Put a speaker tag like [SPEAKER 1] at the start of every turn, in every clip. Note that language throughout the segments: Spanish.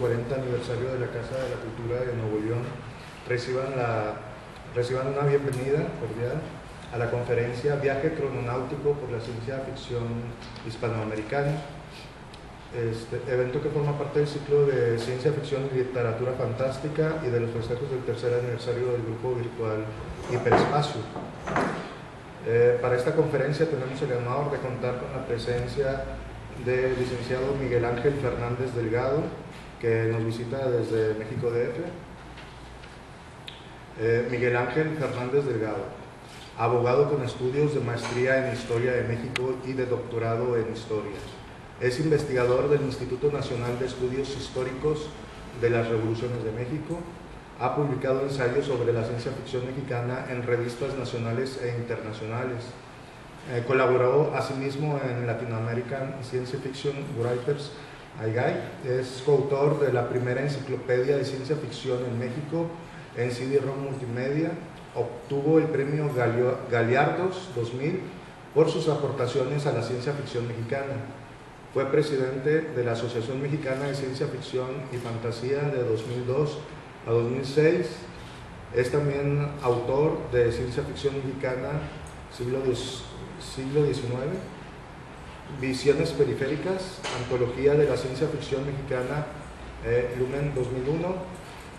[SPEAKER 1] 40 aniversario de la Casa de la Cultura de Nuevo León reciban, la, reciban una bienvenida cordial a la conferencia Viaje Crononáutico por la Ciencia Ficción Hispanoamericana, este evento que forma parte del ciclo de Ciencia Ficción y Literatura Fantástica y de los festejos del tercer aniversario del grupo virtual Hiperespacio. Eh, para esta conferencia tenemos el honor de contar con la presencia del licenciado Miguel Ángel Fernández Delgado, que nos visita desde México DF. Eh, Miguel Ángel Fernández Delgado, abogado con estudios de maestría en Historia de México y de doctorado en Historia. Es investigador del Instituto Nacional de Estudios Históricos de las Revoluciones de México ha publicado ensayos sobre la ciencia ficción mexicana en revistas nacionales e internacionales. Eh, colaboró asimismo en Latin American Science Fiction Writers AIGAI. Es coautor de la primera enciclopedia de ciencia ficción en México en CD-ROM Multimedia. Obtuvo el premio Galiardos 2000 por sus aportaciones a la ciencia ficción mexicana. Fue presidente de la Asociación Mexicana de Ciencia Ficción y Fantasía de 2002 a 2006. Es también autor de ciencia ficción mexicana siglo, siglo XIX, Visiones Periféricas, Antología de la Ciencia Ficción Mexicana, eh, Lumen 2001,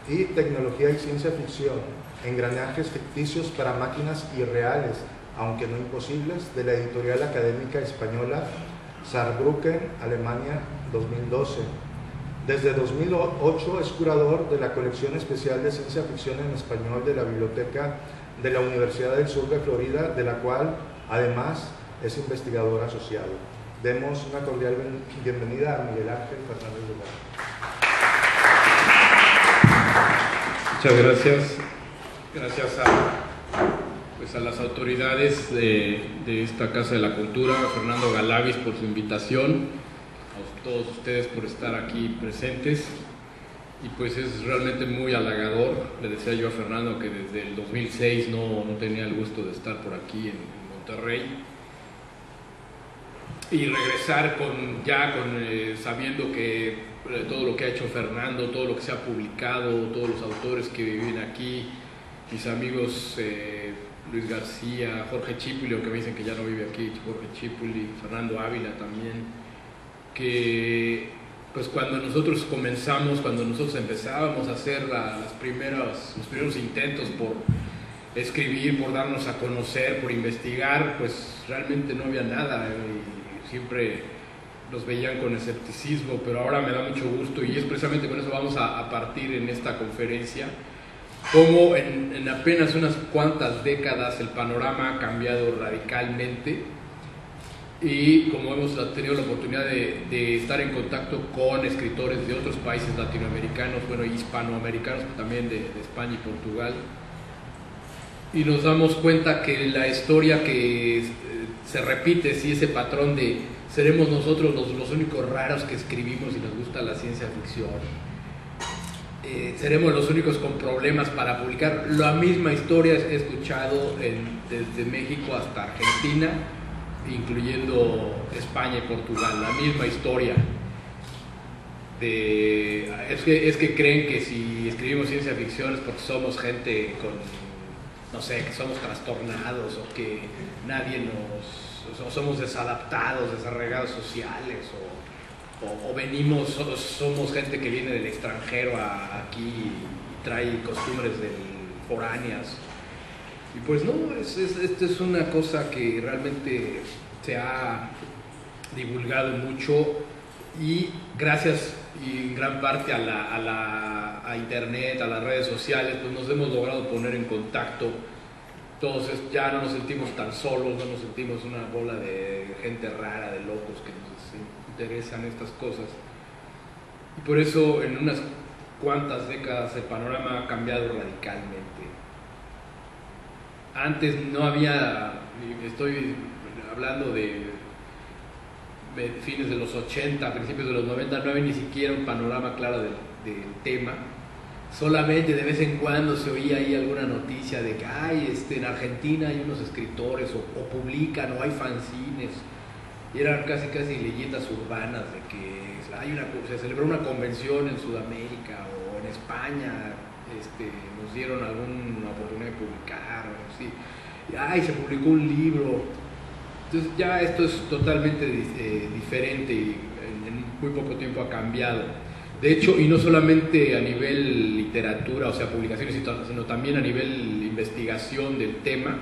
[SPEAKER 1] y Tecnología y Ciencia Ficción, Engranajes ficticios para máquinas irreales, aunque no imposibles, de la editorial académica española Saarbrücken, Alemania 2012 desde 2008 es curador de la colección especial de ciencia ficción en español de la Biblioteca de la Universidad del Sur de Florida, de la cual además es investigador asociado. Demos una cordial bienvenida a Miguel Ángel Fernández
[SPEAKER 2] de Muchas gracias. Gracias a, pues a las autoridades de, de esta Casa de la Cultura, a Fernando Galavis por su invitación todos ustedes por estar aquí presentes y pues es realmente muy halagador. Le decía yo a Fernando que desde el 2006 no, no tenía el gusto de estar por aquí en, Monterrey y regresar con ya con eh, sabiendo que eh, todo lo que ha hecho Fernando, todo lo que se ha publicado, todos los autores que viven aquí, mis amigos eh, Luis García, Jorge Chipuli, aunque me dicen que ya no vive aquí, Jorge Chipuli, Fernando Ávila también que pues cuando nosotros comenzamos, cuando nosotros empezábamos a hacer las primeras, los primeros intentos por escribir, por darnos a conocer, por investigar, pues realmente no había nada y siempre nos veían con escepticismo, pero ahora me da mucho gusto y es precisamente con eso vamos a, partir en esta conferencia, cómo en, en apenas unas cuantas décadas el panorama ha cambiado radicalmente y como hemos tenido la oportunidad de, estar en contacto con escritores de otros países latinoamericanos, bueno, hispanoamericanos también de, España y Portugal, y nos damos cuenta que la historia que se repite, si ese patrón de seremos nosotros los, los, únicos raros que escribimos y nos gusta la ciencia ficción, eh, seremos los únicos con problemas para publicar, la misma historia he escuchado desde México hasta Argentina, incluyendo España y Portugal, la misma historia. es, que, es que creen que si escribimos ciencia ficción es porque somos gente con, no sé, que somos trastornados o que nadie nos, o somos desadaptados, desarraigados sociales o, venimos, somos gente que viene del extranjero aquí y trae costumbres del, foráneas. Y pues no, es, esto es una cosa que realmente se ha divulgado mucho y gracias y en gran parte a, la, a, la, a internet, a las redes sociales, pues nos hemos logrado poner en contacto. Todos ya no nos sentimos tan solos, no nos sentimos una bola de gente rara, de locos que nos interesan estas cosas. Y por eso en unas cuantas décadas el panorama ha cambiado radicalmente antes no había, estoy hablando de fines de los 80, principios de los 90, no había ni siquiera un panorama claro del, tema. Solamente de vez en cuando se oía ahí alguna noticia de que hay este, en Argentina hay unos escritores o, publican o hay fanzines y eran casi casi leyendas urbanas de que hay una, se celebró una convención en Sudamérica o en España, este, nos dieron alguna oportunidad de publicar, o así. ay, se publicó un libro. Entonces ya esto es totalmente eh, diferente y en, muy poco tiempo ha cambiado. De hecho, y no solamente a nivel literatura, o sea, publicaciones, sino también a nivel investigación del tema.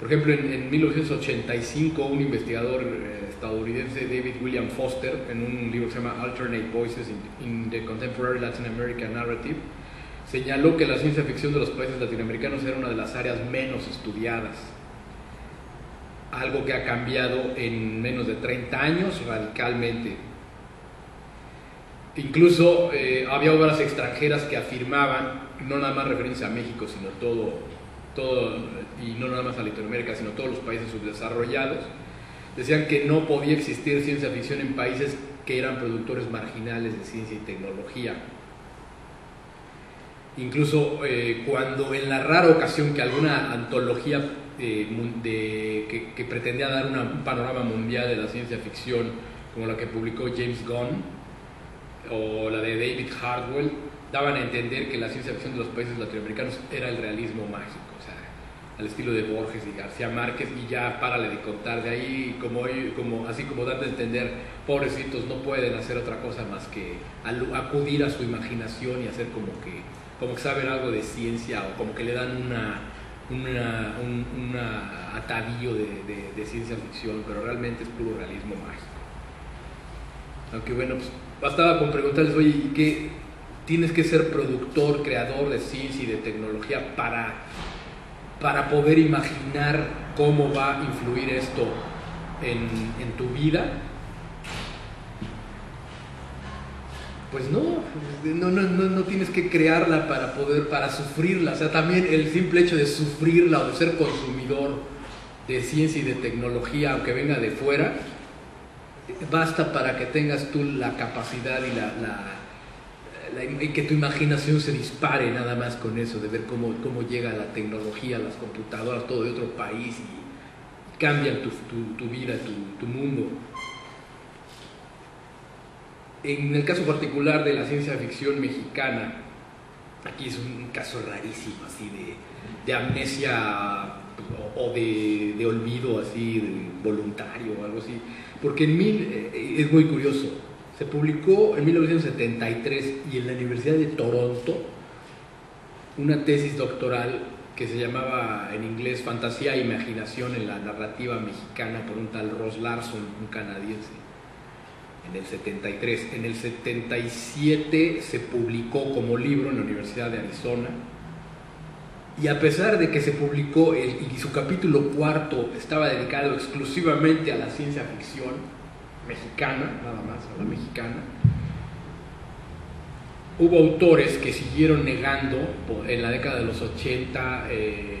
[SPEAKER 2] Por ejemplo, en, 1985 un investigador eh, estadounidense, David William Foster, en un libro que se llama Alternate Voices in the Contemporary Latin American Narrative, señaló que la ciencia ficción de los países latinoamericanos era una de las áreas menos estudiadas. Algo que ha cambiado en menos de 30 años radicalmente. Incluso eh, había obras extranjeras que afirmaban, no nada más referencia a México, sino todo, todo, y no nada más a Latinoamérica, sino todos los países subdesarrollados, decían que no podía existir ciencia ficción en países que eran productores marginales de ciencia y tecnología Incluso eh, cuando en la rara ocasión que alguna antología eh, que, pretendía dar un panorama mundial de la ciencia ficción, como la que publicó James Gunn o la de David Hardwell, daban a entender que la ciencia ficción de los países latinoamericanos era el realismo mágico, o sea, al estilo de Borges y García Márquez, y ya párale de contar, de ahí como, como así como dando a entender, pobrecitos no pueden hacer otra cosa más que acudir a su imaginación y hacer como que como que saben algo de ciencia o como que le dan una, un atavío de, ciencia ficción, pero realmente es puro realismo mágico. Aunque bueno, pues bastaba con preguntarles, oye, ¿y qué tienes que ser productor, creador de ciencia y de tecnología para, para poder imaginar cómo va a influir esto en, en tu vida? Pues no, no, no, no, tienes que crearla para poder, para sufrirla. O sea, también el simple hecho de sufrirla o de ser consumidor de ciencia y de tecnología, aunque venga de fuera, basta para que tengas tú la capacidad y la, que tu imaginación se dispare nada más con eso, de ver cómo, cómo llega la tecnología, las computadoras, todo de otro país y cambian tu, tu, vida, tu, tu mundo. En el caso particular de la ciencia ficción mexicana, aquí es un caso rarísimo, así de, amnesia o, de, olvido, así, voluntario o algo así, porque en mil, eh, es muy curioso, se publicó en 1973 y en la Universidad de Toronto una tesis doctoral que se llamaba en inglés Fantasía e Imaginación en la narrativa mexicana por un tal Ross Larson, un canadiense en el 73. En el 77 se publicó como libro en la Universidad de Arizona. Y a pesar de que se publicó y su capítulo cuarto estaba dedicado exclusivamente a la ciencia ficción mexicana, nada más, a la mexicana, hubo autores que siguieron negando en la década de los 80 eh,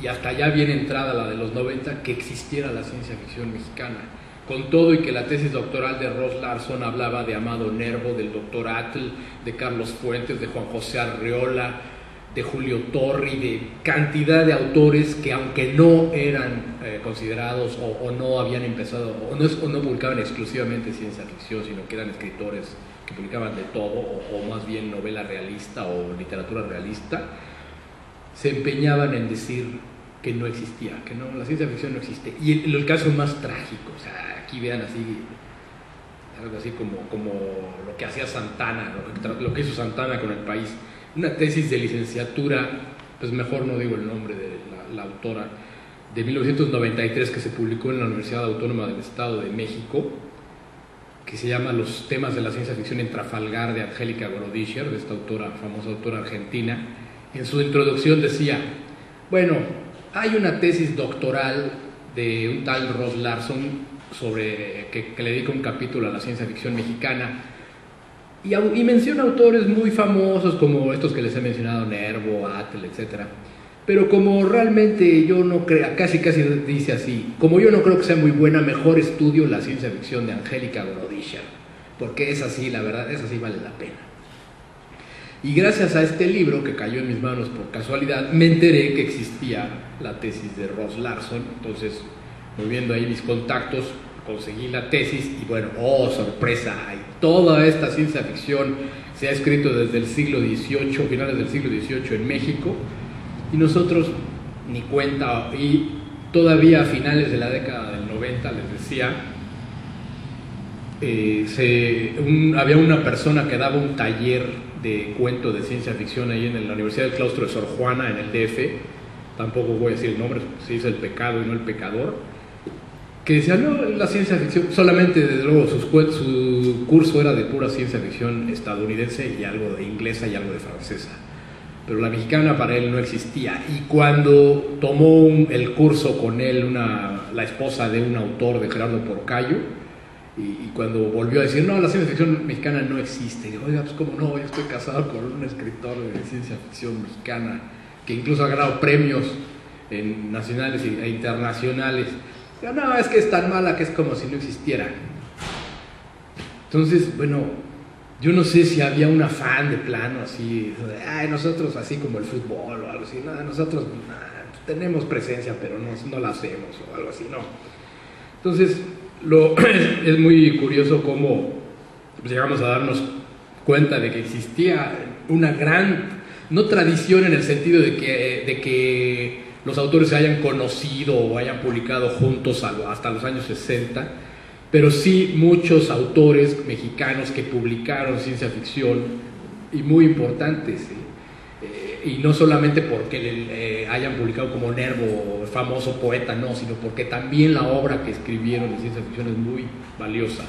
[SPEAKER 2] y hasta ya bien entrada la de los 90 que existiera la ciencia ficción mexicana con todo y que la tesis doctoral de Ross Larson hablaba de Amado Nervo, del doctor Atl, de Carlos Fuentes, de Juan José Arreola, de Julio Torri, de cantidad de autores que aunque no eran eh, considerados o, no habían empezado, o no, publicaban exclusivamente ciencia ficción, sino que eran escritores que publicaban de todo, o, más bien novela realista o literatura realista, se empeñaban en decir que no existía, que no, la ciencia ficción no existe. Y el, el caso más trágico, o sea, aquí vean así, algo así como, como lo que hacía Santana, lo que, hizo Santana con el país. Una tesis de licenciatura, pues mejor no digo el nombre de la, autora, de 1993 que se publicó en la Universidad Autónoma del Estado de México, que se llama Los temas de la ciencia ficción en Trafalgar de Angélica Gorodischer, de esta autora, famosa autora argentina. En su introducción decía, bueno, hay una tesis doctoral de un tal Ross Larson sobre, que, le dedica un capítulo a la ciencia ficción mexicana. Y, y, menciona autores muy famosos como estos que les he mencionado, Nervo, Atel, etc. Pero como realmente yo no creo, casi casi dice así, como yo no creo que sea muy buena, mejor estudio la ciencia ficción de Angélica Gorodischer, porque es así, la verdad, es así vale la pena. Y gracias a este libro que cayó en mis manos por casualidad, me enteré que existía la tesis de Ross Larson, entonces moviendo ahí mis contactos, conseguí la tesis y bueno, oh sorpresa, hay toda esta ciencia ficción se ha escrito desde el siglo XVIII, finales del siglo XVIII en México, y nosotros ni cuenta, y todavía a finales de la década del 90, les decía, eh, había una persona que daba un taller de cuento de ciencia ficción ahí en la Universidad del Claustro de Sor Juana, en el DF, tampoco voy a decir el nombre, se dice el pecado y no el pecador, que decía, no, la ciencia ficción, solamente desde luego su curso era de pura ciencia ficción estadounidense y algo de inglesa y algo de francesa pero la mexicana para él no existía. Y cuando tomó el curso con él una, la esposa de un autor de Gerardo Porcayo, y, cuando volvió a decir, no, la ciencia ficción mexicana no existe, digo, oiga, pues cómo no, yo estoy casado con un escritor de ciencia ficción mexicana que incluso ha ganado premios en nacionales e internacionales. No, es que es tan mala que es como si no existiera. Entonces, bueno, yo no sé si había un afán de plano así, ay, nosotros así como el fútbol o algo así, nada, nosotros tenemos presencia, pero no, no, la hacemos o algo así, no. Entonces, lo, es muy curioso cómo llegamos a darnos cuenta de que existía una gran, no tradición en el sentido de que, de que los autores se hayan conocido o hayan publicado juntos hasta los años 60, pero sí muchos autores mexicanos que publicaron ciencia ficción y muy importantes. Eh, y no solamente porque hayan publicado como Nervo, famoso poeta, no, sino porque también la obra que escribieron de ciencia ficción es muy valiosa.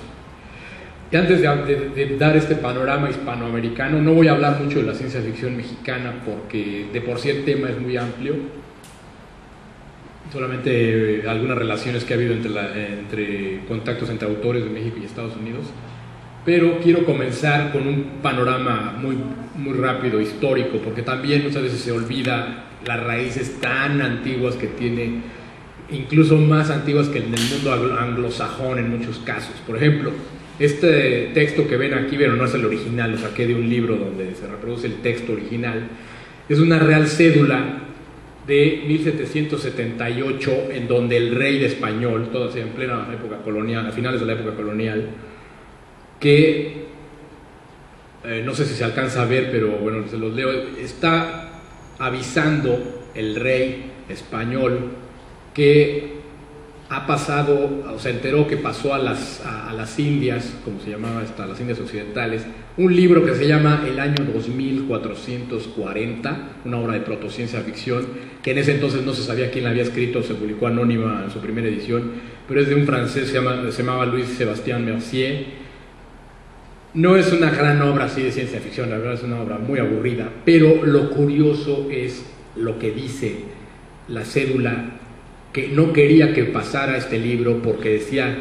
[SPEAKER 2] Y antes de, de, dar este panorama hispanoamericano, no voy a hablar mucho de la ciencia ficción mexicana porque de por sí el tema es muy amplio solamente eh, algunas relaciones que ha habido entre, entre contactos entre autores de México y Estados Unidos, pero quiero comenzar con un panorama muy, muy rápido, histórico, porque también muchas veces se olvida las raíces tan antiguas que tiene, incluso más antiguas que en el mundo anglosajón en muchos casos. Por ejemplo, este texto que ven aquí, pero no es el original, lo saqué de un libro donde se reproduce el texto original, es una real cédula de 1778, en donde el rey español, todo en plena época colonial, a finales de la época colonial, que eh, no sé si se alcanza a ver, pero bueno, se los leo, está avisando el rey español que ha pasado, o se enteró que pasó a las, a, las Indias, como se llamaba hasta las Indias Occidentales, un libro que se llama El año 2440, una obra de protociencia ficción, que en ese entonces no se sabía quién la había escrito, se publicó anónima en su primera edición, pero es de un francés, se, llama, se llamaba Louis Sébastien Mercier. No es una gran obra así de ciencia ficción, la verdad es una obra muy aburrida, pero lo curioso es lo que dice la cédula que no quería que pasara este libro porque decía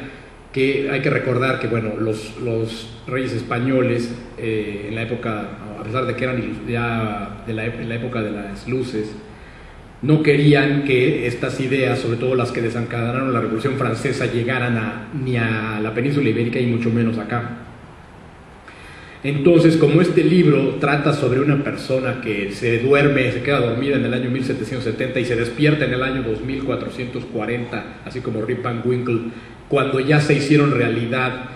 [SPEAKER 2] que hay que recordar que bueno, los, los reyes españoles eh, en la época, a pesar de que eran ya de la, en la época de las luces, no querían que estas ideas, sobre todo las que desencadenaron la Revolución Francesa, llegaran a, ni a la península ibérica y mucho menos acá. Entonces, como este libro trata sobre una persona que se duerme, se queda dormida en el año 1770 y se despierta en el año 2440, así como Rip Van Winkle, cuando ya se hicieron realidad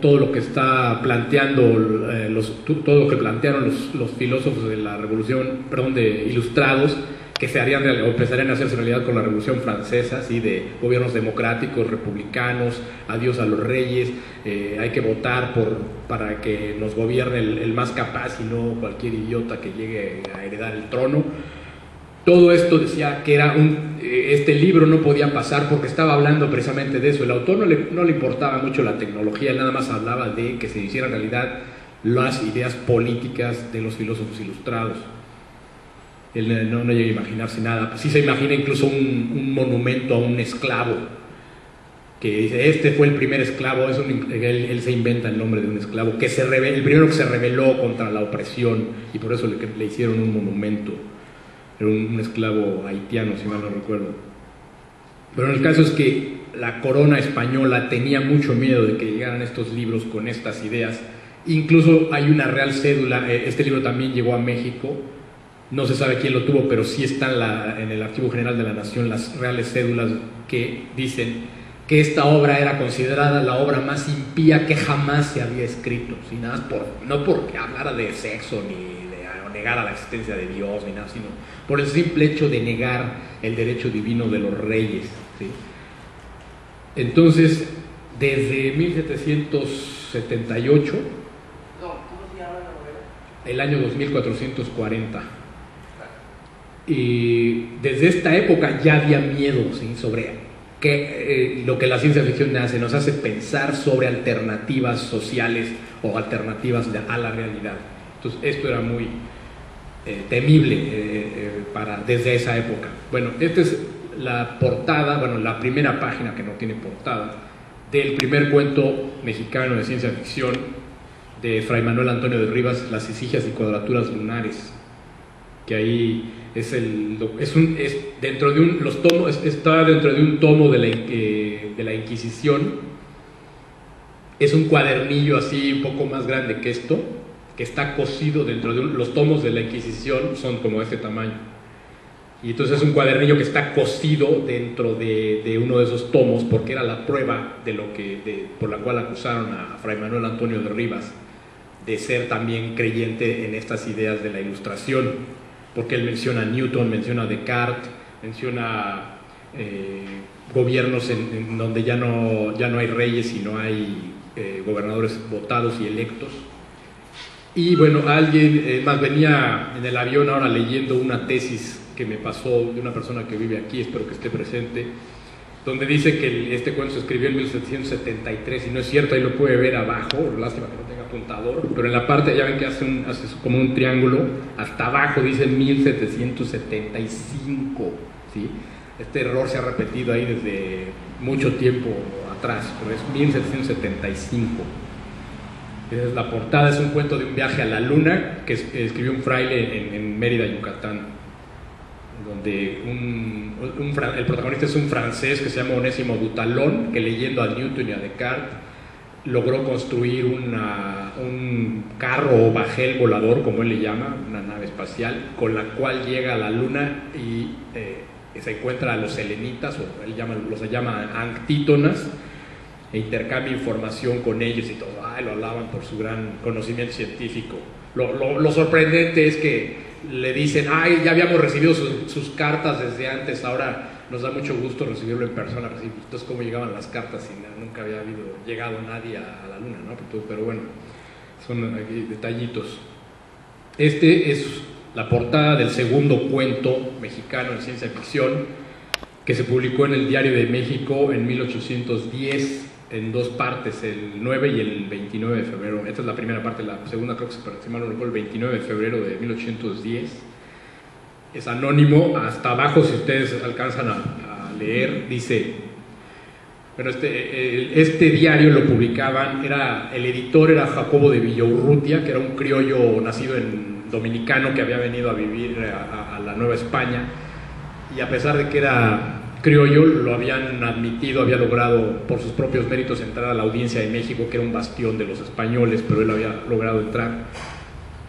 [SPEAKER 2] todo lo que está planteando, eh, todo lo que plantearon los, los filósofos de la revolución, perdón, de ilustrados, que se harían o empezarían a hacerse realidad con la Revolución Francesa, así de gobiernos democráticos, republicanos, adiós a los reyes, eh, hay que votar por, para que nos gobierne el, más capaz y no cualquier idiota que llegue a heredar el trono. Todo esto decía que era un, eh, este libro no podía pasar porque estaba hablando precisamente de eso. El autor no le, no le importaba mucho la tecnología, nada más hablaba de que se hicieran realidad las ideas políticas de los filósofos ilustrados. Él no, no llega a imaginarse nada. Sí se imagina incluso un, monumento a un esclavo, que este fue el primer esclavo, es él, se inventa el nombre de un esclavo, que se el primero que se rebeló contra la opresión y por eso le, hicieron un monumento. Era un, esclavo haitiano, si mal no recuerdo. Pero el caso es que la corona española tenía mucho miedo de que llegaran estos libros con estas ideas. Incluso hay una real cédula, eh, este libro también llegó a México, no se sabe quién lo tuvo, pero sí están en, el Archivo General de la Nación las reales cédulas que dicen que esta obra era considerada la obra más impía que jamás se había escrito, sin nada por, no porque hablara de sexo ni de o negara la existencia de Dios ni nada, sino por el simple hecho de negar el derecho divino de los reyes. ¿sí? Entonces, desde 1778, el año 2440, y desde esta época ya había miedo ¿sí? sobre que, eh, lo que la ciencia ficción hace, nos hace pensar sobre alternativas sociales o alternativas a la realidad. Entonces, esto era muy eh, temible eh, para, desde esa época. Bueno, esta es la portada, bueno, la primera página que no tiene portada, del primer cuento mexicano de ciencia ficción de Fray Manuel Antonio de Rivas, Las Isigias y Cuadraturas Lunares, que ahí es el es un es dentro de un los tomos está dentro de un tomo de la, eh, de la Inquisición. Es un cuadernillo así un poco más grande que esto que está cosido dentro de los tomos de la Inquisición son como este tamaño. Y entonces es un cuadernillo que está cosido dentro de, de uno de esos tomos porque era la prueba de lo que por la cual acusaron a Fray Manuel Antonio de Rivas de ser también creyente en estas ideas de la ilustración porque él menciona a Newton, menciona a Descartes, menciona eh, gobiernos en, donde ya no, ya no hay reyes y no hay eh, gobernadores votados y electos. Y bueno, alguien eh, más venía en el avión ahora leyendo una tesis que me pasó de una persona que vive aquí, espero que esté presente, donde dice que este cuento se escribió en 1773 y no es cierto, ahí lo puede ver abajo, lástima que no tenga apuntador, pero en la parte ya ven que hace, un, hace como un triángulo, hasta abajo dice 1775, ¿sí? Este error se ha repetido ahí desde mucho tiempo atrás, pero es 1775. Es la portada es un cuento de un viaje a la luna que escribió un fraile en Mérida, Yucatán donde el protagonista es un francés que se llama Onésimo Butalón, que leyendo a Newton y a Descartes logró construir un carro o bajel volador, como él le llama, una nave espacial, con la cual llega a la Luna y eh, se encuentra a los selenitas, o él llama, los llama antítonas, e intercambia información con ellos y todo, lo alaban por su gran conocimiento científico. lo sorprendente es que le dicen, ay, ya habíamos recibido sus cartas desde antes, ahora nos da mucho gusto recibirlo en persona. Entonces, ¿cómo llegaban las cartas si nunca había habido, llegado nadie a, la luna? ¿no? Pero, bueno, son detallitos. Este es la portada del segundo cuento mexicano en ciencia ficción que se publicó en el Diario de México en 1810 en dos partes, el 9 y el 29 de febrero. Esta es la primera parte, la segunda creo que se mal el 29 de febrero de 1810. Es anónimo, hasta abajo si ustedes alcanzan a, leer, dice, bueno, este, este diario lo publicaban, era, el editor era Jacobo de Villaurrutia, que era un criollo nacido en dominicano que había venido a vivir a la Nueva España, y a pesar de que era criollo lo habían admitido, había logrado por sus propios méritos entrar a la audiencia de México, que era un bastión de los españoles, pero él había logrado entrar.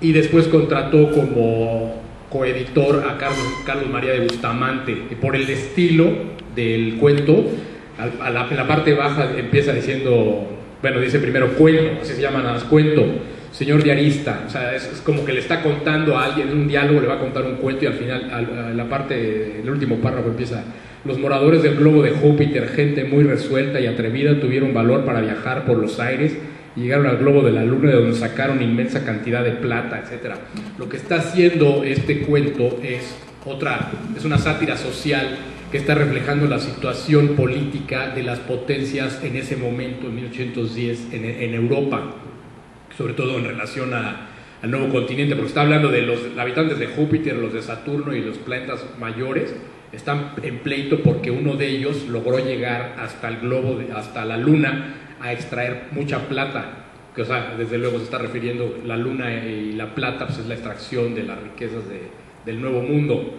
[SPEAKER 2] Y después contrató como coeditor a Carlos, Carlos María de Bustamante, por el estilo del cuento, a la, en la parte baja empieza diciendo, bueno, dice primero cuento, así se llama nada más cuento, señor diarista, o sea, es, como que le está contando a alguien en un diálogo, le va a contar un cuento y al final, en la parte, el último párrafo empieza los moradores del globo de Júpiter, gente muy resuelta y atrevida, tuvieron valor para viajar por los aires llegaron al globo de la luna de donde sacaron inmensa cantidad de plata, etc. Lo que está haciendo este cuento es otra, es una sátira social que está reflejando la situación política de las potencias en ese momento, en 1810, en, Europa, sobre todo en relación al nuevo continente, porque está hablando de los habitantes de Júpiter, los de Saturno y los planetas mayores, están en pleito porque uno de ellos logró llegar hasta el globo, hasta la luna, a extraer mucha plata. Que, o sea, desde luego se está refiriendo la luna y la plata, pues es la extracción de las riquezas del nuevo mundo.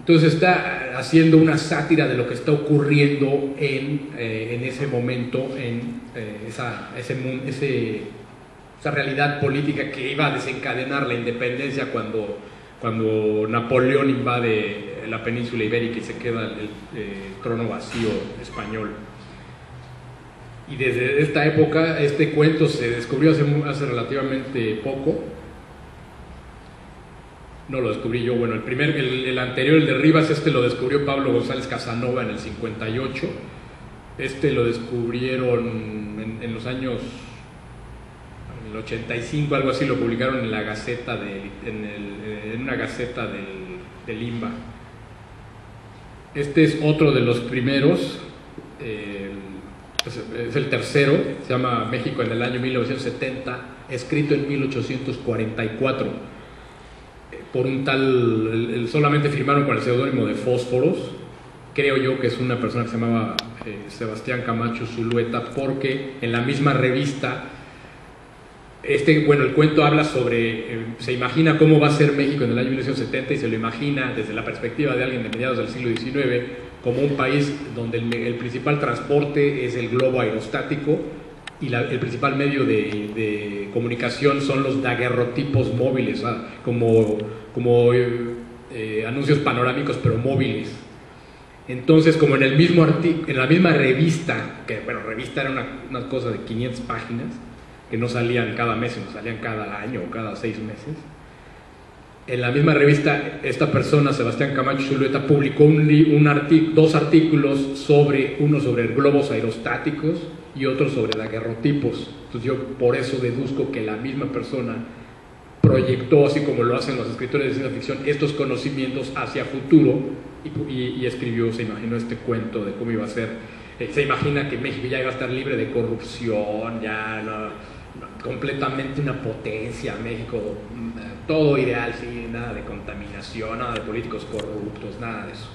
[SPEAKER 2] Entonces está haciendo una sátira de lo que está ocurriendo en, eh, en ese momento, en eh, esa, esa realidad política que iba a desencadenar la independencia cuando, cuando Napoleón invade la península ibérica y se queda el, eh, trono vacío español. Y desde esta época, este cuento se descubrió hace, hace relativamente poco. No lo descubrí yo, bueno, el, primer, el, anterior, el de Rivas, este lo descubrió Pablo González Casanova en el 58. Este lo descubrieron en, los años, en el 85, algo así, lo publicaron en la Gaceta, de, en, una Gaceta del, del IMBA. Este es otro de los primeros, es el tercero, se llama México en el año 1970, escrito en 1844 por un tal, solamente firmaron con el seudónimo de Fósforos, creo yo que es una persona que se llamaba eh, Sebastián Camacho Zulueta, porque en la misma revista este, bueno, el cuento habla sobre, eh, se imagina cómo va a ser México en el año 1970 y se lo imagina desde la perspectiva de alguien de mediados del siglo XIX como un país donde el, principal transporte es el globo aerostático y el principal medio de, comunicación son los daguerrotipos móviles, como, como eh, anuncios panorámicos pero móviles. Entonces, como en, el mismo en la misma revista, que bueno, revista era una, una cosa de 500 páginas, que no salían cada mes, sino salían cada año o cada seis meses. En la misma revista, esta persona, Sebastián Camacho Zulueta, publicó un, dos artículos sobre, uno sobre globos aerostáticos y otro sobre daguerrotipos. Entonces yo por eso deduzco que la misma persona proyectó, así como lo hacen los escritores de ciencia ficción, estos conocimientos hacia futuro y, escribió, se imaginó este cuento de cómo iba a ser. Eh, se imagina que México ya iba a estar libre de corrupción, ya no completamente una potencia, México, mm, todo ideal, sí, nada de contaminación, nada de políticos corruptos, nada de eso.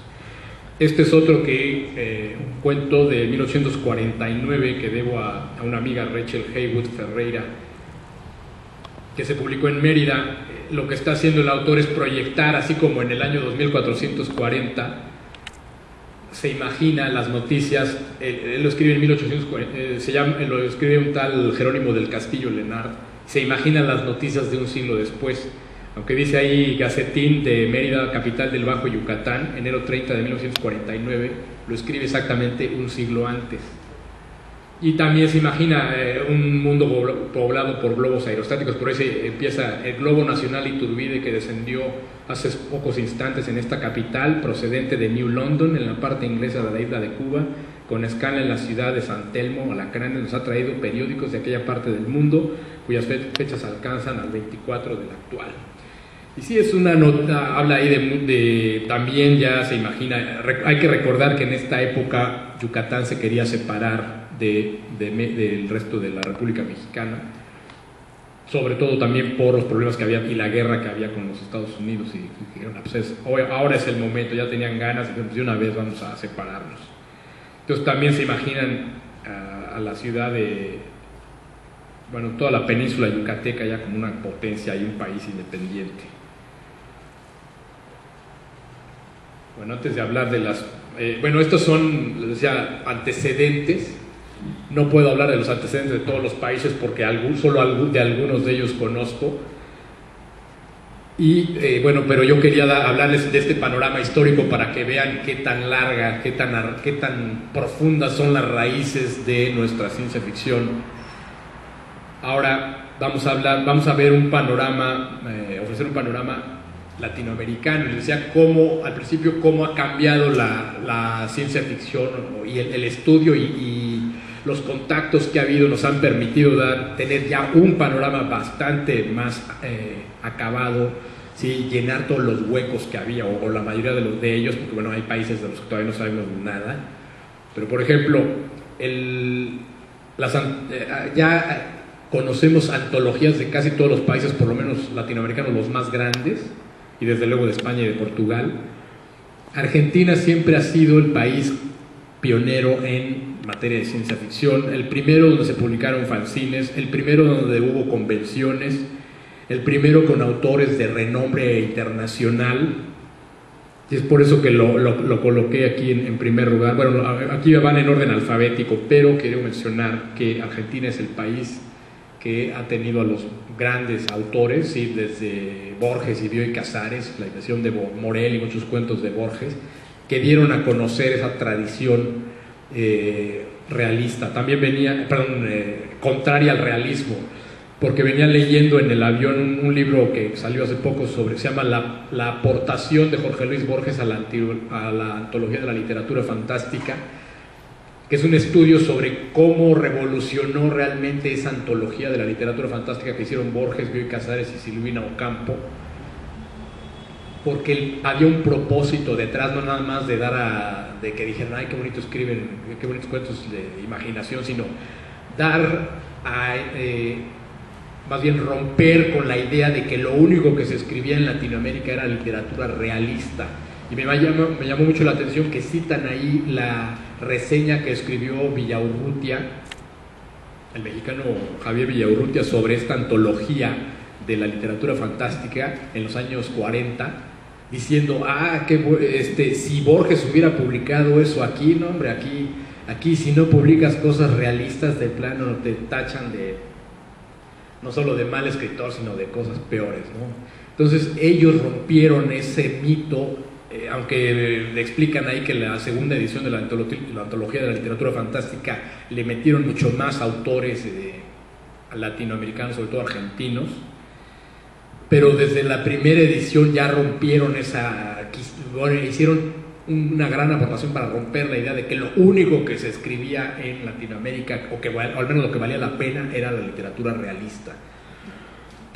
[SPEAKER 2] Este es otro que, eh, un cuento de 1849 que debo a, una amiga, Rachel Haywood Ferreira, que se publicó en Mérida. Lo que está haciendo el autor es proyectar, así como en el año 2440, se imagina las noticias, él, lo escribe en 1840, eh, se llama, lo escribe un tal Jerónimo del Castillo Lenard, se imagina las noticias de un siglo después, aunque dice ahí Gacetín de Mérida, capital del Bajo Yucatán, enero 30 de 1949, lo escribe exactamente un siglo antes. Y también se imagina eh, un mundo poblado por globos aerostáticos, por eso empieza el globo nacional Iturbide que descendió hace pocos instantes en esta capital, procedente de New London, en la parte inglesa de la isla de Cuba, con escala en la ciudad de San Telmo, Alacrán, nos ha traído periódicos de aquella parte del mundo, cuyas fechas alcanzan al 24 del actual. Y sí, es una nota, habla ahí de, también ya se imagina, hay que recordar que en esta época Yucatán se quería separar de, del resto de la República Mexicana, sobre todo también por los problemas que había y la guerra que había con los Estados Unidos. Y, dijeron, ah, pues ahora es el momento, ya tenían ganas, pues de una vez vamos a separarnos. Entonces también se imaginan a, la ciudad de, bueno, toda la península yucateca ya como una potencia y un país independiente. Bueno, antes de hablar de las... Eh, bueno, estos son, decía, antecedentes no puedo hablar de los antecedentes de todos los países porque solo de algunos de ellos conozco. Y eh, bueno, pero yo quería hablarles de este panorama histórico para que vean qué tan larga, qué tan, qué tan profundas son las raíces de nuestra ciencia ficción. Ahora vamos a hablar, vamos a ver un panorama, eh, ofrecer un panorama latinoamericano. Les decía cómo, al principio, cómo ha cambiado la, ciencia ficción y el, estudio y los contactos que ha habido nos han permitido dar, tener ya un panorama bastante más eh, acabado, ¿sí? llenar todos los huecos que había, o, la mayoría de, los, de ellos, porque bueno, hay países de los que todavía no sabemos nada. Pero por ejemplo, el, las, eh, ya conocemos antologías de casi todos los países, por lo menos latinoamericanos, los más grandes, y desde luego de España y de Portugal. Argentina siempre ha sido el país pionero en materia de ciencia ficción, el primero donde se publicaron fanzines, el primero donde hubo convenciones, el primero con autores de renombre internacional. Y es por eso que lo, lo, coloqué aquí en, primer lugar. Bueno, aquí van en orden alfabético, pero quiero mencionar que Argentina es el país que ha tenido a los grandes autores, ¿sí? desde Borges y Bioy Casares, la invención de Morel y muchos cuentos de Borges, que dieron a conocer esa tradición eh, realista, también venía, perdón, eh, contraria al realismo, porque venía leyendo en el avión un, libro que salió hace poco sobre, se llama La, la aportación de Jorge Luis Borges a la, a la antología de la literatura fantástica, que es un estudio sobre cómo revolucionó realmente esa antología de la literatura fantástica que hicieron Borges, Bioy Casares y Silvina Ocampo, porque había un propósito detrás, no nada más de dar a, de que dijeran, ay, qué bonito escriben, qué bonitos cuentos de imaginación, sino dar a, eh, más bien romper con la idea de que lo único que se escribía en Latinoamérica era literatura realista. Y me me llamó mucho la atención que citan ahí la reseña que escribió Villaurrutia, el mexicano Javier Villaurrutia, sobre esta antología de la literatura fantástica en los años 40, diciendo, ah, que este, si Borges hubiera publicado eso aquí, no hombre, aquí, aquí si no publicas cosas realistas de plano te tachan de, no solo de mal escritor, sino de cosas peores, ¿no? Entonces ellos rompieron ese mito eh, aunque explican ahí que la segunda edición de la, antología de la literatura fantástica le metieron mucho más autores eh, latinoamericanos, sobre todo argentinos, pero desde la primera edición ya rompieron esa, hicieron una gran aportación para romper la idea de que lo único que se escribía en Latinoamérica, o que o al menos lo que valía la pena, era la literatura realista.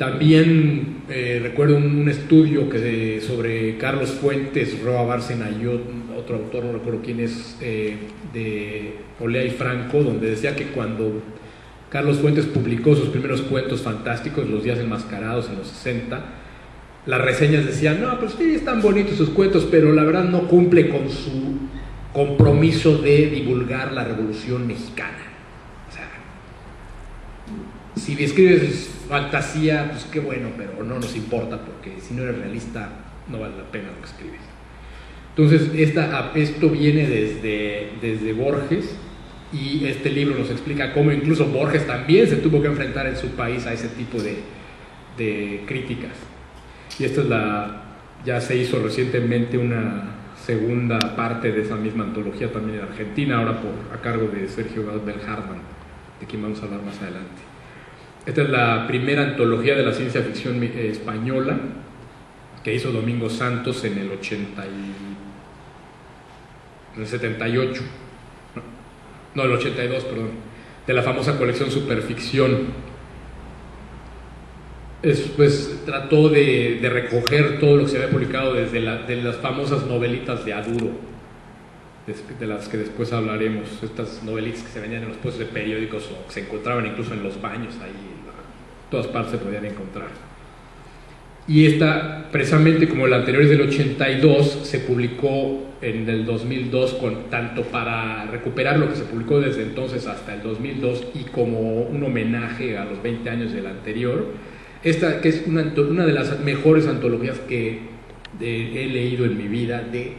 [SPEAKER 2] También eh, recuerdo un, estudio que sobre Carlos Fuentes, Roa Bárcena y otro autor, no recuerdo quién es, eh, de Olea y Franco, donde decía que cuando Carlos Fuentes publicó sus primeros cuentos fantásticos, Los días enmascarados en los 60, las reseñas decían, no, pues sí, están bonitos sus cuentos, pero la verdad no cumple con su compromiso de divulgar la revolución mexicana. O sea, si escribes fantasía, pues qué bueno, pero no nos importa porque si no eres realista no vale la pena lo que escribes. Entonces, esta, esto viene desde, desde Borges y este libro nos explica cómo incluso Borges también se tuvo que enfrentar en su país a ese tipo de, de críticas. Y esta es la, ya se hizo recientemente una segunda parte de esa misma antología también en Argentina, ahora por, a cargo de Sergio Galbel Hartmann, de quien vamos a hablar más adelante. Esta es la primera antología de la ciencia ficción eh, española que hizo Domingo Santos en el 80 en el 78, no, el 82, perdón, de la famosa colección Superficción. pues trató de, recoger todo lo que se había publicado desde de las famosas novelitas de Aduro, de, las que después hablaremos, estas novelitas que se venían en los puestos de periódicos o que se encontraban incluso en los baños ahí todas partes se podían encontrar. Y esta, precisamente como la anterior es del 82, se publicó en el 2002, con, tanto para recuperar lo que se publicó desde entonces hasta el 2002 y como un homenaje a los 20 años del anterior. Esta, que es una de las mejores antologías que he leído en mi vida de,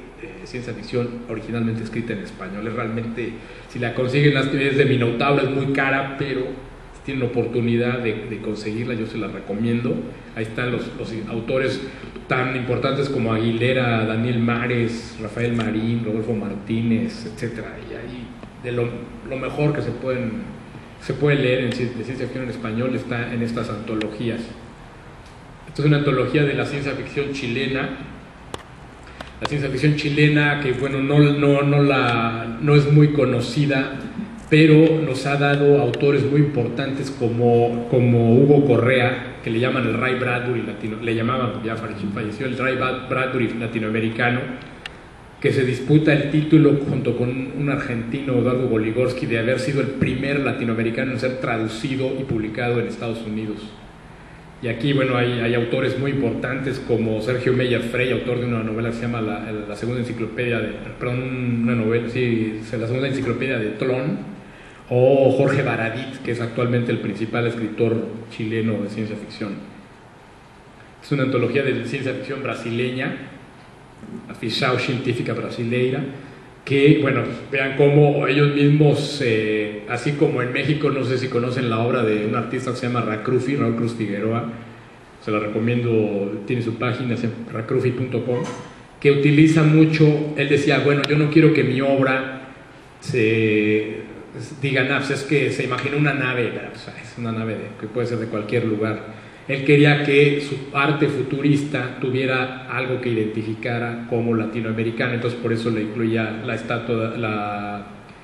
[SPEAKER 2] ciencia ficción, originalmente escrita en español. Es realmente, si la consiguen, las de Minotauro, es muy cara, pero tienen oportunidad de, conseguirla, yo se la recomiendo. Ahí están los, autores tan importantes como Aguilera, Daniel Mares, Rafael Marín, Rodolfo Martínez, etc. Y ahí de lo, mejor que se, pueden, se puede leer en, de ciencia ficción en español está en estas antologías. Esta es una antología de la ciencia ficción chilena. La ciencia ficción chilena que bueno, no, no, no, la, no es muy conocida pero nos ha dado autores muy importantes como, como Hugo Correa, que le llaman el Ray Bradbury latino, le llamaban, ya falleció, el Ray Bradbury latinoamericano, que se disputa el título junto con un argentino, Eduardo Boligorsky, de haber sido el primer latinoamericano en ser traducido y publicado en Estados Unidos. Y aquí, bueno, hay, hay autores muy importantes como Sergio Meyer Frey, autor de una novela que se llama La, la segunda enciclopedia de, perdón, una novela, sí, la segunda enciclopedia de Tlón, o Jorge Baradit, que es actualmente el principal escritor chileno de ciencia ficción. Es una antología de ciencia ficción brasileña, la Ficção Científica Brasileira, que, bueno, vean cómo ellos mismos, eh, así como en México, no sé si conocen la obra de un artista que se llama Racrufi, Raúl Cruz Figueroa, se la recomiendo, tiene su página, racrufi.com, que utiliza mucho, él decía, bueno, yo no quiero que mi obra se digan, ah, pues es que se imaginó una nave, es una nave que puede ser de cualquier lugar. Él quería que su arte futurista tuviera algo que identificara como latinoamericano, entonces por eso le incluía la estatua,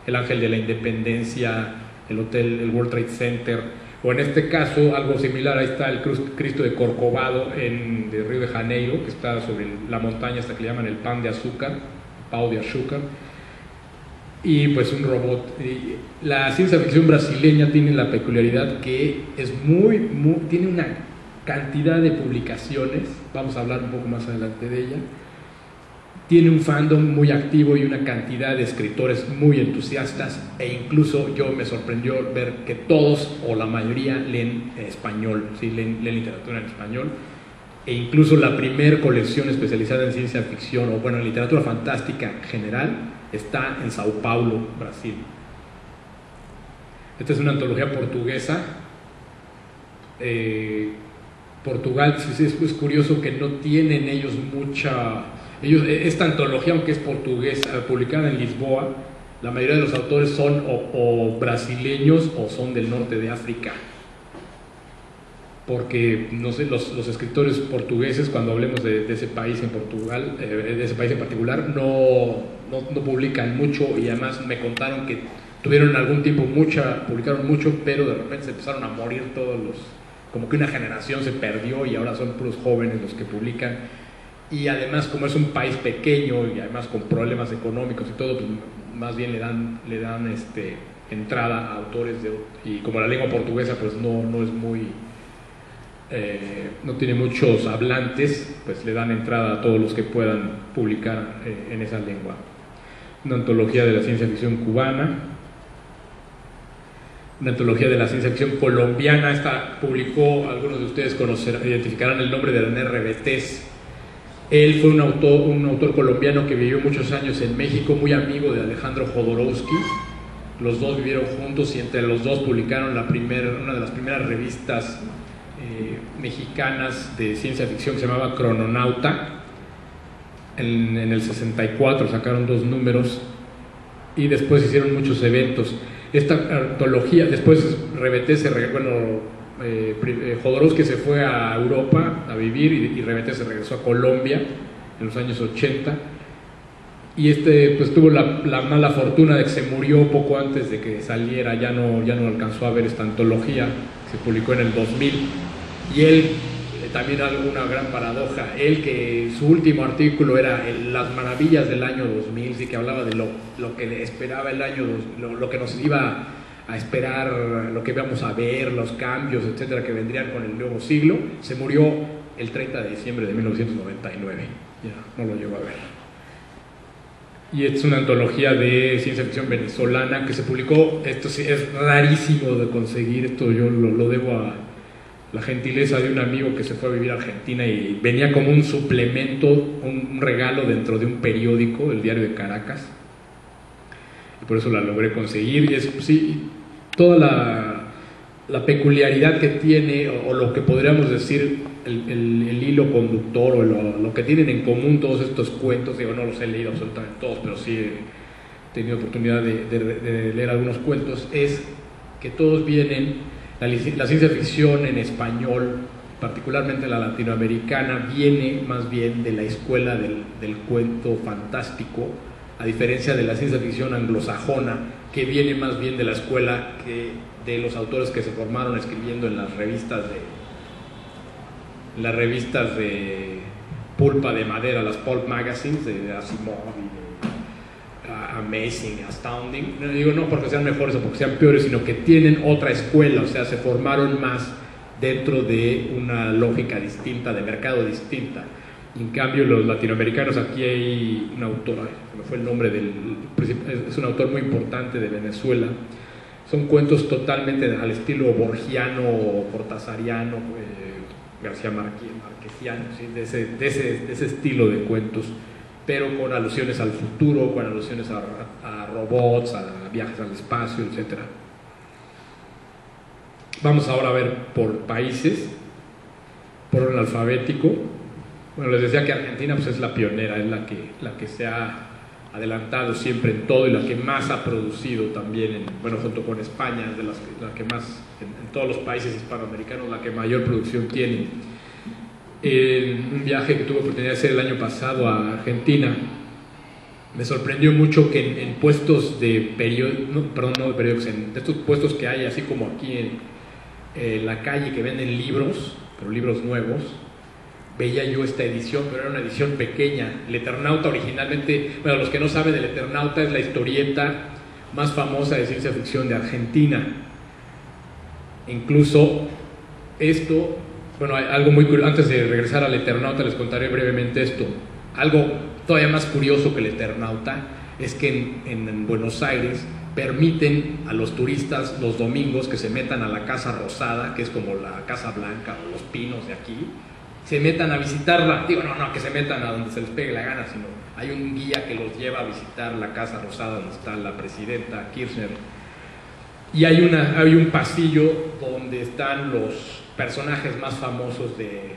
[SPEAKER 2] el ángel de la independencia, el hotel, el World Trade Center, o en este caso algo similar, ahí está el Cristo de Corcovado en de Río de Janeiro, que está sobre la montaña hasta que le llaman el pan de azúcar, pau de azúcar, y pues un robot. La ciencia ficción brasileña tiene la peculiaridad que es muy, muy tiene una cantidad de publicaciones, vamos a hablar un poco más adelante de ella, tiene un fandom muy activo y una cantidad de escritores muy entusiastas e incluso yo me sorprendió ver que todos o la mayoría leen español, ¿sí? leen, literatura en español e incluso la primer colección especializada en ciencia ficción o bueno, en literatura fantástica en general está en Sao Paulo, Brasil. Esta es una antología portuguesa. Eh, Portugal, sí, es, es curioso que no tienen ellos mucha... Ellos, e, esta antología, aunque es portuguesa, publicada en Lisboa, la mayoría de los autores son o, brasileños o son del norte de África. Porque, no sé, los, escritores portugueses, cuando hablemos de, ese país en Portugal, eh, de ese país en particular, no, no, no, publican mucho y además me contaron que tuvieron algún tiempo mucha, publicaron mucho, pero de repente se empezaron a morir todos los, como que una generación se perdió y ahora son puros jóvenes los que publican. Y además, como es un país pequeño y además con problemas económicos y todo, pues más bien le dan, le dan este, entrada a autores de, y como la lengua portuguesa pues no, no es muy, eh, no tiene muchos hablantes, pues le dan entrada a todos los que puedan publicar eh, en esa lengua. Una antología de la ciencia ficción cubana, una antología de la ciencia ficción colombiana. Esta publicó, algunos de ustedes conocerán, identificarán el nombre de René Rebetés. Él fue un autor, un autor colombiano que vivió muchos años en México, muy amigo de Alejandro Jodorowsky. Los dos vivieron juntos y entre los dos publicaron la una de las primeras revistas eh, mexicanas de ciencia ficción que se llamaba Crononauta. En el 64 sacaron dos números y después hicieron muchos eventos esta antología, después Rebeté se, bueno, eh, eh, Jodorowsky se fue a Europa a vivir y, y se regresó a Colombia en los años 80 y este pues tuvo la, mala fortuna de que se murió poco antes de que saliera, ya no, ya no alcanzó a ver esta antología, se publicó en el 2000 y él también alguna gran paradoja. Él que su último artículo era Las maravillas del año 2000, sí que hablaba de lo, lo que esperaba el año, lo, lo, que nos iba a esperar, lo que íbamos a ver, los cambios, etcétera, que vendrían con el nuevo siglo, se murió el 30 de diciembre de 1999. Ya, no lo llegó a ver. Y es una antología de ciencia ficción venezolana que se publicó, esto es rarísimo de conseguir, esto yo lo, lo debo a, la gentileza de un amigo que se fue a vivir a Argentina y venía como un suplemento, un regalo dentro de un periódico, el diario de Caracas. Y por eso la logré conseguir. Y es, sí, toda la, peculiaridad que tiene, o, lo que podríamos decir, el, hilo conductor, o lo, que tienen en común todos estos cuentos, digo, no los he leído absolutamente todos, pero sí he tenido oportunidad de leer algunos cuentos, es que todos vienen la, ciencia ficción en español, particularmente la latinoamericana, viene más bien de la escuela del, cuento fantástico, a diferencia de la ciencia ficción anglosajona, que viene más bien de la escuela que de los autores que se formaron escribiendo en las revistas de las revistas de pulpa de madera, las pulp magazines de Asimov amazing, astounding. No digo no porque sean mejores o porque sean peores, sino que tienen otra escuela, o sea, se formaron más dentro de una lógica distinta, de mercado distinta. En cambio, los latinoamericanos, aquí hay un autor, me fue el nombre del, es un autor muy importante de Venezuela. Son cuentos totalmente al estilo borgiano o cortasariano, eh, García Marquesiano, de, ese, de, ese, de ese estilo de cuentos pero con alusiones al futuro, con alusiones a, robots, a viajes al espacio, etc. Vamos ahora a ver por países, por orden alfabético. Bueno, les decía que Argentina pues, es la pionera, es la que, la que se ha adelantado siempre en todo y la que más ha producido también, bueno, junto con España, de las, la que más, en, todos los países hispanoamericanos, la que mayor producción tiene. En un viaje que tuve oportunidad de hacer el año pasado a Argentina, me sorprendió mucho que en, puestos de periódicos, perdón, no de periódicos, en estos puestos que hay, así como aquí en, la calle, que venden libros, pero libros nuevos, veía yo esta edición, pero era una edición pequeña. El Eternauta originalmente, bueno, los que no saben, el Eternauta es la historieta más famosa de ciencia ficción de Argentina. Incluso esto, bueno, algo muy curioso, antes de regresar al Eternauta les contaré brevemente esto. Algo todavía más curioso que el Eternauta es que en, Buenos Aires permiten a los turistas los domingos que se metan a la Casa Rosada, que es como la Casa Blanca o los Pinos de aquí, se metan a visitarla. Digo, no, no, que se metan a donde se les pegue la gana, sino hay un guía que los lleva a visitar la Casa Rosada donde está la presidenta Kirchner. Y hay, una, hay un pasillo donde están los personajes más famosos de,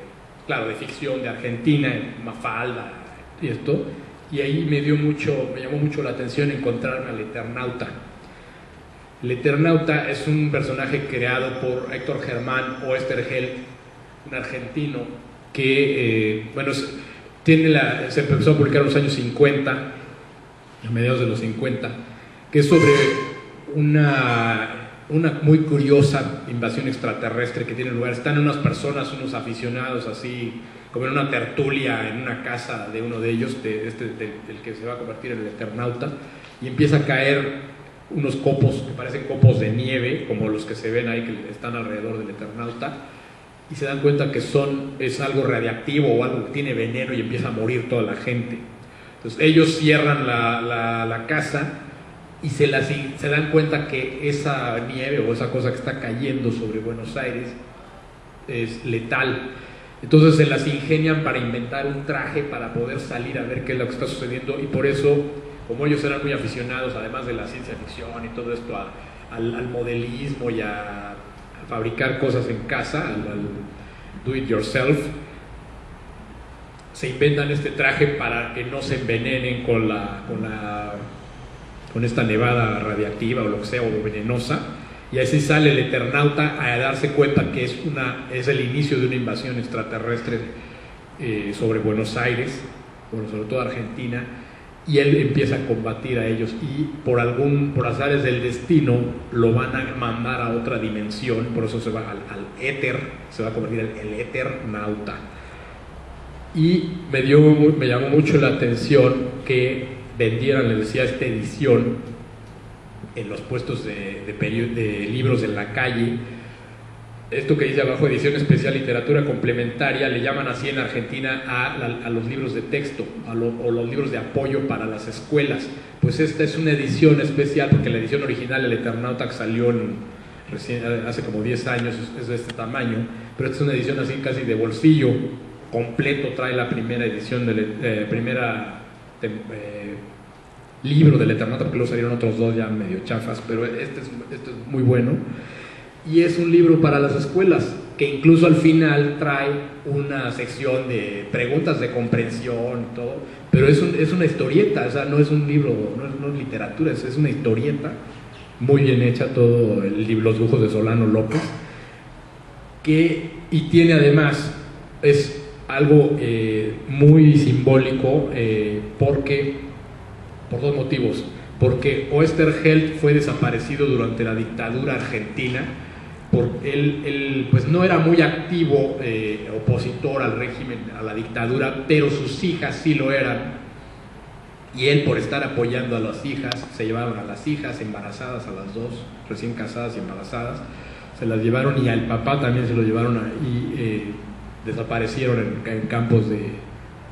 [SPEAKER 2] claro, de ficción de Argentina, Mafalda, y esto, y ahí me dio mucho, me llamó mucho la atención encontrarme al Eternauta. El Eternauta es un personaje creado por Héctor Germán Oesterheld, un argentino que, eh, bueno, tiene la, se empezó a publicar en los años 50, a mediados de los 50, que es sobre una, una muy curiosa invasión extraterrestre que tiene lugar. Están unas personas, unos aficionados así como en una tertulia en una casa de uno de ellos, de este, del que se va a convertir en el Eternauta, y empieza a caer unos copos que parecen copos de nieve, como los que se ven ahí que están alrededor del Eternauta, y se dan cuenta que son, es algo radiactivo o algo que tiene veneno y empieza a morir toda la gente. Entonces ellos cierran la, la, casa y se, se dan cuenta que esa nieve o esa cosa que está cayendo sobre Buenos Aires es letal. Entonces se las ingenian para inventar un traje para poder salir a ver qué es lo que está sucediendo y por eso, como ellos eran muy aficionados, además de la ciencia ficción y todo esto, al, modelismo y a, fabricar cosas en casa, al, do it yourself, se inventan este traje para que no se envenenen con, la, con, la, con esta nevada radiactiva o lo que sea, o venenosa y así sale el Eternauta a darse cuenta que es, una, es el inicio de una invasión extraterrestre eh, sobre Buenos Aires, bueno, sobre todo Argentina, y él empieza a combatir a ellos y por algún por azares del destino lo van a mandar a otra dimensión por eso se va al, éter se va a convertir en el eternauta. Y me dio me llamó mucho la atención que vendieran les decía esta edición en los puestos de, de, libros en la calle. Esto que dice abajo, edición especial literatura complementaria, le llaman así en Argentina a, los libros de texto o los libros de apoyo para las escuelas. Pues esta es una edición especial porque la edición original, el Eternauta, que salió recién, hace como 10 años, es de este tamaño, pero esta es una edición así casi de bolsillo, completo, trae la primera edición, de eh, primera eh, libro del Eternauta, porque luego salieron otros dos ya medio chafas, pero este es, este es muy bueno. Y es un libro para las escuelas, que incluso al final trae una sección de preguntas de comprensión y todo, pero es, es una historieta, o sea, no es un libro, no es, literatura, es, una historieta, muy bien hecha todo el libro Los dibujos de Solano López, que, y tiene además, es algo eh, muy simbólico eh, porque por dos motivos. Porque Oesterheld fue desaparecido durante la dictadura argentina, por él, pues no era muy activo eh, opositor al régimen, a la dictadura, pero sus hijas sí lo eran. Y él, por estar apoyando a las hijas, se llevaron a las hijas embarazadas, a las dos, recién casadas y embarazadas, se las llevaron y al papá también se lo llevaron y eh, desaparecieron en, campos de,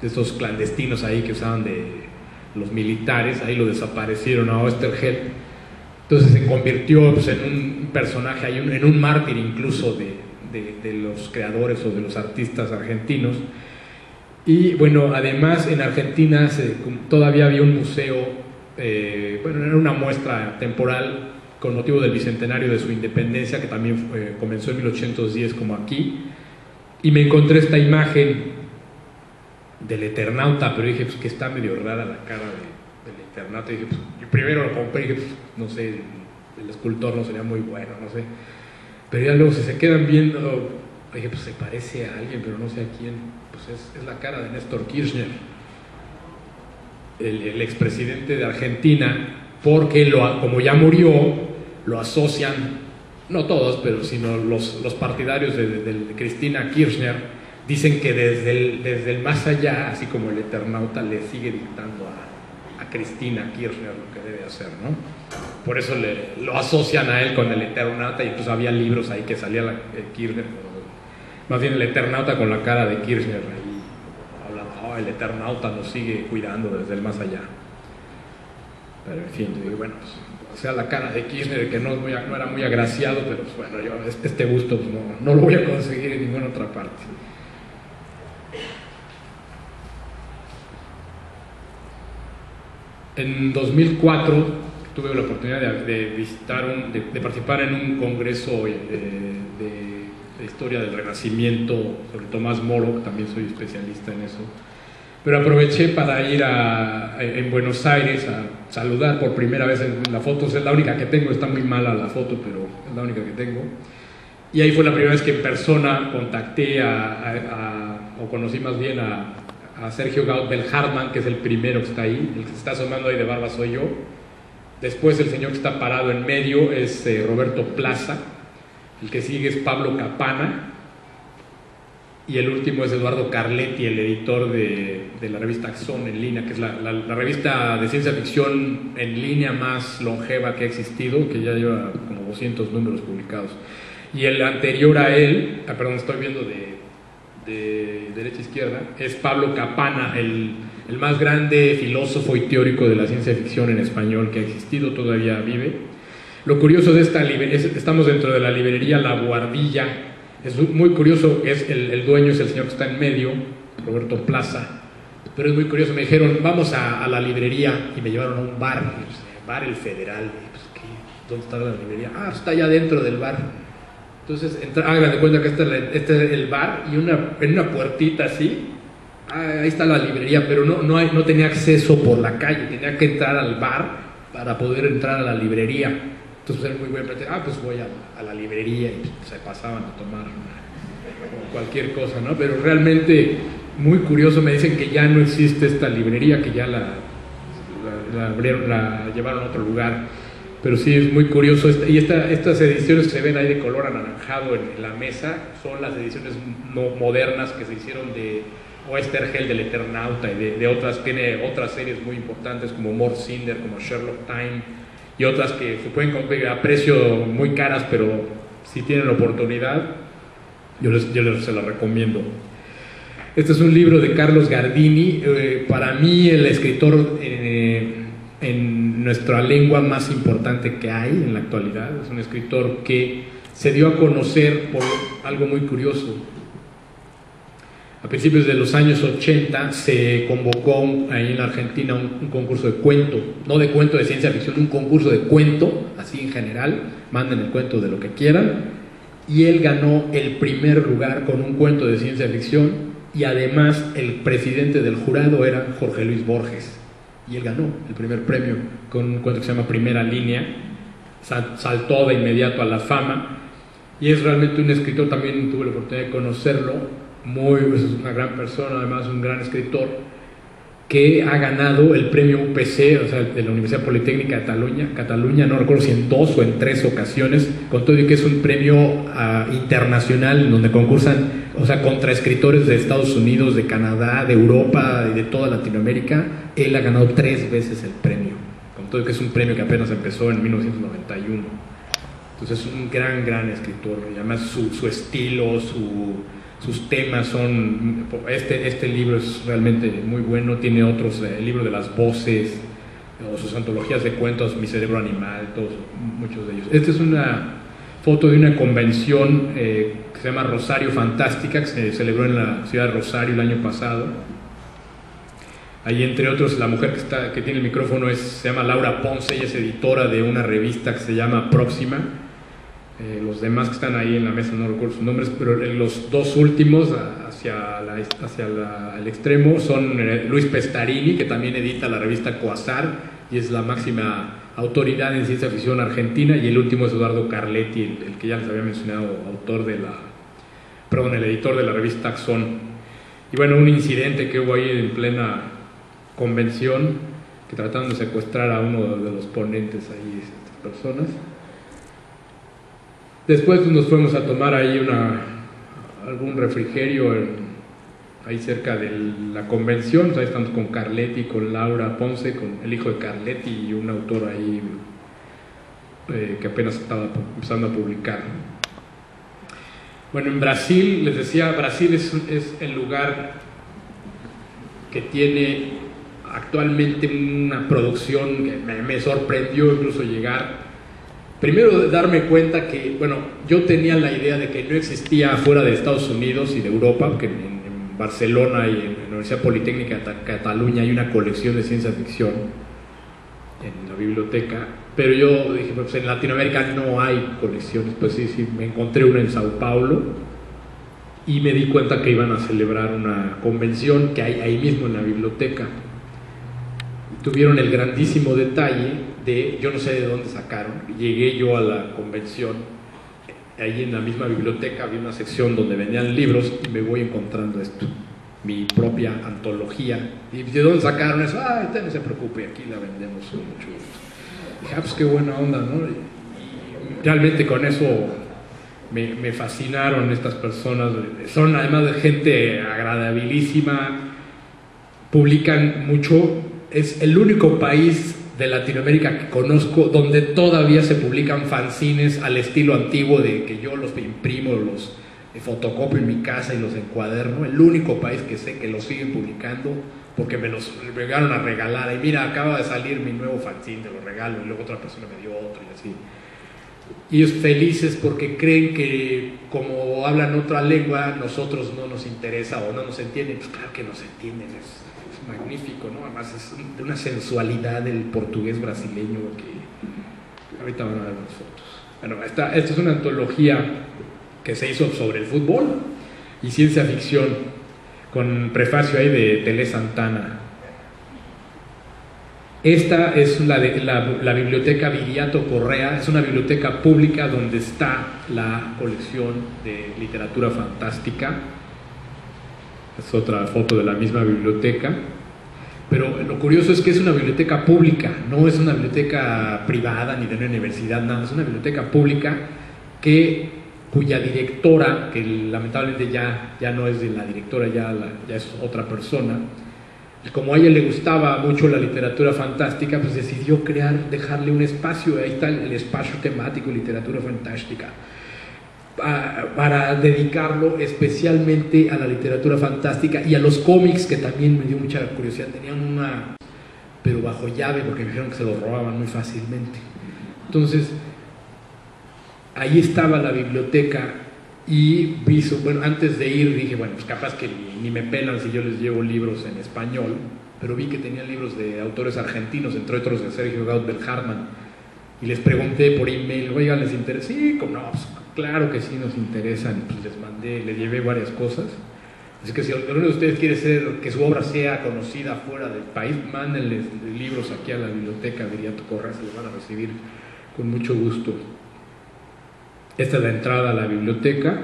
[SPEAKER 2] de, estos clandestinos ahí que usaban de los militares, ahí lo desaparecieron a Oesterheld. Entonces se convirtió pues, en un personaje, en un mártir incluso de, los creadores o de los artistas argentinos. Y bueno, además en Argentina todavía había un museo, eh, bueno, era una muestra temporal con motivo del bicentenario de su independencia, que también comenzó en 1810 como aquí. Y me encontré esta imagen del Eternauta, pero dije pues, que está medio rara la cara el Eternauta. Dije, pues, yo primero lo compré y dije, pues, no sé, el escultor no sería muy bueno, no sé. Pero ya luego si se quedan viendo, dije, pues se parece a alguien, pero no sé a quién. Pues es, es la cara de Néstor Kirchner, el, el expresidente de Argentina, porque lo, como ya murió, lo asocian, no todos, pero sino los, partidarios de, Cristina Kirchner, dicen que desde el, más allá, así como el Eternauta, le sigue dictando a, Cristina Kirchner lo que debe hacer, ¿no? Por eso le, lo asocian a él con el Eternauta, y pues había libros ahí que salía el Kirchner, más bien el Eternauta con la cara de Kirchner ahí, hablando, oh, el Eternauta nos sigue cuidando desde el más allá. Pero en fin, digo, bueno, pues, sea, la cara de Kirchner, que no, muy, no era muy agraciado, pero pues, bueno, yo este gusto pues, no, no lo voy a conseguir en ninguna otra parte. En 2004 tuve la oportunidad de, visitar, un, de, participar en un congreso eh, de, historia del Renacimiento sobre Tomás Moro, que también soy especialista en eso. Pero aproveché para ir a, a, en Buenos Aires a saludar por primera vez en la foto, es la única que tengo, está muy mala la foto, pero es la única que tengo. Y ahí fue la primera vez que en persona contacté a, a o conocí más bien a, a Sergio Gautbel Hartmann, que es el primero que está ahí, el que se está asomando ahí de barba soy yo. Después el señor que está parado en medio es eh, Roberto Plaza, el que sigue es Pablo Capana y el último es Eduardo Carletti, el editor de, de la revista Axon en línea, que es la, la, la, revista de ciencia ficción en línea más longeva que ha existido, que ya lleva como 200 números publicados. Y el anterior a él, ah, perdón, estoy viendo de, de derecha a izquierda, es Pablo Capana, el, el, más grande filósofo y teórico de la ciencia ficción en español que ha existido, todavía vive. Lo curioso de esta librería, estamos dentro de la librería La Guardilla, es muy curioso, es el, el, dueño es el señor que está en medio, Roberto Plaza, pero es muy curioso, me dijeron, vamos a, la librería y me llevaron a un bar, bar El Federal, pues. ¿dónde está la librería? Ah, está allá dentro del bar. Entonces, entra, hagan de cuenta que este es, este es el bar y una, en una puertita así, ahí está la librería, pero no, no tenía acceso por la calle, tenía que entrar al bar para poder entrar a la librería. Entonces era muy buen pretexto, ah, pues voy a, a, la librería y se pasaban a tomar cualquier cosa, ¿no? Pero realmente muy curioso, me dicen que ya no existe esta librería, que ya la, la, la, la llevaron a otro lugar. Pero sí es muy curioso. Y esta, estas ediciones que se ven ahí de color anaranjado en, la mesa son las ediciones no, modernas que se hicieron de Oestergel del Eternauta y de, de, otras. Tiene otras series muy importantes como Mort Cinder, como Sherlock Time y otras que se pueden comprar a precio muy caras, pero si tienen la oportunidad, yo, les, yo les, se las recomiendo. Este es un libro de Carlos Gardini. Eh, para mí, el escritor. Eh, en nuestra lengua más importante que hay en la actualidad. Es un escritor que se dio a conocer por algo muy curioso. A principios de los años 80 se convocó ahí en la Argentina un, un, concurso de cuento, no de cuento de ciencia ficción, un concurso de cuento, así en general, manden el cuento de lo que quieran, y él ganó el primer lugar con un cuento de ciencia ficción y además el presidente del jurado era Jorge Luis Borges y él ganó el primer premio con un cuento que se llama Primera Línea, saltó de inmediato a la fama y es realmente un escritor, también tuve la oportunidad de conocerlo, muy, es una gran persona, además un gran escritor, que ha ganado el premio UPC, o sea, de la Universidad Politécnica de Cataluña, Cataluña, no recuerdo si en dos o en tres ocasiones, con todo y que es un premio uh, internacional donde concursan, o sea, contra escritores de Estados Unidos, de Canadá, de Europa y de toda Latinoamérica, él ha ganado tres veces el premio, con todo y que es un premio que apenas empezó en 1991. Entonces es un gran, gran escritor, y además su, su estilo, su sus temas son, este, este libro es realmente muy bueno, tiene otros, eh, el libro de las voces, o sus antologías de cuentos, Mi cerebro animal, todos, muchos de ellos. Esta es una foto de una convención eh, que se llama Rosario Fantástica, que se celebró en la ciudad de Rosario el año pasado. Ahí, entre otros, la mujer que, está, que tiene el micrófono es, se llama Laura Ponce, ella es editora de una revista que se llama Próxima, Eh, los demás que están ahí en la mesa no recuerdo sus nombres, pero los dos últimos hacia, hacia el extremo son eh, Luis Pestarini, que también edita la revista Coazar y es la máxima autoridad en ciencia ficción argentina, y el último es Eduardo Carletti, el, que ya les había mencionado, autor de la, perdón, el editor de la revista Axon. Y bueno, un incidente que hubo ahí en plena convención, que trataron de secuestrar a uno de los ponentes ahí, estas personas. Después nos fuimos a tomar ahí una, algún refrigerio ahí cerca de la convención, ahí estamos con Carletti, con Laura Ponce, con el hijo de Carletti y un autor ahí eh, que apenas estaba empezando a publicar. Bueno, en Brasil, les decía, Brasil es, es el lugar que tiene actualmente una producción que me, me sorprendió incluso llegar Primero darme cuenta que, bueno, yo tenía la idea de que no existía fuera de Estados Unidos y de Europa, que en, Barcelona y en la Universidad Politécnica de Cataluña hay una colección de ciencia ficción en la biblioteca, pero yo dije, pues en Latinoamérica no hay colecciones, pues sí, sí, me encontré una en Sao Paulo y me di cuenta que iban a celebrar una convención que hay ahí mismo en la biblioteca. Tuvieron el grandísimo detalle yo no sé de dónde sacaron, llegué yo a la convención, ahí en la misma biblioteca había una sección donde vendían libros y me voy encontrando esto, mi propia antología. ¿Y de dónde sacaron eso? Ah, no se preocupe, aquí la vendemos con mucho gusto. Dije, ah, pues qué buena onda, ¿no? Y realmente con eso me, me, fascinaron estas personas. Son además de gente agradabilísima, publican mucho. Es el único país de Latinoamérica que conozco donde todavía se publican fanzines al estilo antiguo de que yo los imprimo, los fotocopio en mi casa y los encuaderno. El único país que sé que los siguen publicando porque me los llegaron a regalar. Y mira, acaba de salir mi nuevo fanzine, te lo regalo. Y luego otra persona me dio otro y así. Y ellos felices porque creen que como hablan otra lengua, nosotros no nos interesa o no nos entienden. Pues claro que nos entienden magnífico, ¿no? Además es de una sensualidad del portugués brasileño que ahorita van a ver las fotos. Bueno, esta, esta es una antología que se hizo sobre el fútbol y ciencia ficción, con prefacio ahí de Tele Santana. Esta es la, de, la, la, biblioteca Viriato Correa, es una biblioteca pública donde está la colección de literatura fantástica. Es otra foto de la misma biblioteca. Pero lo curioso es que es una biblioteca pública, no es una biblioteca privada ni de una universidad, nada, es una biblioteca pública que, cuya directora, que lamentablemente ya, ya no es de la directora, ya, ya es otra persona, y como a ella le gustaba mucho la literatura fantástica, pues decidió crear, dejarle un espacio, ahí está el espacio temático, literatura fantástica para dedicarlo especialmente a la literatura fantástica y a los cómics, que también me dio mucha curiosidad. Tenían una, pero bajo llave, porque me dijeron que se los robaban muy fácilmente. Entonces, ahí estaba la biblioteca y vi, bueno, antes de ir dije, bueno, pues capaz que ni, me pelan si yo les llevo libros en español, pero vi que tenían libros de autores argentinos, entre otros de Sergio Gautbel Hartmann, y les pregunté por email, oigan, ¿les interesa? Sí, como no, pues, claro que sí nos interesan, pues les mandé, les llevé varias cosas. Así que si alguno de ustedes quiere ser, que su obra sea conocida fuera del país, mándenles libros aquí a la biblioteca Viriato Correa, se los van a recibir con mucho gusto. Esta es la entrada a la biblioteca.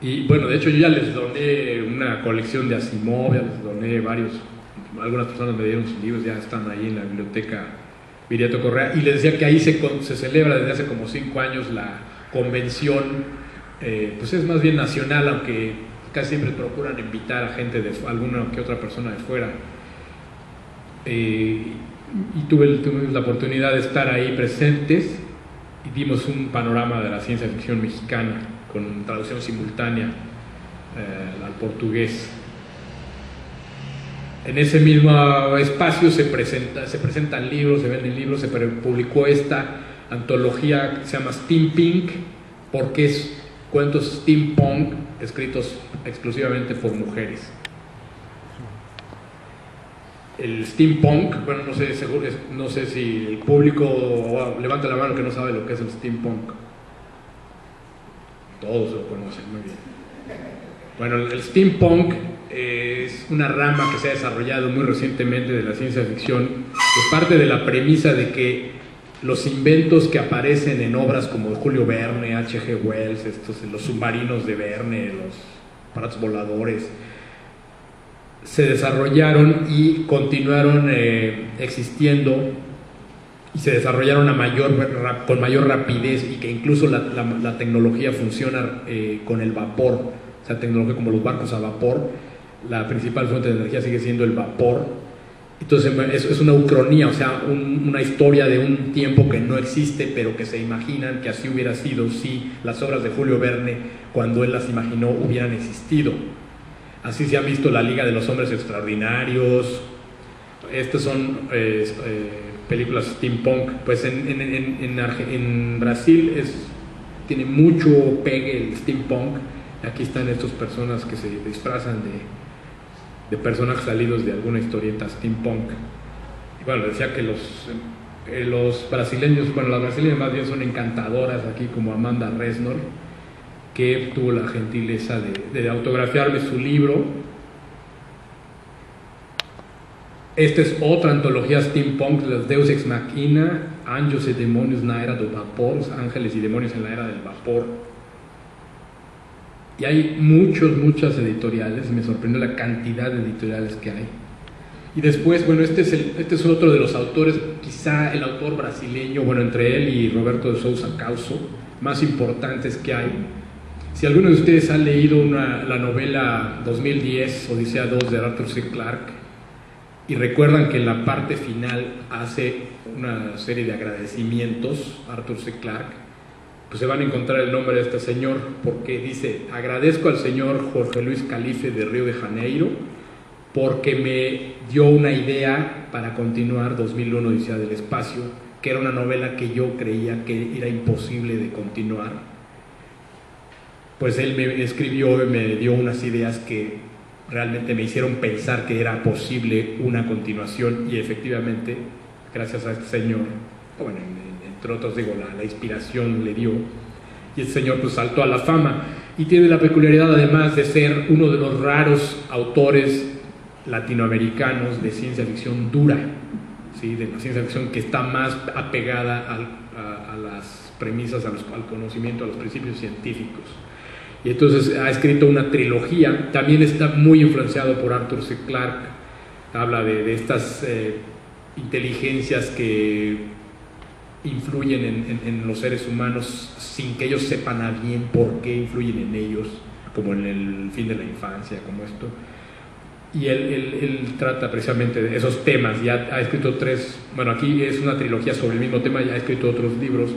[SPEAKER 2] Y bueno, de hecho yo ya les doné una colección de Asimov, ya les doné varios, algunas personas me dieron sus libros, ya están ahí en la biblioteca Viriato Correa, y les decía que ahí se, se celebra desde hace como cinco años la convención, eh, pues es más bien nacional, aunque casi siempre procuran invitar a gente de alguna que otra persona de fuera. Eh, y tuve, la oportunidad de estar ahí presentes y dimos un panorama de la ciencia ficción mexicana con traducción simultánea eh, al portugués en ese mismo espacio se, presenta, se presentan libros, se venden libros, se publicó esta antología que se llama Steampunk, porque es cuentos steampunk escritos exclusivamente por mujeres. el steampunk, bueno, no sé, seguro, no sé si el público levanta la mano que no sabe lo que es el steampunk. Todos lo conocen, muy bien. Bueno, el steampunk es una rama que se ha desarrollado muy recientemente de la ciencia ficción, que parte de la premisa de que los inventos que aparecen en obras como Julio Verne, H.G. Wells, estos, los submarinos de Verne, los aparatos voladores, se desarrollaron y continuaron eh, existiendo y se desarrollaron a mayor, con mayor rapidez y que incluso la, tecnología funciona eh, con el vapor, o sea, tecnología como los barcos a vapor, la principal fuente de energía sigue siendo el vapor. Entonces es, una ucronía, o sea, una historia de un tiempo que no existe, pero que se imaginan que así hubiera sido si las obras de Julio Verne, cuando él las imaginó, hubieran existido. Así se ha visto la Liga de los Hombres Extraordinarios. Estas son eh, eh, películas steampunk. Pues en, Brasil tiene mucho pegue el steampunk. Aquí están estas personas que se disfrazan de, de personajes salidos de alguna historieta steampunk. Y bueno, decía que los, eh, los brasileños, bueno, las brasileñas más bien son encantadoras aquí, como Amanda Resnor que tuvo la gentileza de, autografiarme su libro. Esta es otra antología steampunk, los Deus Ex Machina, Ángeles y Demonios en la era del vapor, Ángeles y Demonios en la era del vapor. Y hay muchos, muchas editoriales, me sorprendió la cantidad de editoriales que hay. Y después, bueno, este es, este es otro de los autores, quizá el autor brasileño, bueno, entre él y Roberto de Sousa Causo, más importantes que hay si alguno de ustedes ha leído la novela 2010, Odisea 2 de Arthur C. Clarke, y recuerdan que en la parte final hace una serie de agradecimientos, Arthur C. Clarke, pues se van a encontrar el nombre de este señor, porque dice, agradezco al señor Jorge Luis Calife de Río de Janeiro, porque me dio una idea para continuar 2001 Odisea del Espacio, que era una novela que yo creía que era imposible de continuar pues él me escribió y me dio unas ideas que realmente me hicieron pensar que era posible una continuación y efectivamente, gracias a este señor, bueno, entre otros digo, la, inspiración le dio y el señor pues saltó a la fama y tiene la peculiaridad además de ser uno de los raros autores latinoamericanos de ciencia ficción dura, ¿sí? de la ciencia ficción que está más apegada a, las premisas, al conocimiento, a los principios científicos. Y entonces ha escrito una trilogía, también está muy influenciado por Arthur C. Clarke, habla de, estas eh, inteligencias que influyen en, los seres humanos sin que ellos sepan a bien por qué influyen en ellos, como en el fin de la infancia, como esto. Y él, él, trata precisamente de esos temas, ya ha escrito tres, bueno, aquí es una trilogía sobre el mismo tema, ya ha escrito otros libros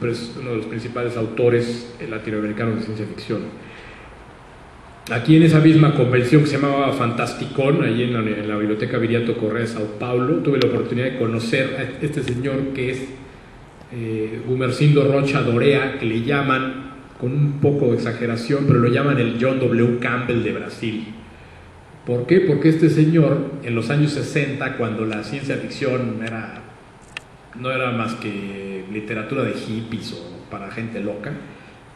[SPEAKER 2] pero es uno de los principales autores latinoamericanos de ciencia ficción. Aquí en esa misma convención que se llamaba Fantasticón, allí en la, Biblioteca Viriato Correa de Sao Paulo, tuve la oportunidad de conocer a este señor que es eh, Gumercindo Rocha Dorea, que le llaman, con un poco de exageración, pero lo llaman el John W. Campbell de Brasil. ¿Por qué? Porque este señor, en los años 60, cuando la ciencia ficción era no era más que literatura de hippies o para gente loca.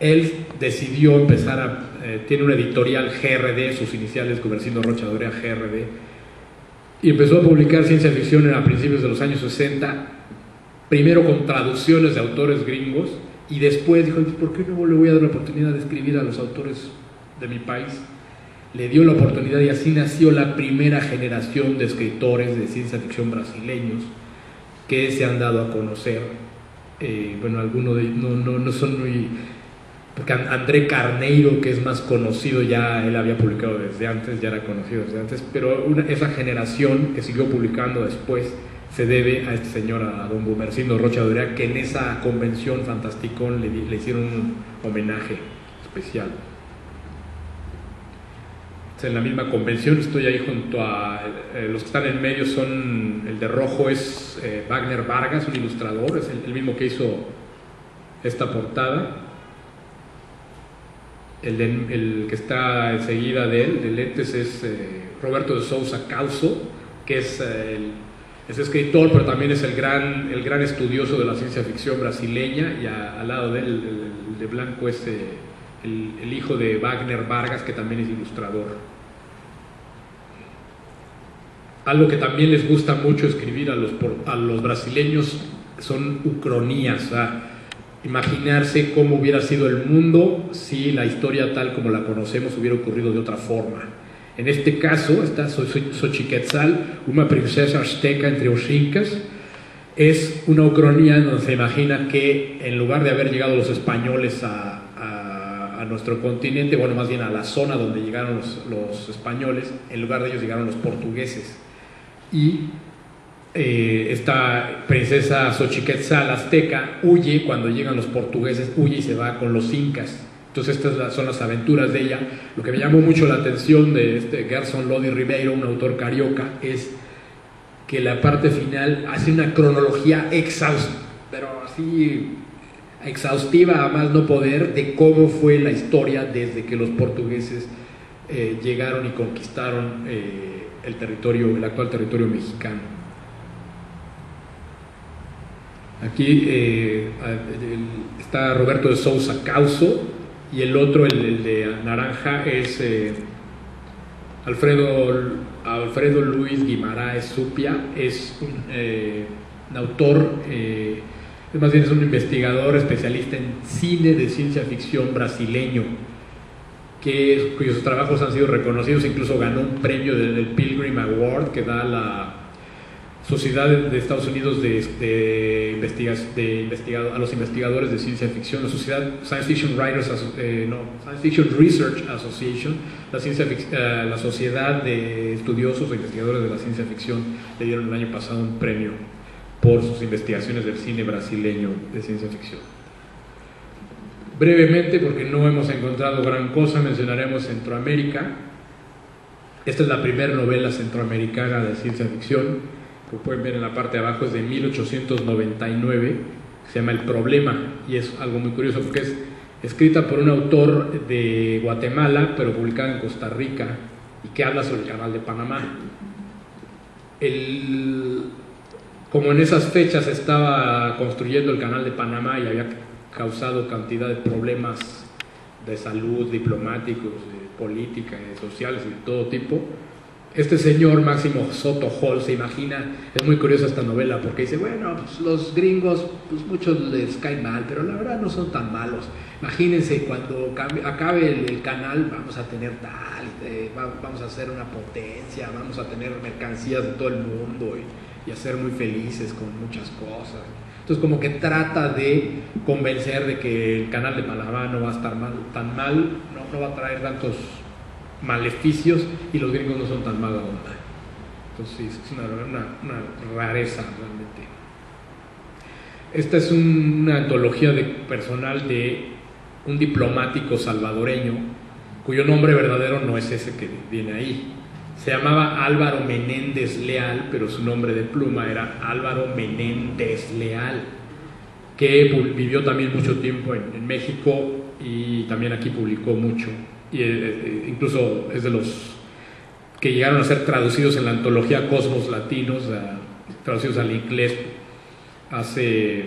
[SPEAKER 2] Él decidió empezar a... Eh, tiene una editorial GRD, sus iniciales Gumercindo Rocha Dorea GRD, y empezó a publicar ciencia ficción a principios de los años 60, primero con traducciones de autores gringos, y después dijo, ¿por qué no le voy a dar la oportunidad de escribir a los autores de mi país? Le dio la oportunidad y así nació la primera generación de escritores de ciencia ficción brasileños que se han dado a conocer. Eh, bueno, algunos de no, no, no son muy... Porque André Carneiro, que es más conocido, ya él había publicado desde antes, ya era conocido desde antes, pero esa generación que siguió publicando después se debe a este señor, a don Bumercindo Rocha Dorea, que en esa convención fantasticón le, hicieron un homenaje especial en la misma convención, estoy ahí junto a eh, los que están en medio son, el de rojo es eh, Wagner Vargas, un ilustrador, es el, mismo que hizo esta portada. El, el, que está enseguida de él, de lentes, es eh, Roberto de Sousa Causo, que es el es escritor, pero también es el gran, el gran estudioso de la ciencia ficción brasileña y al lado de él, de blanco, es eh, el, hijo de Wagner Vargas, que también es ilustrador. Algo que también les gusta mucho escribir a los, a los brasileños son ucronías, imaginarse cómo hubiera sido el mundo si la historia tal como la conocemos hubiera ocurrido de otra forma. En este caso, está Xochiquetzal, una princesa azteca entre los incas. Es una ucronía donde se imagina que en lugar de haber llegado los españoles a, nuestro continente, bueno, más bien a la zona donde llegaron los, españoles, en lugar de ellos llegaron los portugueses. Y eh, esta princesa Xochiquetzal azteca huye cuando llegan los portugueses, huye y se va con los incas. Entonces estas son las aventuras de ella. Lo que me llamó mucho la atención de este Gerson Lodi Ribeiro, un autor carioca, es que la parte final hace una cronología exhaustiva, pero así exhaustiva a más no poder de cómo fue la historia desde que los portugueses eh, llegaron y conquistaron eh, el territorio, el actual territorio mexicano. Aquí eh, está Roberto de Sousa Causo, y el otro, el, de naranja, es eh, Alfredo, Alfredo Luis Guimaraes Supia, es un, eh, autor, eh, más bien es un investigador especialista en cine de ciencia ficción brasileño, que, cuyos trabajos han sido reconocidos, incluso ganó un premio del Pilgrim Award que da la Sociedad de Estados Unidos de, de, de a los investigadores de ciencia ficción, la Sociedad Science Fiction Writers, eh, no, Science Fiction Research Association, la, ciencia, eh, la Sociedad de Estudiosos e Investigadores de la Ciencia Ficción, le dieron el año pasado un premio por sus investigaciones del cine brasileño de ciencia ficción. Brevemente, porque no hemos encontrado gran cosa, mencionaremos Centroamérica. Esta es la primera novela centroamericana de ciencia ficción pueden ver en la parte de abajo, es de 1899, se llama El Problema, y es algo muy curioso porque es escrita por un autor de Guatemala, pero publicada en Costa Rica, y que habla sobre el canal de Panamá. como en esas fechas estaba construyendo el canal de Panamá y había causado cantidad de problemas de salud, diplomáticos, de política, sociales y de todo tipo, este señor Máximo Soto Hall se imagina, es muy curiosa esta novela porque dice, bueno, pues los gringos, pues muchos les caen mal, pero la verdad no son tan malos. Imagínense cuando acabe el, canal vamos a tener tal, eh, vamos a hacer una potencia, vamos a tener mercancías de todo el mundo y, y ser muy felices con muchas cosas. Entonces como que trata de convencer de que el canal de Panamá no va a estar mal, tan mal, no, no va a traer tantos maleficios y los gringos no son tan mala onda. Entonces es una, rareza realmente. Esta es una antología de personal de un diplomático salvadoreño cuyo nombre verdadero no es ese que viene ahí. Se llamaba Álvaro Menéndez Leal, pero su nombre de pluma era Álvaro Menéndez Leal, que vivió también mucho tiempo en México y también aquí publicó mucho eh, eh, incluso es de los que llegaron a ser traducidos en la antología Cosmos Latinos, traducidos al inglés hace,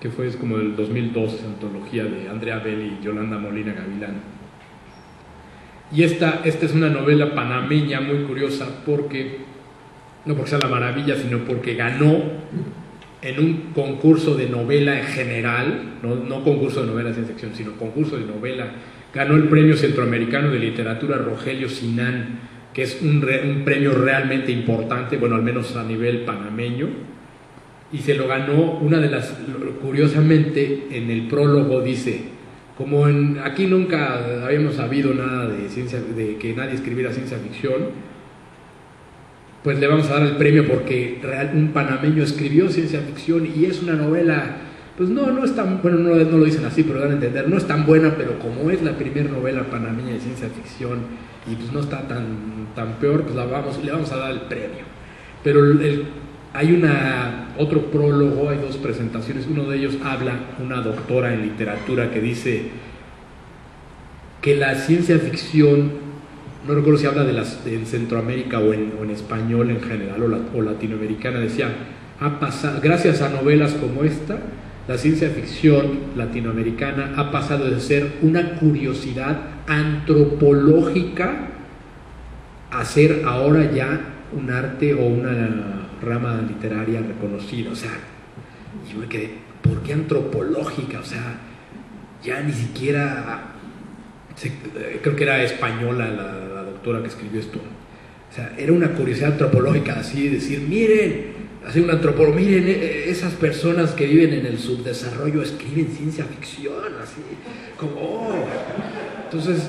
[SPEAKER 2] que fue como el 2012, esa antología de Andrea Belli y Yolanda Molina Gavilán. Y esta, esta es una novela panameña muy curiosa porque, no porque sea la maravilla, sino porque ganó en un concurso de novela en general, no, no concurso de novela de ciencia sino concurso de novela ganó el Premio Centroamericano de Literatura Rogelio Sinán, que es un, premio realmente importante, bueno, al menos a nivel panameño, y se lo ganó una de las, curiosamente, en el prólogo dice, como aquí nunca habíamos sabido nada de, ciencia, de que nadie escribiera ciencia ficción, pues le vamos a dar el premio porque un panameño escribió ciencia ficción y es una novela pues no, no es tan, bueno, no, lo dicen así, pero dan a entender, no es tan buena, pero como es la primera novela panameña de ciencia ficción y pues no está tan, tan peor, pues la vamos, le vamos a dar el premio. Pero hay una, otro prólogo, hay dos presentaciones, uno de ellos habla una doctora en literatura que dice que la ciencia ficción no recuerdo si habla de las en Centroamérica o en, español en general o, latinoamericana, decía, ha pasado, gracias a novelas como esta, la ciencia ficción latinoamericana ha pasado de ser una curiosidad antropológica a ser ahora ya un arte o una rama literaria reconocida. O sea, yo me quedé, ¿por qué antropológica? O sea, ya ni siquiera, creo que era española la, doctora que escribió esto. O sea, era una curiosidad antropológica así, decir, miren, así un antropólogo, miren, e, esas personas que viven en el subdesarrollo escriben ciencia ficción, así, como, oh. Entonces,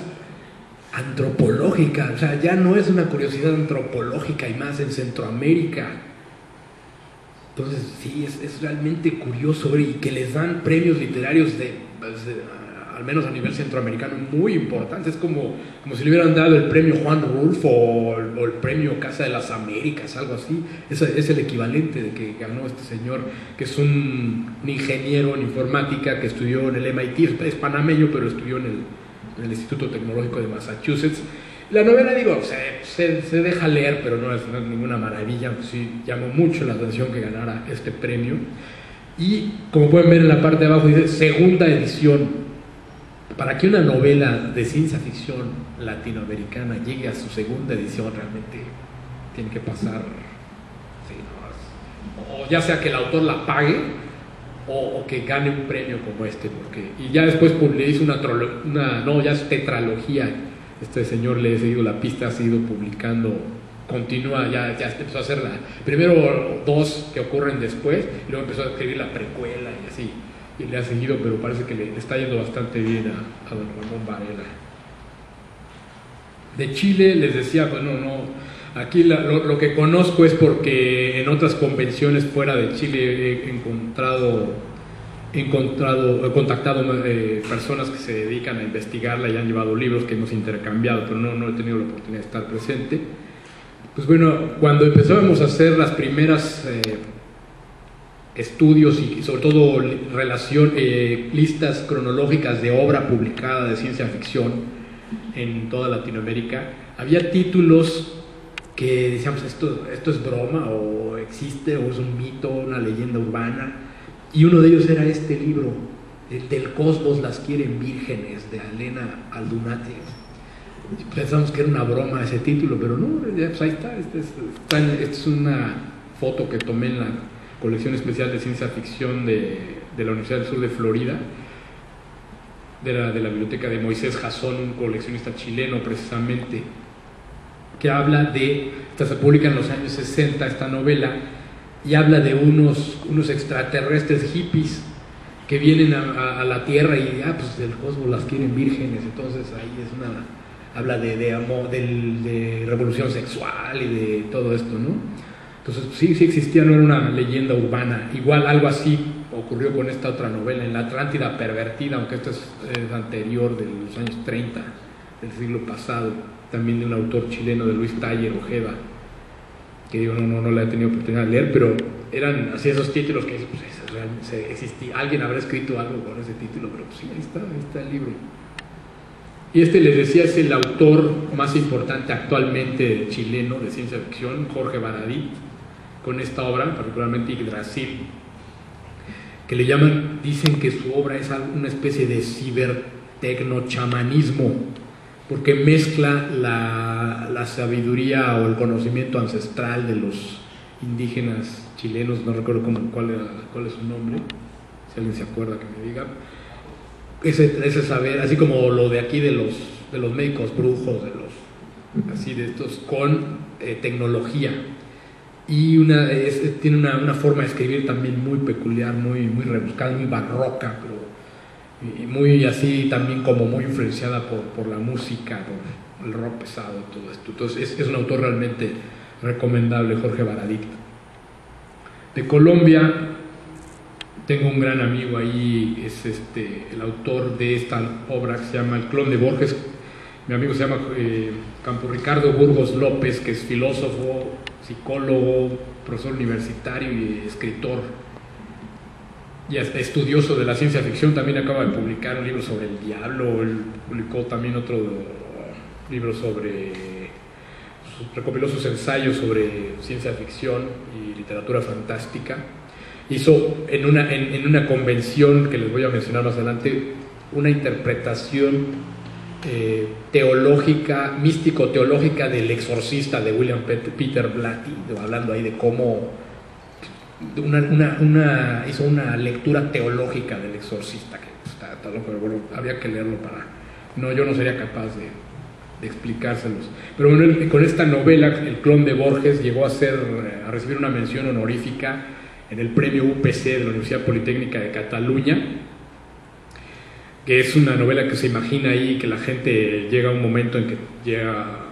[SPEAKER 2] antropológica, o sea, ya no es una curiosidad antropológica y más en Centroamérica. Entonces, sí, es, realmente curioso y que les dan premios literarios de, pues, al menos a nivel centroamericano, muy importantes. Es como, como si le hubieran dado el premio Juan Rulfo o, el premio Casa de las Américas, algo así. Es, es el equivalente de que ganó este señor, que es un, ingeniero en informática que estudió en el MIT, es panameño, pero estudió en el, Instituto Tecnológico de Massachusetts. La novela, digo, se, se, deja leer, pero no es, ninguna maravilla. Sí, llamó mucho la atención que ganara este premio. Y como pueden ver en la parte de abajo, dice segunda edición. Para que una novela de ciencia ficción latinoamericana llegue a su segunda edición, realmente tiene que pasar. o ya sea que el autor la pague, o, que gane un premio como este, porque y ya después le hizo una, una, no, ya es tetralogía, este señor le he seguido la pista, ha seguido publicando, continúa, ya, ya empezó a hacer la, primero dos que ocurren después, y luego empezó a escribir la precuela y así, y le ha seguido, pero parece que le, está yendo bastante bien a, a don Ramón Varela. De Chile les decía, bueno, no, aquí lo, que conozco es porque en otras convenciones fuera de Chile he encontrado he encontrado, he contactado eh, personas que se dedican a investigarla y han llevado libros que hemos intercambiado, pero no, no he tenido la oportunidad de estar presente. Pues bueno, cuando empezamos a hacer las primeras eh, estudios y sobre todo eh, listas cronológicas de obra publicada de ciencia ficción en toda Latinoamérica, había títulos que decíamos esto, esto es broma o existe o es un mito, una leyenda urbana y uno de ellos era este libro, el del cosmos las quieren vírgenes, de Elena Aldunate. Pensamos que era una broma ese título, pero no, pues ahí está. Esta es, es, una foto que tomé en la colección especial de ciencia ficción de, de la Universidad del Sur de Florida, de la, de la biblioteca de Moisés Jasón, un coleccionista chileno precisamente, que habla de, esta se publica en los años 60, esta novela, y habla de unos, unos extraterrestres hippies que vienen a, la Tierra y ah, pues del cosmos las quieren vírgenes, entonces ahí es una, habla de, de, amor, de, revolución sexual y de todo esto, ¿no? Entonces sí, sí existía, no era una leyenda urbana, igual algo así ocurrió con esta otra novela, en la Atlántida pervertida, aunque esto es, anterior de los años 30 del siglo pasado, también de un autor chileno de Luis Taller Ojeda que digo, no, no, no la he tenido oportunidad de leer, pero eran así esos títulos que pues, existía, alguien habrá escrito algo con ese título, pero pues sí, ahí está, ahí está el libro. Y este, les decía, es el autor más importante actualmente chileno de ciencia ficción, Jorge Baradit, con esta obra, particularmente Yggdrasil, que le llaman, dicen que su obra es una especie de cibertecnochamanismo, porque mezcla la, sabiduría o el conocimiento ancestral de los indígenas chilenos, no recuerdo cuál, cuál es su nombre, si alguien se acuerda que me diga, ese, ese saber, así como lo de aquí de los, de los médicos brujos, de los, así de estos, con eh, tecnología. Y una, tiene una, una, forma de escribir también muy peculiar, muy, muy rebuscada, muy barroca, pero y muy así también como muy influenciada por, por la música, por el rock pesado todo esto. Entonces es, es un autor realmente recomendable, Jorge Baradit. De Colombia tengo un gran amigo ahí, es este, el autor de esta obra que se llama El clon de Borges. Mi amigo se llama eh, Campo Ricardo Burgos López, que es filósofo, psicólogo, profesor universitario y escritor y estudioso de la ciencia ficción, también acaba de publicar un libro sobre el diablo, él publicó también otro libros sobre, recopiló sus ensayos sobre ciencia ficción y literatura fantástica. Hizo en una, en, una convención que les voy a mencionar más adelante una interpretación eh, teológica, místico-teológica del exorcista de William Peter Blatty, hablando ahí de cómo hizo una lectura teológica del exorcista, que está, está loco, bueno, había que leerlo para... No, yo no sería capaz de, de explicárselos. Pero bueno, con esta novela, El clon de Borges llegó a, ser, a recibir una mención honorífica en el premio UPC de la Universidad Politécnica de Cataluña, que es una novela que se imagina ahí que la gente llega a un momento en que llega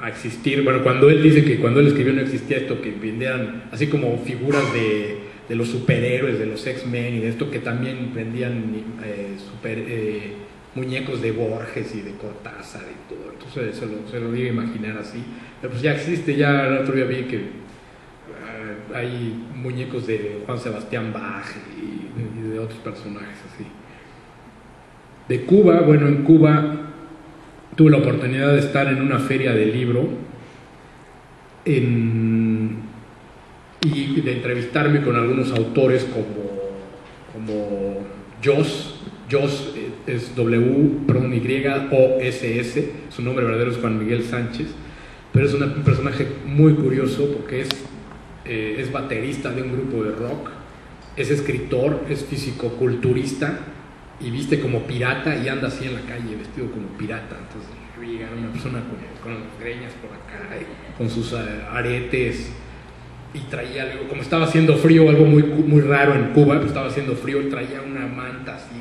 [SPEAKER 2] a existir. Bueno, cuando él dice que cuando él escribió no existía esto, que vendían así como figuras de, de los superhéroes, de los X-Men y de esto que también vendían eh, super, eh, muñecos de Borges y de Cortázar y todo. Entonces se lo, se lo a imaginar así. Pero pues ya existe, ya el otro día vi que uh, hay muñecos de Juan Sebastián Bach y, de otros personajes así. De Cuba, bueno, en Cuba tuve la oportunidad de estar en una feria de libro y de entrevistarme con algunos autores como, como Joss, Joss eh, es W, perdón, Y, O, S, S, su nombre verdadero es Juan Miguel Sánchez, pero es un personaje muy curioso porque es, eh, es baterista de un grupo de rock, es escritor, es físico-culturista y viste como pirata y anda así en la calle vestido como pirata. Entonces llega una persona con, con las greñas por acá, con sus uh, aretes y traía algo, como estaba haciendo frío, algo muy, muy raro en Cuba, pues estaba haciendo frío y traía una manta así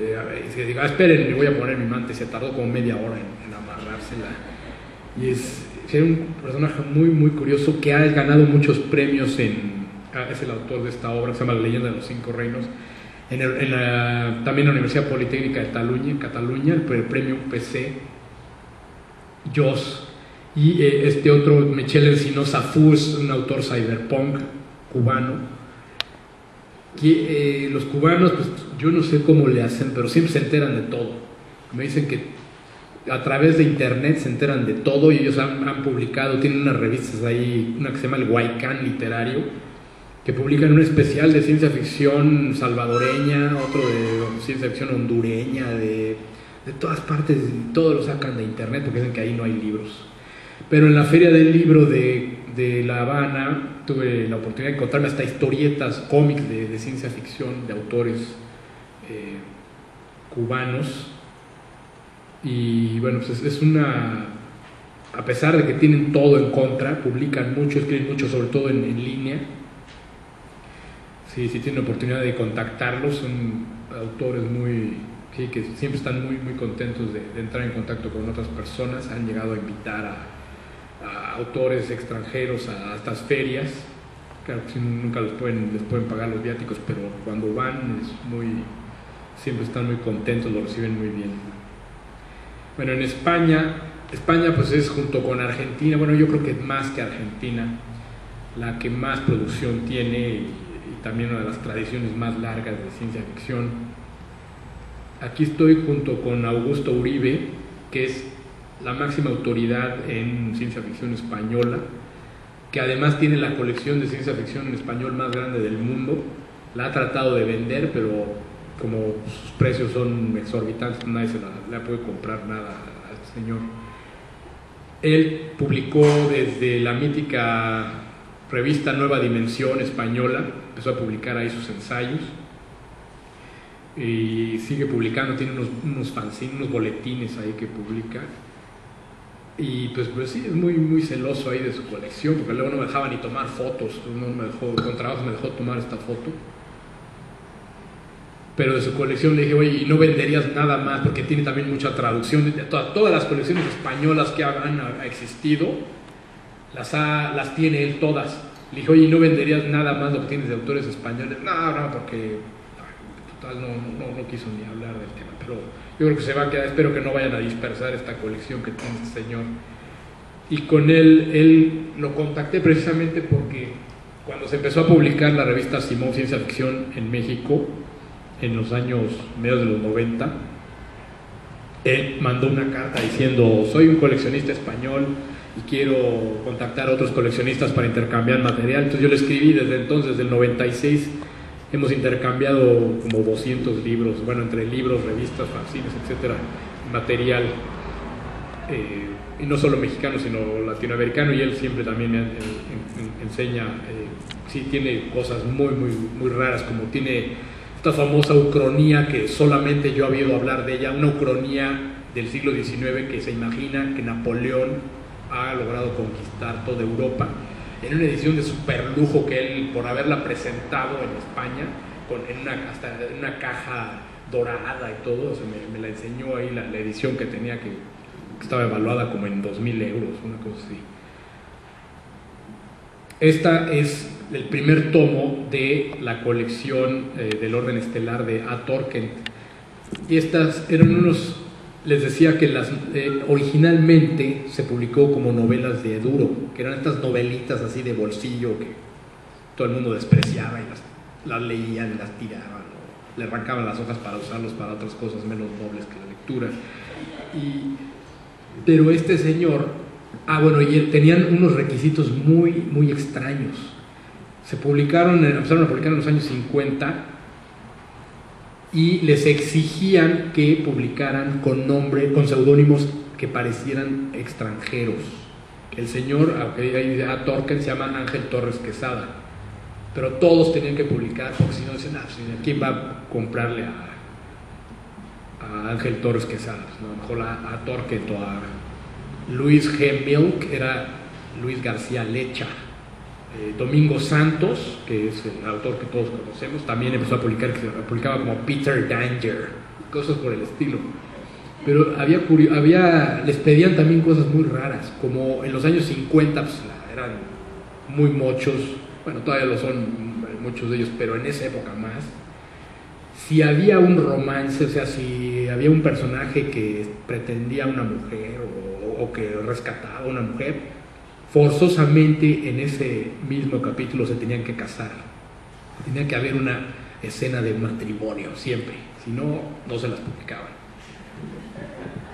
[SPEAKER 2] eh, y se diga, ah, esperen, me voy a poner mi manta, y se tardó como media hora en, amarrársela. Y es, es, un personaje muy, muy curioso que ha ganado muchos premios en. Ah, es el autor de esta obra, se llama La leyenda de los cinco reinos. En, el, en la, también la Universidad Politécnica de Cataluña, Cataluña el, premio PC, Joss. Y eh, este otro, Michel Encinosa Fus, un autor cyberpunk cubano que, eh, los cubanos, pues yo no sé cómo le hacen, pero siempre se enteran de todo. Me dicen que a través de internet se enteran de todo y ellos han, han publicado, tienen unas revistas ahí, una que se llama el Huaycán Literario, que publican un especial de ciencia ficción salvadoreña, otro de ciencia ficción hondureña, de, de todas partes, todo lo sacan de internet porque dicen que ahí no hay libros. Pero en la feria del libro de, de La Habana tuve la oportunidad de encontrarme hasta historietas, cómics de, de ciencia ficción de autores eh, cubanos. Y bueno, pues es, una, a pesar de que tienen todo en contra, publican mucho, escriben mucho, sobre todo en, en línea. Sí, sí tienen oportunidad de contactarlos, son autores muy, sí, que siempre están muy, muy contentos de, de, entrar en contacto con otras personas, han llegado a invitar a, a autores extranjeros a, a estas ferias, claro que nunca les pueden, les pueden pagar los viáticos, pero cuando van es muy, siempre están muy contentos, lo reciben muy bien. Bueno, en España, España pues es junto con Argentina, bueno yo creo que más que Argentina, la que más producción tiene y también una de las tradiciones más largas de ciencia ficción. Aquí estoy junto con Augusto Uribe, que es la máxima autoridad en ciencia ficción española, que además tiene la colección de ciencia ficción en español más grande del mundo. La ha tratado de vender, pero como sus precios son exorbitantes, nadie se la, la puede comprar nada a este señor. Él publicó desde la mítica revista Nueva Dimensión española, empezó a publicar ahí sus ensayos y sigue publicando, tiene unos, unos fanzines, unos boletines ahí que publica. Y pues, pues sí, es muy, muy celoso ahí de su colección, porque luego no me dejaba ni tomar fotos, no me dejó, con trabajo me dejó tomar esta foto pero de su colección le dije, oye, ¿y no venderías nada más? Porque tiene también mucha traducción. De todas, todas las colecciones españolas que han existido, las, las tiene él todas. Le dije, oye, ¿y no venderías nada más lo que tienes de autores españoles? No, no, porque total no, no, no quiso ni hablar del tema. Pero yo creo que se va a quedar, espero que no vayan a dispersar esta colección que tiene este señor. Y con él, él lo contacté precisamente porque cuando se empezó a publicar la revista Simón Ciencia Ficción en México, en los años medios de los 90, él mandó una carta diciendo, soy un coleccionista español y quiero contactar a otros coleccionistas para intercambiar material. Entonces yo le escribí desde entonces, desde el 96, hemos intercambiado como 200 libros, bueno, entre libros, revistas, fanzines, etcétera, material. Eh, y no solo mexicano, sino latinoamericano, y él siempre también me enseña, eh, sí, tiene cosas muy, muy, muy raras, como tiene esta famosa ucronía que solamente yo había oído hablar de ella, una ucronía del siglo XIX que se imagina que Napoleón ha logrado conquistar toda Europa, en una edición de super lujo que él, por haberla presentado en España, con, en una, hasta en una caja dorada y todo, me, la enseñó ahí la, la edición que tenía que estaba evaluada como en 2.000 euros, una cosa así. Esta es el primer tomo de la colección eh, del orden estelar de A. Torkent. Y estas eran unos, les decía que las, eh, originalmente se publicó como novelas de Duro, que eran estas novelitas así de bolsillo que todo el mundo despreciaba y las, las leían y las tiraban, le arrancaban las hojas para usarlos para otras cosas menos nobles que la lectura. Pero este señor, ah bueno, y tenían unos requisitos muy, muy extraños. Se publicaron, empezaron a publicar en los años 50 y les exigían que publicaran con nombre, con seudónimos que parecieran extranjeros. El señor, aunque a Torken, se llama Ángel Torres Quesada, pero todos tenían que publicar, porque si no dicen, ah, pues, ¿quién va a comprarle a Ángel Torres Quesada, a lo mejor a, a Torqueto, a Luis G. Milk, era Luis García Lecha. Eh, Domingo Santos, que es el autor que todos conocemos, también empezó a publicar, que se publicaba como Peter Danger, cosas por el estilo. Pero había, había, les pedían también cosas muy raras, como en los años 50 pues, eran muy muchos, bueno, todavía lo son muchos de ellos, pero en esa época más si había un romance, o sea, si había un personaje que pretendía a una mujer o, que rescataba a una mujer, forzosamente en ese mismo capítulo se tenían que casar. Tenía que haber una escena de matrimonio siempre, si no, no se las publicaban.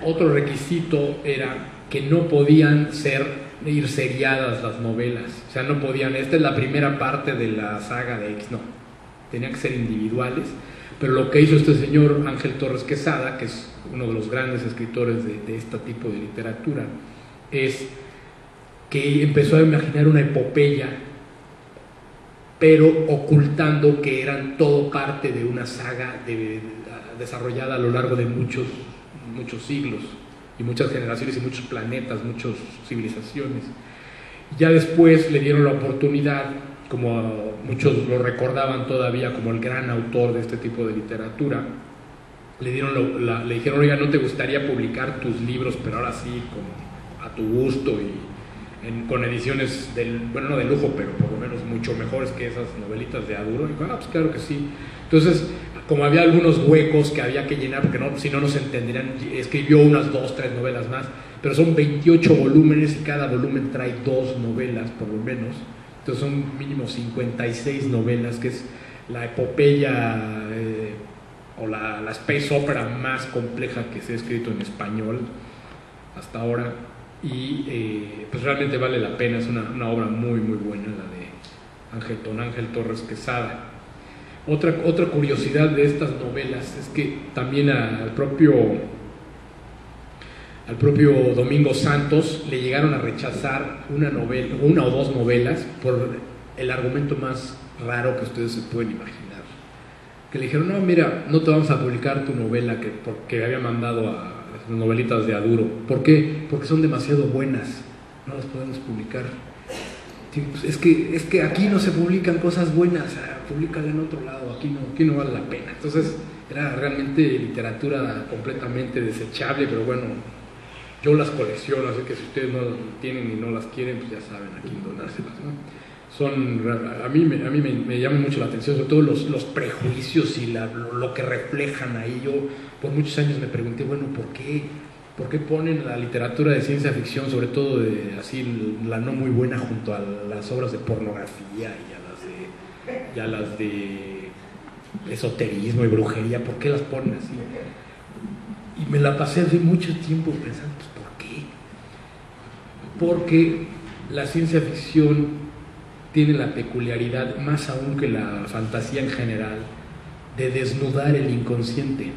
[SPEAKER 2] Otro requisito era que no podían ser ir seriadas las novelas, o sea, no podían, esta es la primera parte de la saga de X, no, tenían que ser individuales pero lo que hizo este señor Ángel Torres Quesada, que es uno de los grandes escritores de, este tipo de literatura, es que empezó a imaginar una epopeya, pero ocultando que eran todo parte de una saga desarrollada a lo largo de muchos, muchos siglos y muchas generaciones y muchos planetas, muchas civilizaciones. Ya después le dieron la oportunidad como muchos lo recordaban todavía como el gran autor de este tipo de literatura, le, dieron le dijeron, oiga, ¿no te gustaría publicar tus libros, pero ahora sí, a tu gusto y con ediciones, del, bueno, no de lujo, pero por lo menos mucho mejores que esas novelitas de Aduro? Y dijo, ah, pues claro que sí. Entonces, como había algunos huecos que había que llenar, porque no, si no nos entenderían, escribió unas dos, tres novelas más, pero son 28 volúmenes y cada volumen trae dos novelas, por lo menos. Entonces son mínimo 56 novelas, que es la epopeya eh, o la, space opera más compleja que se ha escrito en español hasta ahora. Y eh, pues realmente vale la pena, es una, obra muy muy buena la de Ángel, Don Ángel Torres Quesada. Otra, otra curiosidad de estas novelas es que también al propio al propio Domingo Santos le llegaron a rechazar una novela, una o dos novelas por el argumento más raro que ustedes se pueden imaginar. Que le dijeron, no, mira, no te vamos a publicar tu novela que, porque había mandado a novelitas de Aduro. ¿Por qué? Porque son demasiado buenas, no las podemos publicar. Pues, es que, es que aquí no se publican cosas buenas, publican en otro lado, aquí no, aquí no vale la pena. Entonces era realmente literatura completamente desechable, pero bueno, yo las colecciono, así que si ustedes no tienen y no las quieren, pues ya saben a quién donárselas. Son, a mí, a mí me, llama mucho la atención, sobre todo los, los prejuicios y lo, que reflejan ahí. Yo por muchos años me pregunté, bueno, ¿por qué, ¿por qué ponen la literatura de ciencia ficción, sobre todo de así la no muy buena, junto a las obras de pornografía y a las de, y las de esoterismo y brujería? ¿Por qué las ponen así? Y me la pasé hace mucho tiempo pensando, pues, ¿por qué? Porque la ciencia ficción tiene la peculiaridad, más aún que la fantasía en general, de desnudar el inconsciente.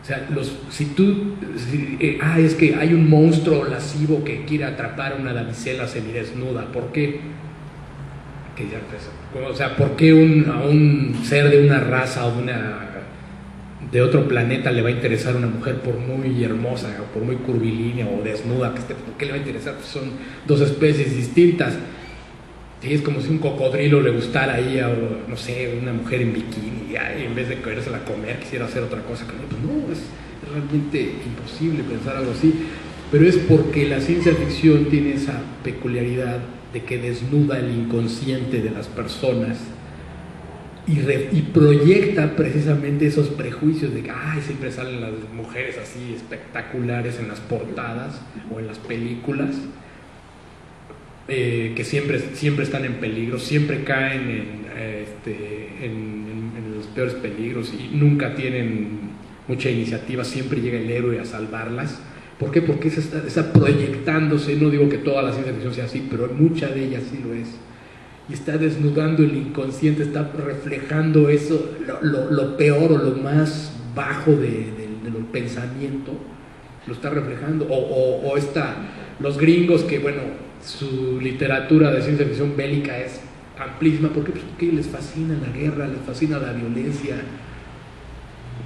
[SPEAKER 2] O sea, los, si tú, eh, ah, es que hay un monstruo lascivo que quiere atrapar a una damisela semidesnuda, ¿por qué? Que ya o sea, ¿por qué un, a un ser de una raza o una, de otro planeta le va a interesar una mujer por muy hermosa o por muy curvilínea o desnuda que esté? ¿Por qué le va a interesar? Pues son dos especies distintas. Es como si un cocodrilo le gustara ahí a, no sé, una mujer en bikini y en vez de querérsela comer quisiera hacer otra cosa. Pues no, es realmente imposible pensar algo así. Pero es porque la ciencia ficción tiene esa peculiaridad de que desnuda el inconsciente de las personas y, y, proyecta precisamente esos prejuicios de que Ay, siempre salen las mujeres así espectaculares en las portadas o en las películas eh, que siempre, siempre están en peligro, siempre caen en, este, en, los peores peligros y nunca tienen mucha iniciativa, siempre llega el héroe a salvarlas. ¿Por qué? Porque esa está, está, proyectándose, no digo que toda la ciencia ficción sea así, pero mucha de ellas sí lo es. Y está desnudando el inconsciente, está reflejando eso, lo, lo, peor o lo más bajo de, de, del pensamiento, lo está reflejando. O, o, o está, los gringos que, bueno, su literatura de ciencia ficción bélica es amplísima. ¿Por qué? Pues porque les fascina la guerra, les fascina la violencia.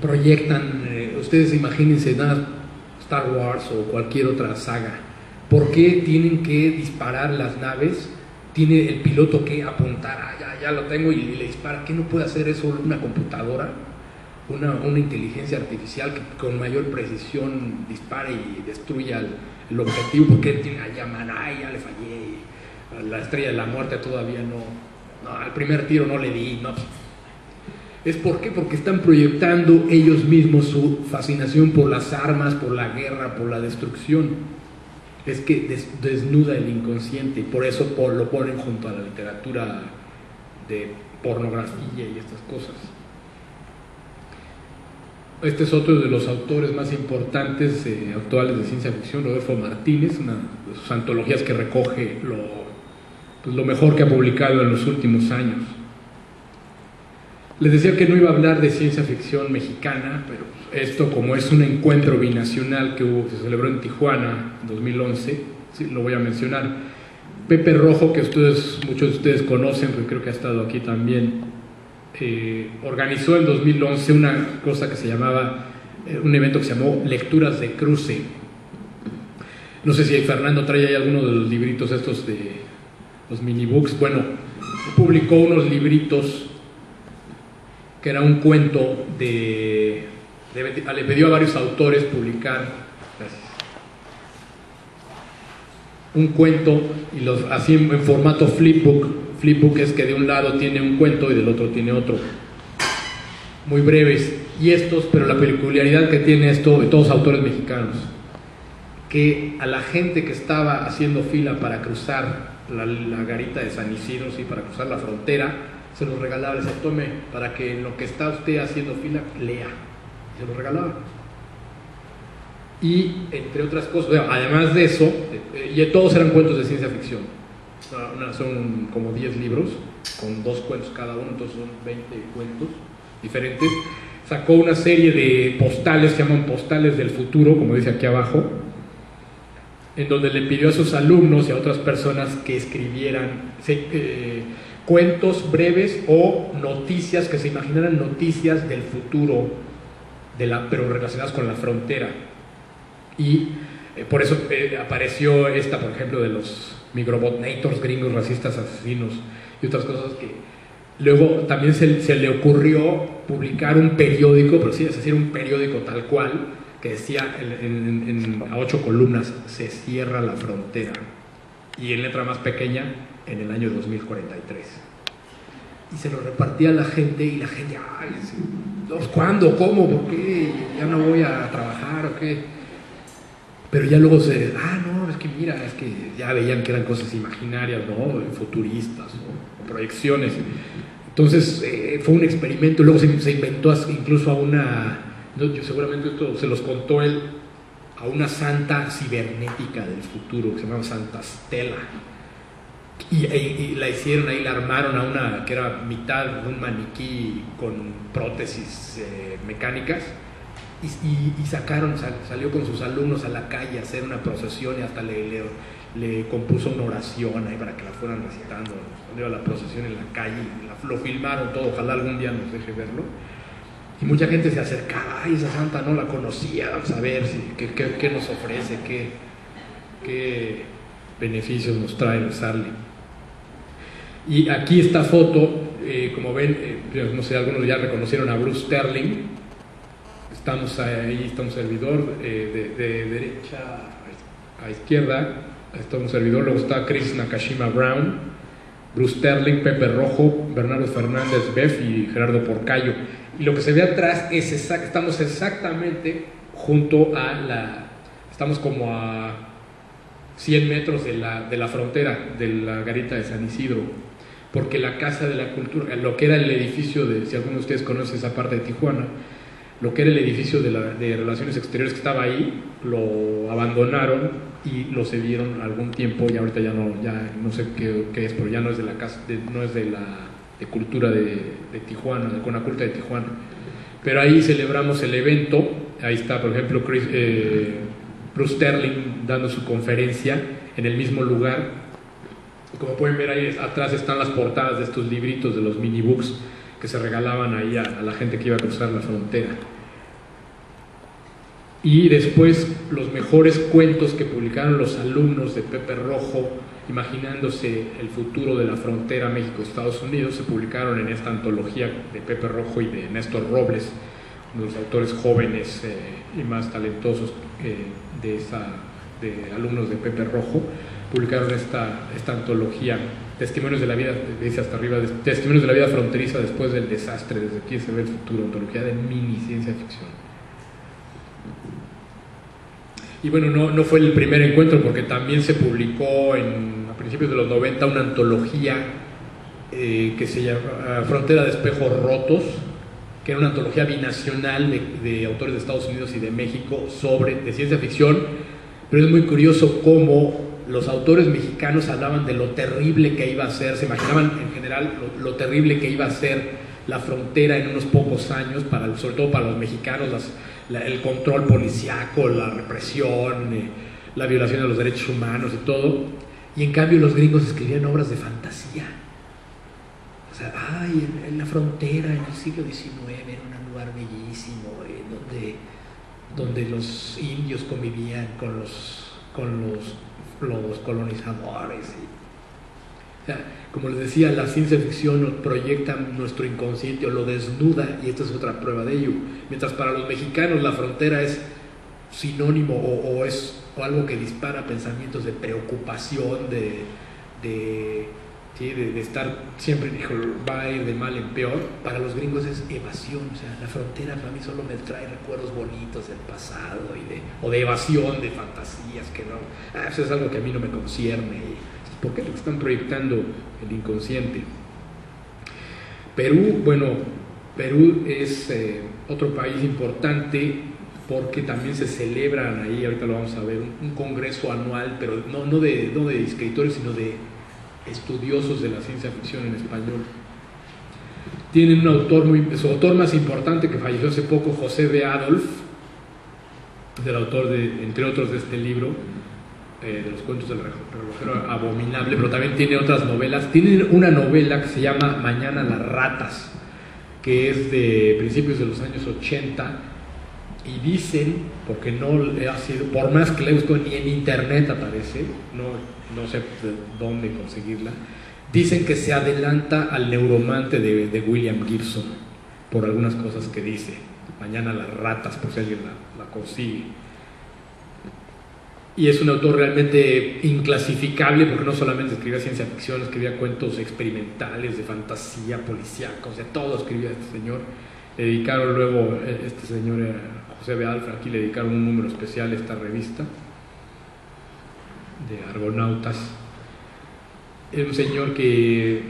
[SPEAKER 2] Proyectan, eh, ustedes imagínense nada, Star Wars o cualquier otra saga. ¿Por qué tienen que disparar las naves? Tiene el piloto que apuntar, ah, ya, ya lo tengo y, le dispara. ¿Qué no puede hacer eso una computadora? Una, inteligencia artificial que con mayor precisión dispare y destruya el, el objetivo, porque tiene a llamar, ay, ya le fallé, la estrella de la muerte todavía no, al primer tiro no le di, no. ¿Es por? Porque están proyectando ellos mismos su fascinación por las armas, por la guerra, por la destrucción. Es que desnuda el inconsciente y por eso lo ponen junto a la literatura de pornografía y estas cosas. Este es otro de los autores más importantes eh, actuales de ciencia ficción, Rodolfo Martínez, una de sus antologías que recoge lo, pues, lo mejor que ha publicado en los últimos años. Les decía que no iba a hablar de ciencia ficción mexicana, pero esto como es un encuentro binacional que hubo, se celebró en Tijuana en 2011, sí, lo voy a mencionar. Pepe Rojo, que ustedes, muchos de ustedes conocen, porque creo que ha estado aquí también, organizó en 2011 una cosa que se llamaba, eh, un evento que se llamó Lecturas de Cruce. No sé si Fernando trae ahí alguno de los libritos estos de los minibooks. Bueno, publicó unos libritos que era un cuento de, le pidió a varios autores publicar un cuento y los así en formato flipbook flipbook es que de un lado tiene un cuento y del otro tiene otro. Muy breves. Y estos, pero la peculiaridad que tiene esto de todos autores mexicanos, que a la gente que estaba haciendo fila para cruzar la, garita de San Isidro, y para cruzar la frontera, se los regalaba, les tome para que en lo que está usted haciendo fila, lea. Se los regalaba. Y entre otras cosas, además de eso, eh, y todos eran cuentos de ciencia ficción son como 10 libros, con dos cuentos cada uno, entonces son 20 cuentos diferentes. Sacó una serie de postales, se llaman postales del futuro, como dice aquí abajo, en donde le pidió a sus alumnos y a otras personas que escribieran eh, cuentos breves o noticias, que se imaginaran noticias del futuro, de la, pero relacionadas con la frontera. Y eh, por eso eh, apareció esta, por ejemplo, de los microbotnators gringos, racistas, asesinos y otras cosas que luego también se, le ocurrió publicar un periódico, pero sí, es decir, un periódico tal cual, que decía a ocho columnas, se cierra la frontera. Y en letra más pequeña, en el año 2043. Y se lo repartía a la gente y la gente, ay, ¿cuándo? ¿Cómo? ¿Por qué? ¿Ya no voy a trabajar o qué? Pero ya luego se, ah, no, es que mira, es que ya veían que eran cosas imaginarias, ¿no? Futuristas o, proyecciones. Entonces eh, fue un experimento, luego se, inventó incluso a una yo, seguramente esto se los contó él a una santa cibernética del futuro que se llamaba Santa Stella. Y, la hicieron ahí, la armaron a una que era mitad de un maniquí con prótesis eh, mecánicas y, sacaron, salió con sus alumnos a la calle a hacer una procesión y hasta le, le, compuso una oración ahí para que la fueran recitando cuando iba la procesión en la calle, lo filmaron todo, ojalá algún día nos deje verlo. Y mucha gente se acercaba, ay, esa santa no la conocía, vamos a ver si, qué, nos ofrece, qué, qué beneficios nos trae usarle. Y aquí esta foto, eh, como ven, eh, no sé, algunos ya reconocieron a Bruce Sterling, Estamos ahí, está un servidor eh, de, derecha a izquierda, está un servidor, luego está Chris Nakashima Brown, Bruce Sterling, Pepe Rojo, Bernardo Fernández Beff y Gerardo Porcayo. Y lo que se ve atrás es exact, estamos exactamente junto a la, estamos como a 100 metros de la, de la frontera de la garita de San Isidro, porque la Casa de la Cultura, lo que era el edificio de, si alguno de ustedes conoce esa parte de Tijuana, lo que era el edificio de, Relaciones Exteriores que estaba ahí, lo abandonaron y lo cedieron algún tiempo y ahorita ya no, ya no sé qué, es, pero ya no es de la casa, no es de la de cultura de, Tijuana, de Conaculta de Tijuana. Pero ahí celebramos el evento, ahí está por ejemplo Chris, eh, Bruce Sterling dando su conferencia en el mismo lugar. Como pueden ver ahí atrás están las portadas de estos libritos de los mini books que se regalaban ahí a, la gente que iba a cruzar la frontera. Y después los mejores cuentos que publicaron los alumnos de Pepe Rojo, imaginándose el futuro de la frontera México-Estados Unidos, se publicaron en esta antología de Pepe Rojo y de Néstor Robles, uno de los autores jóvenes eh, y más talentosos eh, de, esa, de alumnos de Pepe Rojo, publicaron esta, esta antología Testimonios de la vida, dice hasta arriba, Testimonios de la vida fronteriza después del desastre, desde aquí se ve el futuro, antología de mini ciencia ficción. Y bueno, no, no fue el primer encuentro porque también se publicó en, a principios de los 90 una antología eh, que se llama ah, Frontera de Espejos Rotos, que era una antología binacional de, de, autores de Estados Unidos y de México sobre de ciencia ficción, pero es muy curioso cómo los autores mexicanos hablaban de lo terrible que iba a ser, se imaginaban en general lo, terrible que iba a ser la frontera en unos pocos años, sobre todo para los mexicanos, el control policiaco, la represión, eh, la violación de los derechos humanos y todo. Y en cambio los gringos escribían obras de fantasía. O sea, ay, en, la frontera, en el siglo XIX, era un lugar bellísimo, eh, donde, donde los indios convivían con los, con los los colonizadores. como les decía, la ciencia ficción proyecta nuestro inconsciente o lo desnuda y esta es otra prueba de ello. Mientras para los mexicanos la frontera es sinónimo o, es algo que dispara pensamientos de preocupación, de de, estar siempre, dijo, va a ir de mal en peor, para los gringos es evasión, o sea, la frontera para mí solo me trae recuerdos bonitos del pasado y de, o de evasión, de fantasías, que no, ah, eso es algo que a mí no me concierne, ¿por qué lo están proyectando el inconsciente? Perú, bueno, Perú es eh, otro país importante porque también se celebran ahí, ahorita lo vamos a ver, un, congreso anual, pero no, no, de, no de escritores, sino de estudiosos de la ciencia ficción en español. Tienen un autor muy, su autor más importante que falleció hace poco, José B. Adolf, del autor de, entre otros de este libro, eh, de los cuentos del relojero abominable, pero también tiene otras novelas. Tiene una novela que se llama Mañana las ratas, que es de principios de los años 80 y dicen, porque no ha sido, por más que le busco ni en internet aparece, no no sé dónde conseguirla, dicen que se adelanta al neuromante de, William Gibson por algunas cosas que dice. Mañana las ratas, por si alguien la, consigue. Y es un autor realmente inclasificable porque no solamente escribía ciencia ficción, escribía cuentos experimentales, de fantasía, policíacos, de todo escribía este señor. Dedicaron luego, eh, este señor eh, José B. Alfred, aquí le dedicaron un número especial a esta revista de argonautas. Era un señor que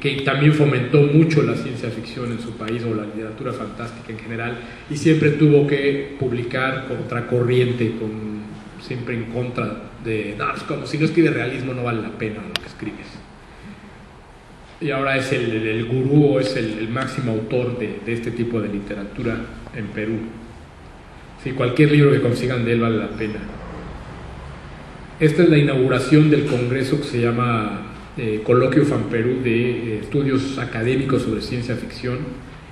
[SPEAKER 2] que también fomentó mucho la ciencia ficción en su país o la literatura fantástica en general y siempre tuvo que publicar contracorriente, con, siempre en contra de, no, como si no escribe realismo no vale la pena lo que escribes. Y ahora es el, el, gurú o es el, máximo autor de, de, este tipo de literatura en Perú. Sí, cualquier libro que consigan de él vale la pena. Esta es la inauguración del congreso que se llama eh, Coloquio Fanperú de eh, estudios académicos sobre ciencia ficción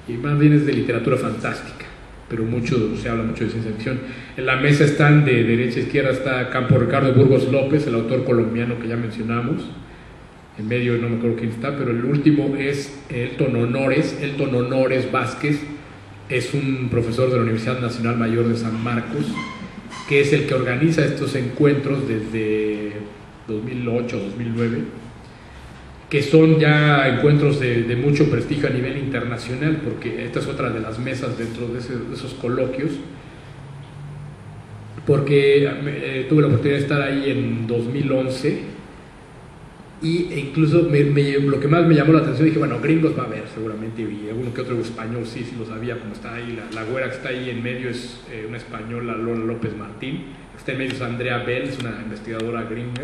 [SPEAKER 2] y más bien es de literatura fantástica, pero mucho se habla mucho de ciencia ficción. En la mesa están de derecha a izquierda está Campo Ricardo Burgos López, el autor colombiano que ya mencionamos. En medio no me acuerdo quién está, pero el último es Elton Honores, Elton Honores Vázquez, es un profesor de la Universidad Nacional Mayor de San Marcos, que es el que organiza estos encuentros desde 2008, 2009 que son ya encuentros de, mucho prestigio a nivel internacional, porque esta es otra de las mesas dentro de, esos coloquios, porque eh, tuve la oportunidad de estar ahí en 2011 y e incluso lo que más me llamó la atención dije, bueno, gringos va a haber seguramente, y alguno que otro español sí, sí lo sabía, como está ahí, la, güera que está ahí en medio es eh, una española, Lola López Martín, está en medio es Andrea Bell, es una investigadora gringa,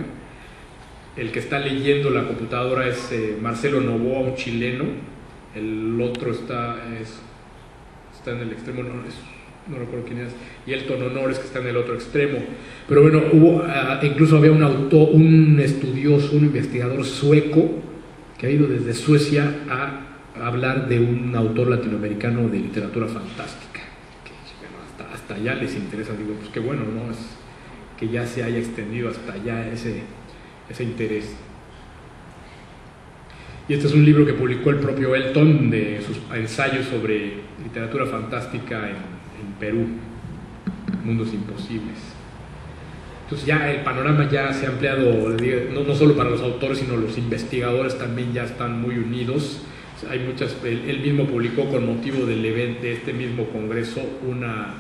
[SPEAKER 2] el que está leyendo la computadora es eh, Marcelo Novoa, un chileno. El otro está, está en el extremo, no, no, recuerdo quién es. Y Elton Honores, que está en el otro extremo. Pero bueno, hubo, ah, incluso había un, autor, un estudioso, un investigador sueco, que ha ido desde Suecia a hablar de un autor latinoamericano de literatura fantástica. Que, hasta, hasta allá les interesa, digo, pues qué bueno, ¿no? Es, que ya se haya extendido hasta allá ese ese interés. Y este es un libro que publicó el propio Elton de sus ensayos sobre literatura fantástica en, Perú, Mundos Imposibles. Entonces ya el panorama ya se ha ampliado, no, no, solo para los autores, sino los investigadores también ya están muy unidos. Hay muchas, él, mismo publicó con motivo del evento de este mismo congreso una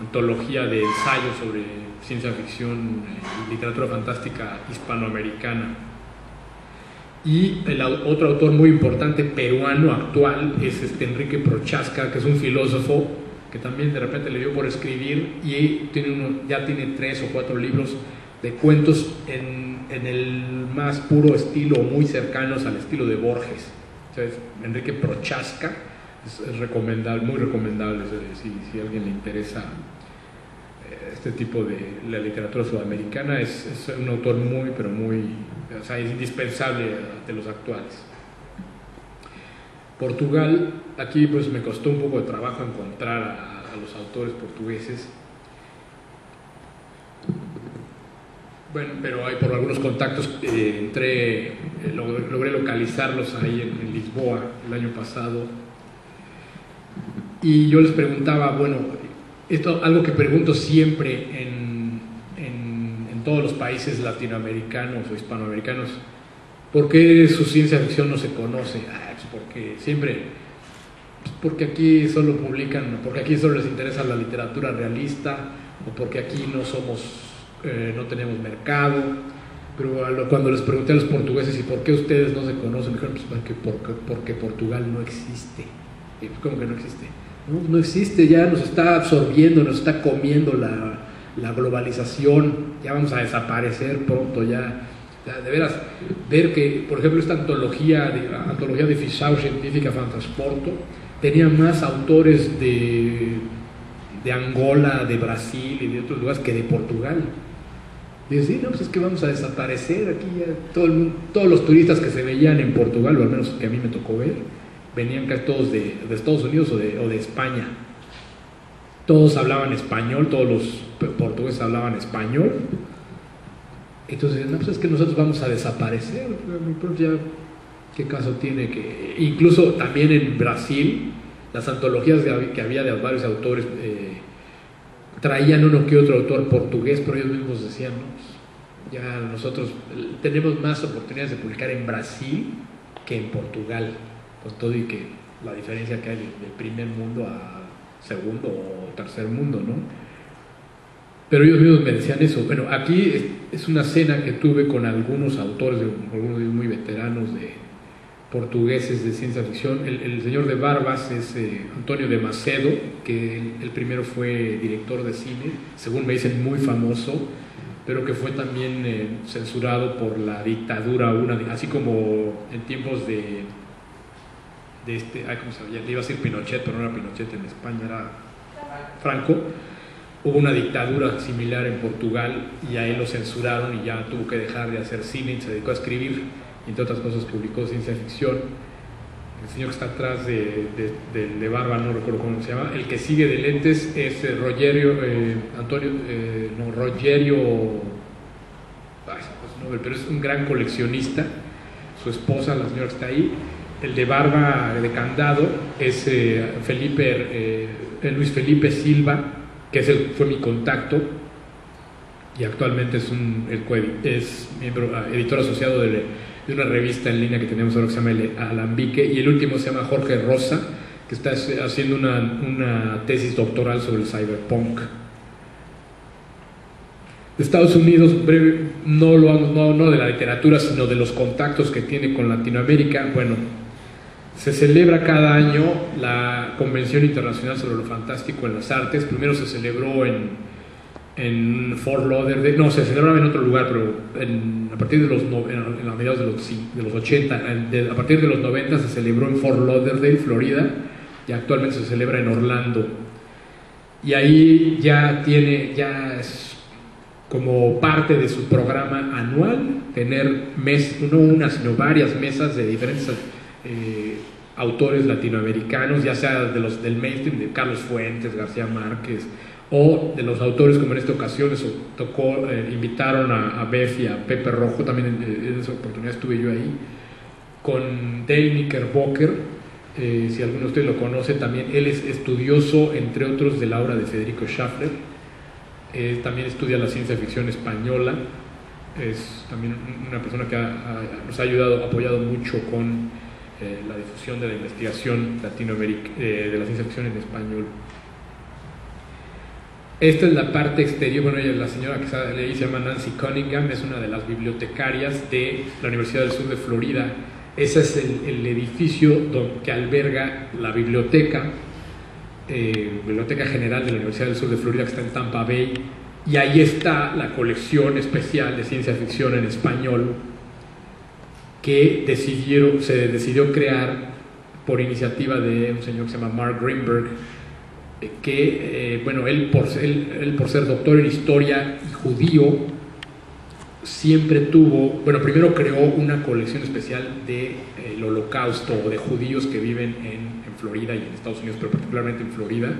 [SPEAKER 2] antología de ensayos sobre ciencia ficción y literatura fantástica hispanoamericana. Y el otro autor muy importante peruano actual es este Enrique Prochaska, que es un filósofo que también de repente le dio por escribir y tiene uno, ya tiene tres o cuatro libros de cuentos en, en el más puro estilo, muy cercanos al estilo de Borges. Enrique Prochaska es, recomendable, muy recomendable si, si a alguien le interesa este tipo de la literatura sudamericana es, es, un autor muy, pero muy, o sea, es indispensable de los actuales. Portugal, aquí pues me costó un poco de trabajo encontrar a, los autores portugueses. Bueno, pero hay por algunos contactos, eh, entré, eh, logré, localizarlos ahí en, Lisboa el año pasado. Y yo les preguntaba, bueno, esto algo que pregunto siempre en, todos los países latinoamericanos o hispanoamericanos, ¿por qué su ciencia ficción no se conoce? Ah, pues porque siempre, pues porque aquí solo publican, porque aquí solo les interesa la literatura realista, o porque aquí no somos, eh, no tenemos mercado. Pero cuando les pregunté a los portugueses, ¿y por qué ustedes no se conocen? Me dijeron, pues porque, porque, Portugal no existe. ¿Cómo que no existe? No, existe, ya nos está absorbiendo, nos está comiendo la, globalización, ya vamos a desaparecer pronto, ya, de veras, ver que, por ejemplo, esta antología de, antología de Fisao Científica Fantasporto tenía más autores de, de Angola, de Brasil y de otros lugares que de Portugal. Y decir, no, pues es que vamos a desaparecer aquí ya, todo todos los turistas que se veían en Portugal, o al menos que a mí me tocó ver, venían casi todos de, Estados Unidos o de, España. Todos hablaban español, todos los portugueses hablaban español. Entonces, no, pues es que nosotros vamos a desaparecer. Ya, ¿Qué caso tiene que.? Incluso también en Brasil, las antologías que había de varios autores eh, traían uno que otro autor portugués, pero ellos mismos decían, no, pues, ya nosotros tenemos más oportunidades de publicar en Brasil que en Portugal con todo y que la diferencia que hay del primer mundo a segundo o tercer mundo, ¿no? Pero ellos mismos me decían eso. Bueno, aquí es una cena que tuve con algunos autores, algunos muy veteranos de, portugueses de ciencia ficción. El, señor de Barbas es eh, Antonio de Macedo, que el, primero fue director de cine, según me dicen muy famoso, pero que fue también eh, censurado por la dictadura, una, así como en tiempos de, de este, ay, ¿cómo se llama? Iba a decir Pinochet, pero no era Pinochet en España, era Franco. Hubo una dictadura similar en Portugal y a él lo censuraron y ya tuvo que dejar de hacer cine y se dedicó a escribir entre otras cosas publicó ciencia ficción. El señor que está atrás de, de, Barba, no recuerdo cómo se llama. El que sigue de lentes es eh, Rogerio, eh, Antonio, eh, no, Rogerio, pero es un gran coleccionista. Su esposa, la señora que está ahí. El de Barba de Candado es Felipe, Luis Felipe Silva, que es el, fue mi contacto y actualmente es, un, es miembro, ah, editor asociado de de una revista en línea que tenemos ahora que se llama Alambique, y el último se llama Jorge Rosa, que está haciendo una, una tesis doctoral sobre el cyberpunk. De Estados Unidos, breve, no, lo, no, no de la literatura, sino de los contactos que tiene con Latinoamérica, bueno, se celebra cada año la Convención Internacional sobre lo Fantástico en las Artes. Primero se celebró en, en Fort Lauderdale, no, se celebraba en otro lugar, pero a partir de los, en, a mediados de los, de los 80, a partir de los 90 se celebró en Fort Lauderdale, Florida, y actualmente se celebra en Orlando. Y ahí ya tiene, ya es como parte de su programa anual, tener mes, no una, sino varias mesas de diferentes eh, autores latinoamericanos, ya sea de los del mainstream, de Carlos Fuentes, García Márquez, o de los autores, como en esta ocasión, tocó, eh, invitaron a, a y a Pepe Rojo, también en, esa oportunidad estuve yo ahí, con Dale Knickerbocker, eh, si alguno de ustedes lo conoce también, él es estudioso, entre otros, de la obra de Federico Schaffler, también estudia la ciencia ficción española, es también una persona que nos ha ayudado, apoyado mucho con eh, la difusión de la investigación latinoamérica, de la ciencia ficción en español. Esta es la parte exterior, bueno, ella, la señora que se llama Nancy Cunningham, es una de las bibliotecarias de la Universidad del Sur de Florida. Ese es el, edificio que alberga la biblioteca, eh, Biblioteca General de la Universidad del Sur de Florida, que está en Tampa Bay, y ahí está la colección especial de ciencia ficción en español que decidieron, se decidió crear por iniciativa de un señor que se llama Mark Greenberg, que, eh, bueno, él por, él, por ser doctor en historia y judío, siempre tuvo, bueno, primero creó una colección especial del de, el holocausto o de judíos que viven en, Florida y en Estados Unidos, pero particularmente en Florida.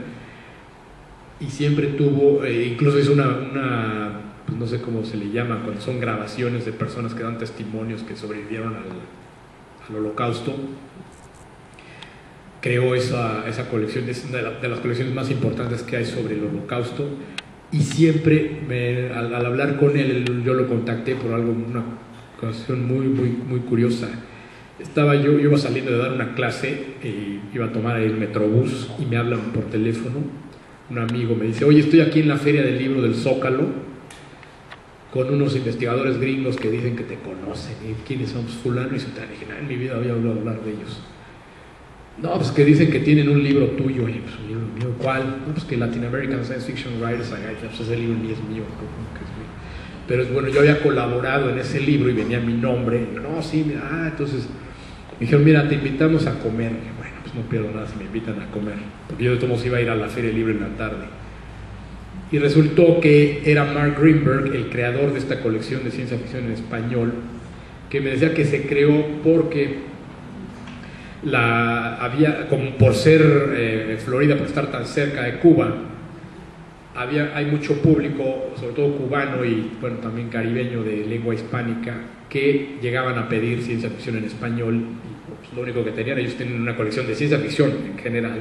[SPEAKER 2] Y siempre tuvo, eh, incluso hizo una, una no sé cómo se le llama, cuando son grabaciones de personas que dan testimonios que sobrevivieron al, holocausto creó esa, esa colección, es una de, las colecciones más importantes que hay sobre el holocausto. Y siempre, al, hablar con él, yo lo contacté por algo, una cuestión muy, muy, muy curiosa. Estaba yo, iba saliendo de dar una clase, y iba a tomar el metrobús y me hablan por teléfono. Un amigo me dice, oye, estoy aquí en la feria del libro del Zócalo con unos investigadores gringos que dicen que te conocen y quiénes son pues, fulano y se te en mi vida había hablado hablar de ellos. No, pues que dicen que tienen un libro tuyo. Y pues, un libro mío, ¿cuál? No, pues que Latin American Science Fiction Writers pues ese libro es mío, que es mío. Pero es bueno, yo había colaborado en ese libro y venía mi nombre. no, sí, mira, ah, entonces me dijeron, mira, te invitamos a comer. bueno, pues no pierdo nada si me invitan a comer, yo de todos iba a ir a la Feria Libre en la tarde. Y resultó que era Mark Greenberg, el creador de esta colección de ciencia ficción en español, que me decía que se creó porque había, como por ser eh, Florida, por estar tan cerca de Cuba, había, hay mucho público, sobre todo cubano y bueno, también caribeño de lengua hispánica, que llegaban a pedir ciencia ficción en español. Pues, lo único que tenían, ellos tienen una colección de ciencia ficción en general.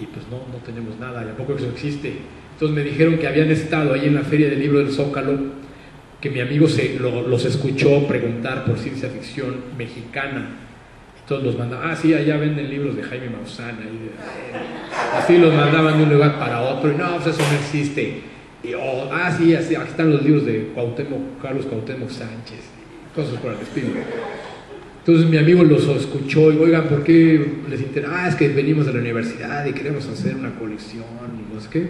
[SPEAKER 2] Y pues no, no tenemos nada, y a poco eso existe. Entonces me dijeron que habían estado ahí en la Feria del Libro del Zócalo, que mi amigo se, los escuchó preguntar por ciencia ficción mexicana todos los mandaban, ah, sí, allá venden libros de Jaime Maussan, así los mandaban de un lugar para otro, y no, pues eso no existe. Y, oh, ah, sí, así, aquí están los libros de Cuauhtémoc, Carlos Cuauhtémoc Sánchez, cosas por el estilo. Entonces mi amigo los escuchó y, oigan, ¿por qué les interesa? Ah, es que venimos de la universidad y queremos hacer una colección y no sé qué.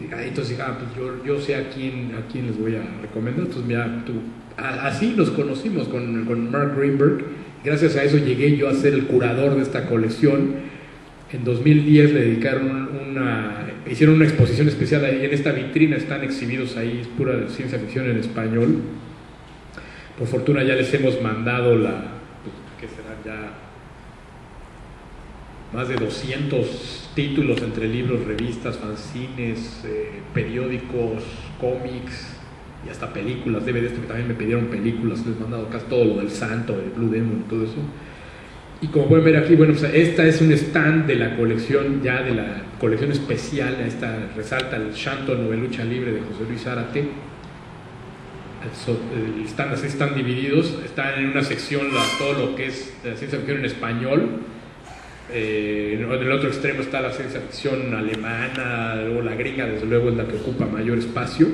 [SPEAKER 2] Entonces, ah, pues yo, yo sé a quién, a quién les voy a recomendar. Entonces, mira, tú, así nos conocimos con, con Mark Greenberg. Gracias a eso llegué yo a ser el curador de esta colección. En 2010 le dedicaron una, hicieron una exposición especial ahí en esta vitrina, están exhibidos ahí, es pura ciencia ficción en español. Por fortuna ya les hemos mandado la, ya más de 200 títulos entre libros, revistas, fanzines, eh, periódicos, cómics y hasta películas, DVDs, que también me pidieron películas, les he mandado casi todo lo del Santo, el Blue Demon y todo eso. Y como pueden ver aquí, bueno, esta es un stand de la colección, ya de la colección especial, esta resalta el Shanto Novelucha Libre de José Luis Árate están, así están divididos, están en una sección todo lo que es la ciencia ficción en español, eh, en el otro extremo está la ciencia ficción alemana, o la gringa desde luego es la que ocupa mayor espacio.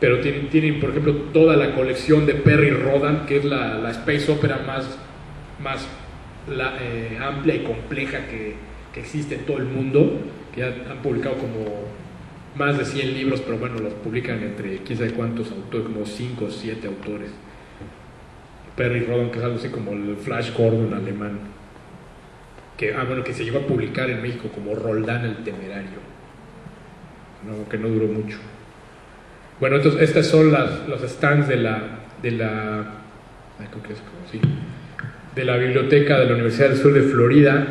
[SPEAKER 2] pero tienen, tienen, por ejemplo, toda la colección de Perry Rodan, que es la, space opera más, más eh, amplia y compleja que, que existe en todo el mundo, que ya han publicado como más de 100 libros, pero bueno, los publican entre quién sabe cuántos autores, como 5 o 7 autores. Perry Rodon, que es algo así como el Flash Gordon alemán, que, ah, bueno, que se llegó a publicar en México como Roldán el Temerario, no, que no duró mucho. Bueno, entonces estas son las, los stands de la, de la, sí, de la biblioteca de la Universidad del Sur de Florida,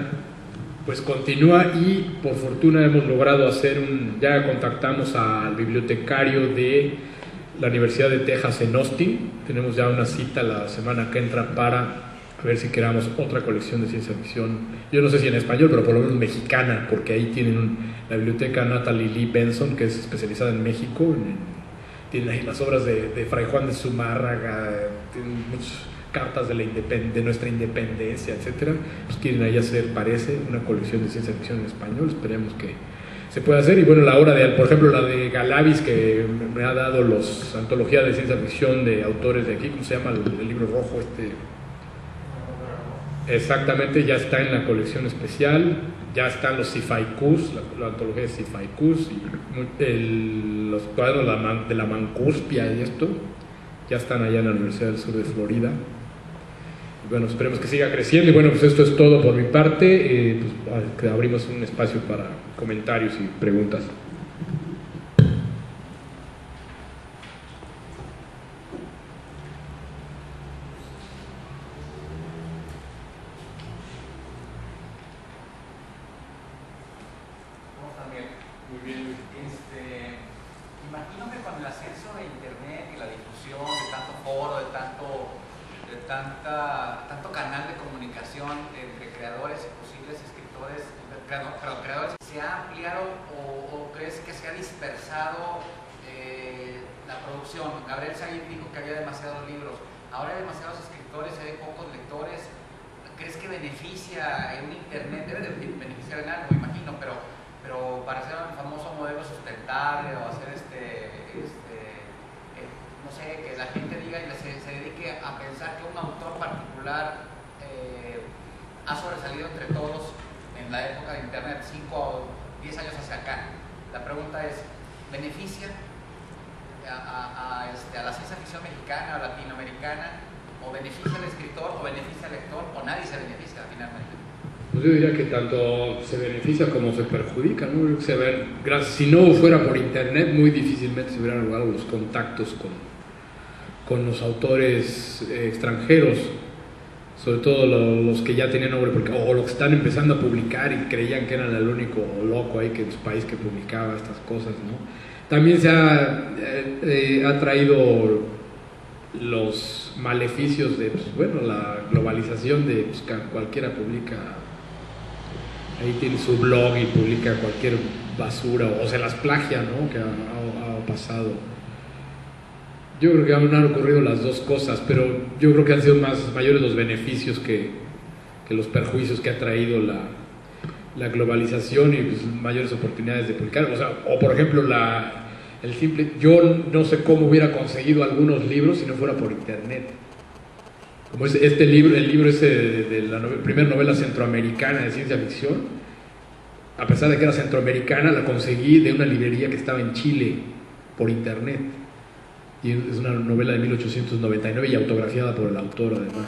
[SPEAKER 2] pues continúa y por fortuna hemos logrado hacer un, ya contactamos al bibliotecario de la Universidad de Texas en Austin, tenemos ya una cita la semana que entra para ver si queramos otra colección de ciencia ficción, yo no sé si en español, pero por lo menos mexicana, porque ahí tienen la biblioteca Natalie Lee Benson, que es especializada en México, tienen ahí las obras de, de Fray Juan de Zumárraga, tienen muchos cartas de, la de nuestra independencia, etcétera, pues quieren ahí hacer, parece, una colección de ciencia ficción en español, esperemos que se pueda hacer. Y bueno, la obra de, por ejemplo, la de Galavis, que me ha dado los antologías de ciencia ficción de autores de aquí, ¿cómo se llama el, libro rojo? este Exactamente, ya está en la colección especial, ya están los Sifaikus, la, antología de Sifaikus, y los cuadros de la Mancuspia y esto, ya están allá en la Universidad del Sur de Florida bueno, esperemos que siga creciendo. Y bueno, pues esto es todo por mi parte. Eh, pues, abrimos un espacio para comentarios y preguntas.
[SPEAKER 3] en internet debe de beneficiar en algo, me imagino, pero, pero para ser un famoso modelo sustentable o hacer este, este eh, no sé, que la gente diga y se, se dedique a pensar que un autor particular eh, ha sobresalido entre todos en la época de internet, 5 o 10 años hacia acá. La pregunta es, ¿beneficia a, a, a este, la ciencia ficción mexicana o latinoamericana
[SPEAKER 2] si no fuera por internet, muy difícilmente se hubieran logrado los contactos con, con los autores eh, extranjeros, sobre todo los, que ya tenían nombre, porque, o los que están empezando a publicar y creían que eran el único loco ahí que en su país que publicaba estas cosas. ¿no? También se ha, eh, eh, ha traído los maleficios de pues, bueno, la globalización de pues, cualquiera publica ahí tiene su blog y publica cualquier basura o se las plagia, ¿no? Que ha, pasado. Yo creo que han ocurrido las dos cosas, pero yo creo que han sido más mayores los beneficios que, que los perjuicios que ha traído la, la globalización y pues, mayores oportunidades de publicar. O, sea, o por ejemplo, la, el simple, yo no sé cómo hubiera conseguido algunos libros si no fuera por internet. Como es este libro, el libro ese de, la primera novela centroamericana de ciencia ficción, a pesar de que era centroamericana, la conseguí de una librería que estaba en Chile por internet. Y es una novela de 1899 y autografiada por el autor además.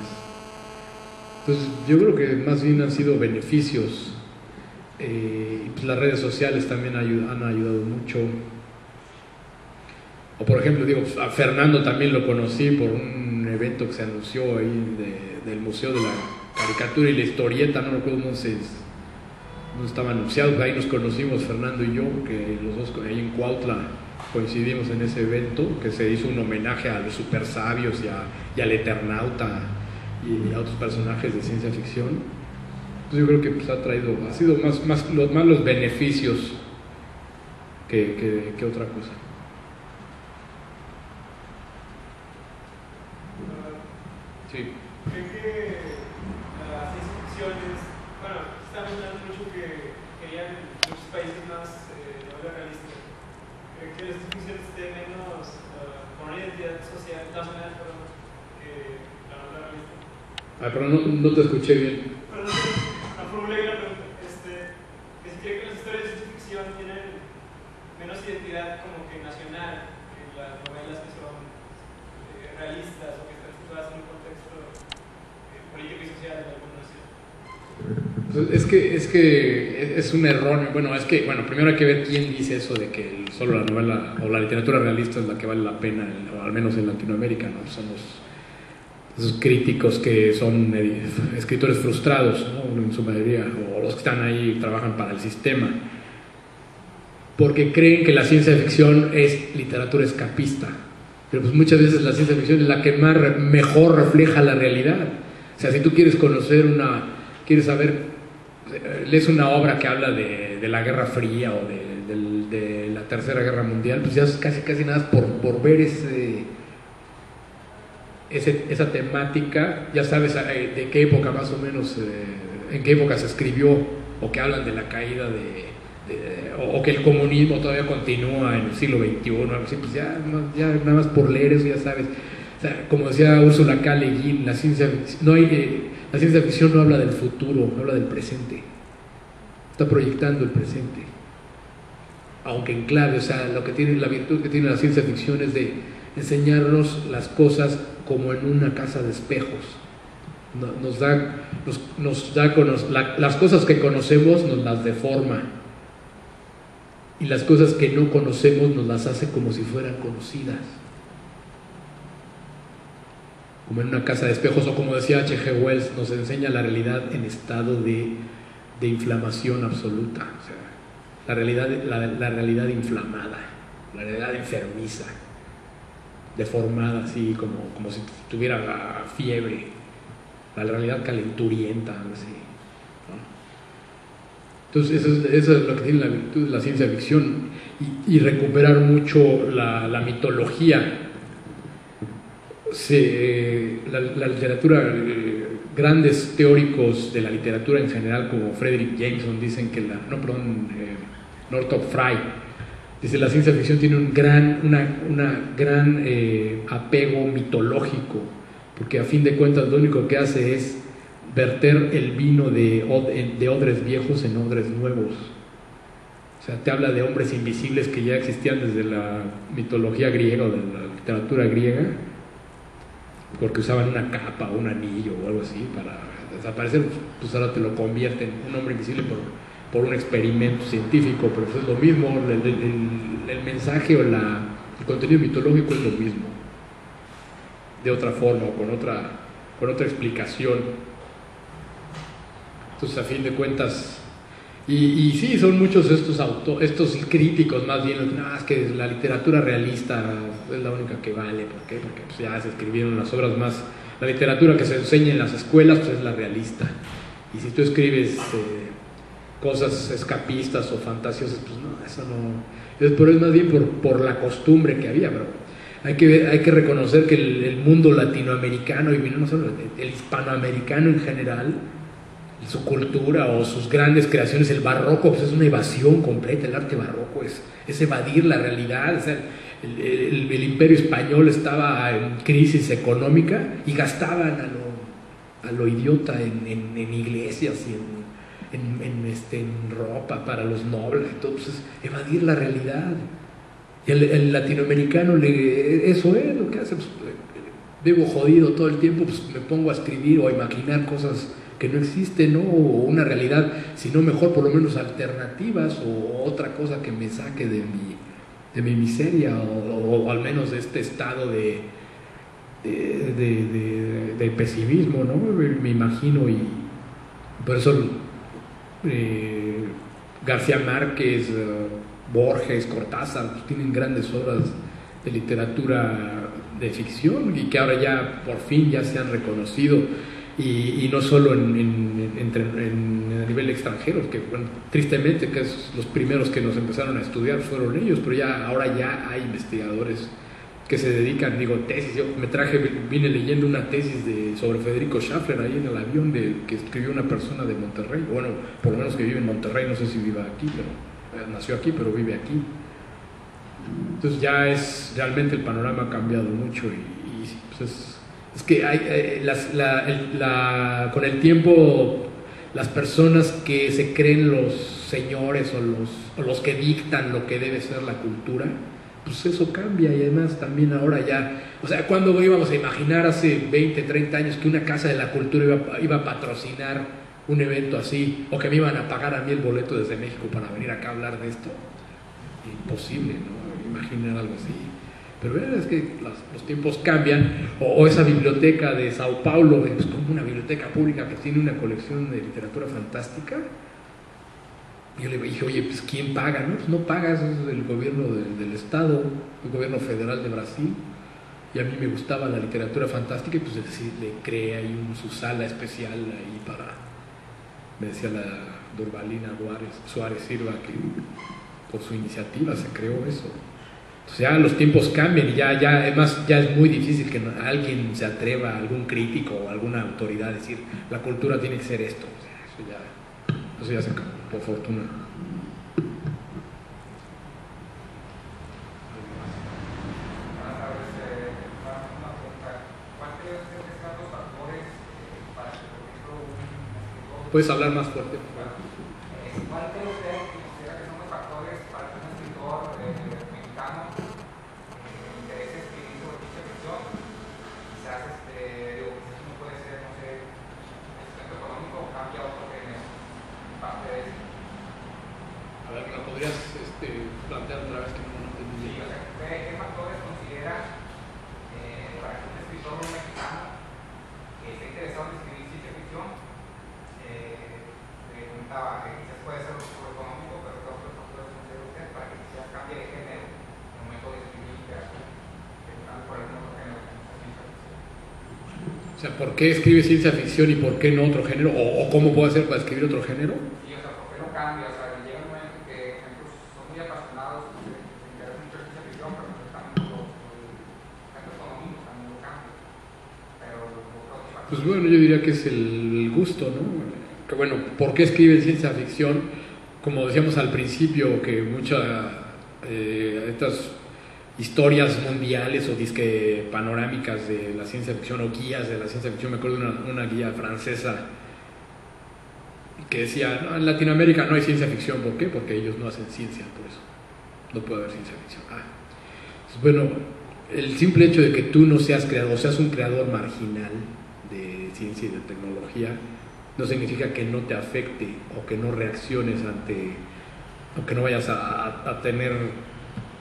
[SPEAKER 2] Entonces yo creo que más bien han sido beneficios. Eh, pues las redes sociales también han ayudado mucho. O por ejemplo, digo, a Fernando también lo conocí por un evento que se anunció ahí del Museo de la Caricatura y la Historieta, no recuerdo dónde se, estaba anunciado, ahí nos conocimos Fernando y yo, que los dos ahí en Cuautla coincidimos en ese evento, que se hizo un homenaje a los super sabios y, al Eternauta y a otros personajes de ciencia ficción. Entonces yo creo que pues, ha traído, ha sido más, más, los, más los beneficios que, que otra cosa.
[SPEAKER 4] Sí. Creo que las instituciones, bueno, estamos hablando mucho que querían muchos países más eh, novela realista. Creo que las instituciones estén menos uh, con una identidad social, nacional, perdón, que la novela realista.
[SPEAKER 2] Ah, pero no, no te escuché bien.
[SPEAKER 4] Perdón, no formulé la pregunta. Este, que si que las historias de ciencia ficción tienen menos identidad como que nacional que las novelas que son eh, realistas o que están situadas en un
[SPEAKER 2] pues es que, es que es un error. Bueno, es que, bueno, primero hay que ver quién dice eso de que solo la novela o la literatura realista es la que vale la pena, o al menos en Latinoamérica, ¿no? Son los, esos críticos que son escritores frustrados, ¿no? En su mayoría, o los que están ahí y trabajan para el sistema. Porque creen que la ciencia ficción es literatura escapista. Pero pues muchas veces la ciencia ficción es la que más mejor refleja la realidad. O sea, si tú quieres conocer una, quieres saber, lees una obra que habla de, la Guerra Fría o de, la Tercera Guerra Mundial, pues ya es casi, casi nada por, por ver ese, esa temática, ya sabes eh, de qué época más o menos, eh, en qué época se escribió, o que hablan de la caída de, o, que el comunismo todavía continúa en el siglo XXI, pues ya, nada más por leer eso ya sabes como decía Ursula K. Le Guin, la ciencia, no hay, eh, la ciencia ficción no habla del futuro, habla del presente. Está proyectando el presente. Aunque en clave, o sea, lo que tiene, la virtud que tiene la ciencia ficción es de enseñarnos las cosas como en una casa de espejos. Nos da, nos, da las cosas que conocemos nos las deforma y las cosas que no conocemos nos las hace como si fueran conocidas como en una casa de espejos, o como decía H.G. Wells, nos enseña la realidad en estado de, de inflamación absoluta, la realidad, la, realidad inflamada, la realidad enfermiza, deformada, así como, como si tuviera fiebre, la realidad calenturienta, así. Entonces, eso es, lo que tiene la virtud de la ciencia ficción y, recuperar mucho la, la mitología se, la, literatura, eh, grandes teóricos de la literatura en general, como Frederick Jameson, dicen que la, no, perdón, eh, Northrop Frye, dice la ciencia ficción tiene un gran, una, una gran eh, apego mitológico, porque a fin de cuentas lo único que hace es verter el vino de, de odres viejos en odres nuevos. O sea, te habla de hombres invisibles que ya existían desde la mitología griega o de la literatura griega, porque usaban una capa o un anillo o algo así para desaparecer, pues ahora te lo convierten en un hombre invisible por, por un experimento científico, pero pues es lo mismo, el, el, mensaje o la, el contenido mitológico es lo mismo, de otra forma o con otra, con otra explicación. Entonces, a fin de cuentas, y, y, sí, son muchos estos estos críticos más bien, no, es que la literatura realista es la única que vale, ¿por qué? Porque pues, ya se escribieron las obras más, la literatura que se enseña en las escuelas pues es la realista. Y si tú escribes eh, cosas escapistas o fantasiosas, pues no, eso no... Pero es más bien por, por la costumbre que había, pero hay que, hay que reconocer que el, mundo latinoamericano y no solo el hispanoamericano en general, su cultura o sus grandes creaciones, el barroco, pues es una evasión completa, el arte barroco es, es evadir la realidad. El, el, imperio español estaba en crisis económica y gastaban a lo, a lo idiota en, en, iglesias y en, en, este, en ropa para los nobles y todo, pues es evadir la realidad. Y el, latinoamericano, le, eso es lo que hace. Pues, vivo jodido todo el tiempo, pues me pongo a escribir o a imaginar cosas que no existen, ¿no? O una realidad, sino mejor por lo menos alternativas o otra cosa que me saque de mi, de mi miseria o, al menos de este estado de, de, pesimismo, ¿no? Me imagino y por eso eh, García Márquez, eh, Borges, Cortázar, pues, tienen grandes obras de literatura de ficción y que ahora ya por fin ya se han reconocido y, no solo en, a nivel extranjero, que tristemente que es los primeros que nos empezaron a estudiar fueron ellos, pero ya ahora ya hay investigadores que se dedican, digo, tesis, yo me traje, vine leyendo una tesis de, sobre Federico Schaffler ahí en el avión de, que escribió una persona de Monterrey, bueno, por lo menos que vive en Monterrey, no sé si viva aquí, pero eh, nació aquí, pero vive aquí. Entonces ya es, realmente el panorama ha cambiado mucho y, pues es, es, que hay, eh, las, la, con el tiempo las personas que se creen los señores o los, o los que dictan lo que debe ser la cultura, pues eso cambia y además también ahora ya, o sea, cuando íbamos a imaginar hace 20, 30 años que una casa de la cultura iba, iba a patrocinar un evento así o que me iban a pagar a mí el boleto desde México para venir acá a hablar de esto? Imposible, ¿no? imaginar algo así. Pero es que los, tiempos cambian, o, esa biblioteca de Sao Paulo, es como una biblioteca pública que tiene una colección de literatura fantástica. Yo le dije, oye, pues ¿quién paga? No, pues no paga, es el gobierno del Estado, el gobierno federal de Brasil. Y a mí me gustaba la literatura fantástica y pues le creé ahí su sala especial ahí para, me decía la Durbalina Suárez, Suárez Silva, que por su iniciativa se creó eso. Entonces ya los tiempos cambian y ya, ya, además ya es muy difícil que alguien se atreva, algún crítico o alguna autoridad a decir, la cultura tiene que ser esto. eso, ya, eso ya se acabó, por fortuna. ¿Puedes hablar más fuerte? ¿Por qué escribe ciencia ficción y por qué no otro género? ¿O, cómo puede hacer para escribir otro género?
[SPEAKER 3] Sí, o sea, ¿por qué no cambia? O sea, llega un momento que ejemplos son muy apasionados, se interesan mucho en ciencia ficción, pero no están los ejemplos económicos también lo cambian. Pero,
[SPEAKER 2] pues bueno, yo diría que es el gusto, ¿no? Que bueno, ¿por qué escribe ciencia ficción? Como decíamos al principio, que muchas eh, estas historias mundiales o disque panorámicas de la ciencia ficción o guías de la ciencia ficción. Me acuerdo de una, guía francesa que decía, en Latinoamérica no hay ciencia ficción. ¿Por qué? Porque ellos no hacen ciencia, por eso. No puede haber ciencia ficción. Ah. bueno, el simple hecho de que tú no seas creador, seas un creador marginal de ciencia y de tecnología, no significa que no te afecte o que no reacciones ante, o que no vayas a tener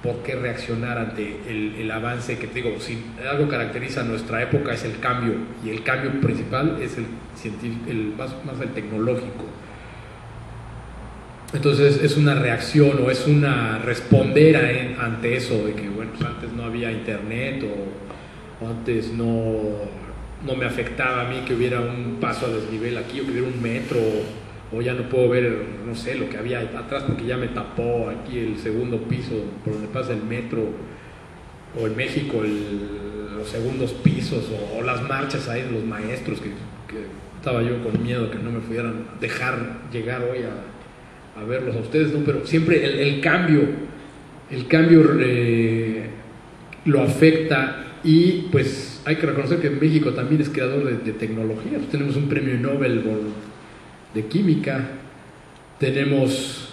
[SPEAKER 2] por qué reaccionar ante el, avance que te digo, si algo caracteriza a nuestra época es el cambio y el cambio principal es el, el más, más el tecnológico. Entonces es una reacción o es una responder ante eso de que bueno, pues antes no había internet o, antes no, no me afectaba a mí que hubiera un paso a desnivel aquí o que hubiera un metro o ya no puedo ver, no sé, lo que había atrás porque ya me tapó aquí el segundo piso por donde pasa el metro, o en México los segundos pisos, o, las marchas ahí de los maestros que, estaba yo con miedo que no me pudieran dejar llegar hoy a, a verlos a ustedes, ¿no? Pero siempre el, el cambio, el cambio eh, lo afecta y pues hay que reconocer que México también es creador de, de tecnología. Tenemos un premio Nobel por, de química, tenemos,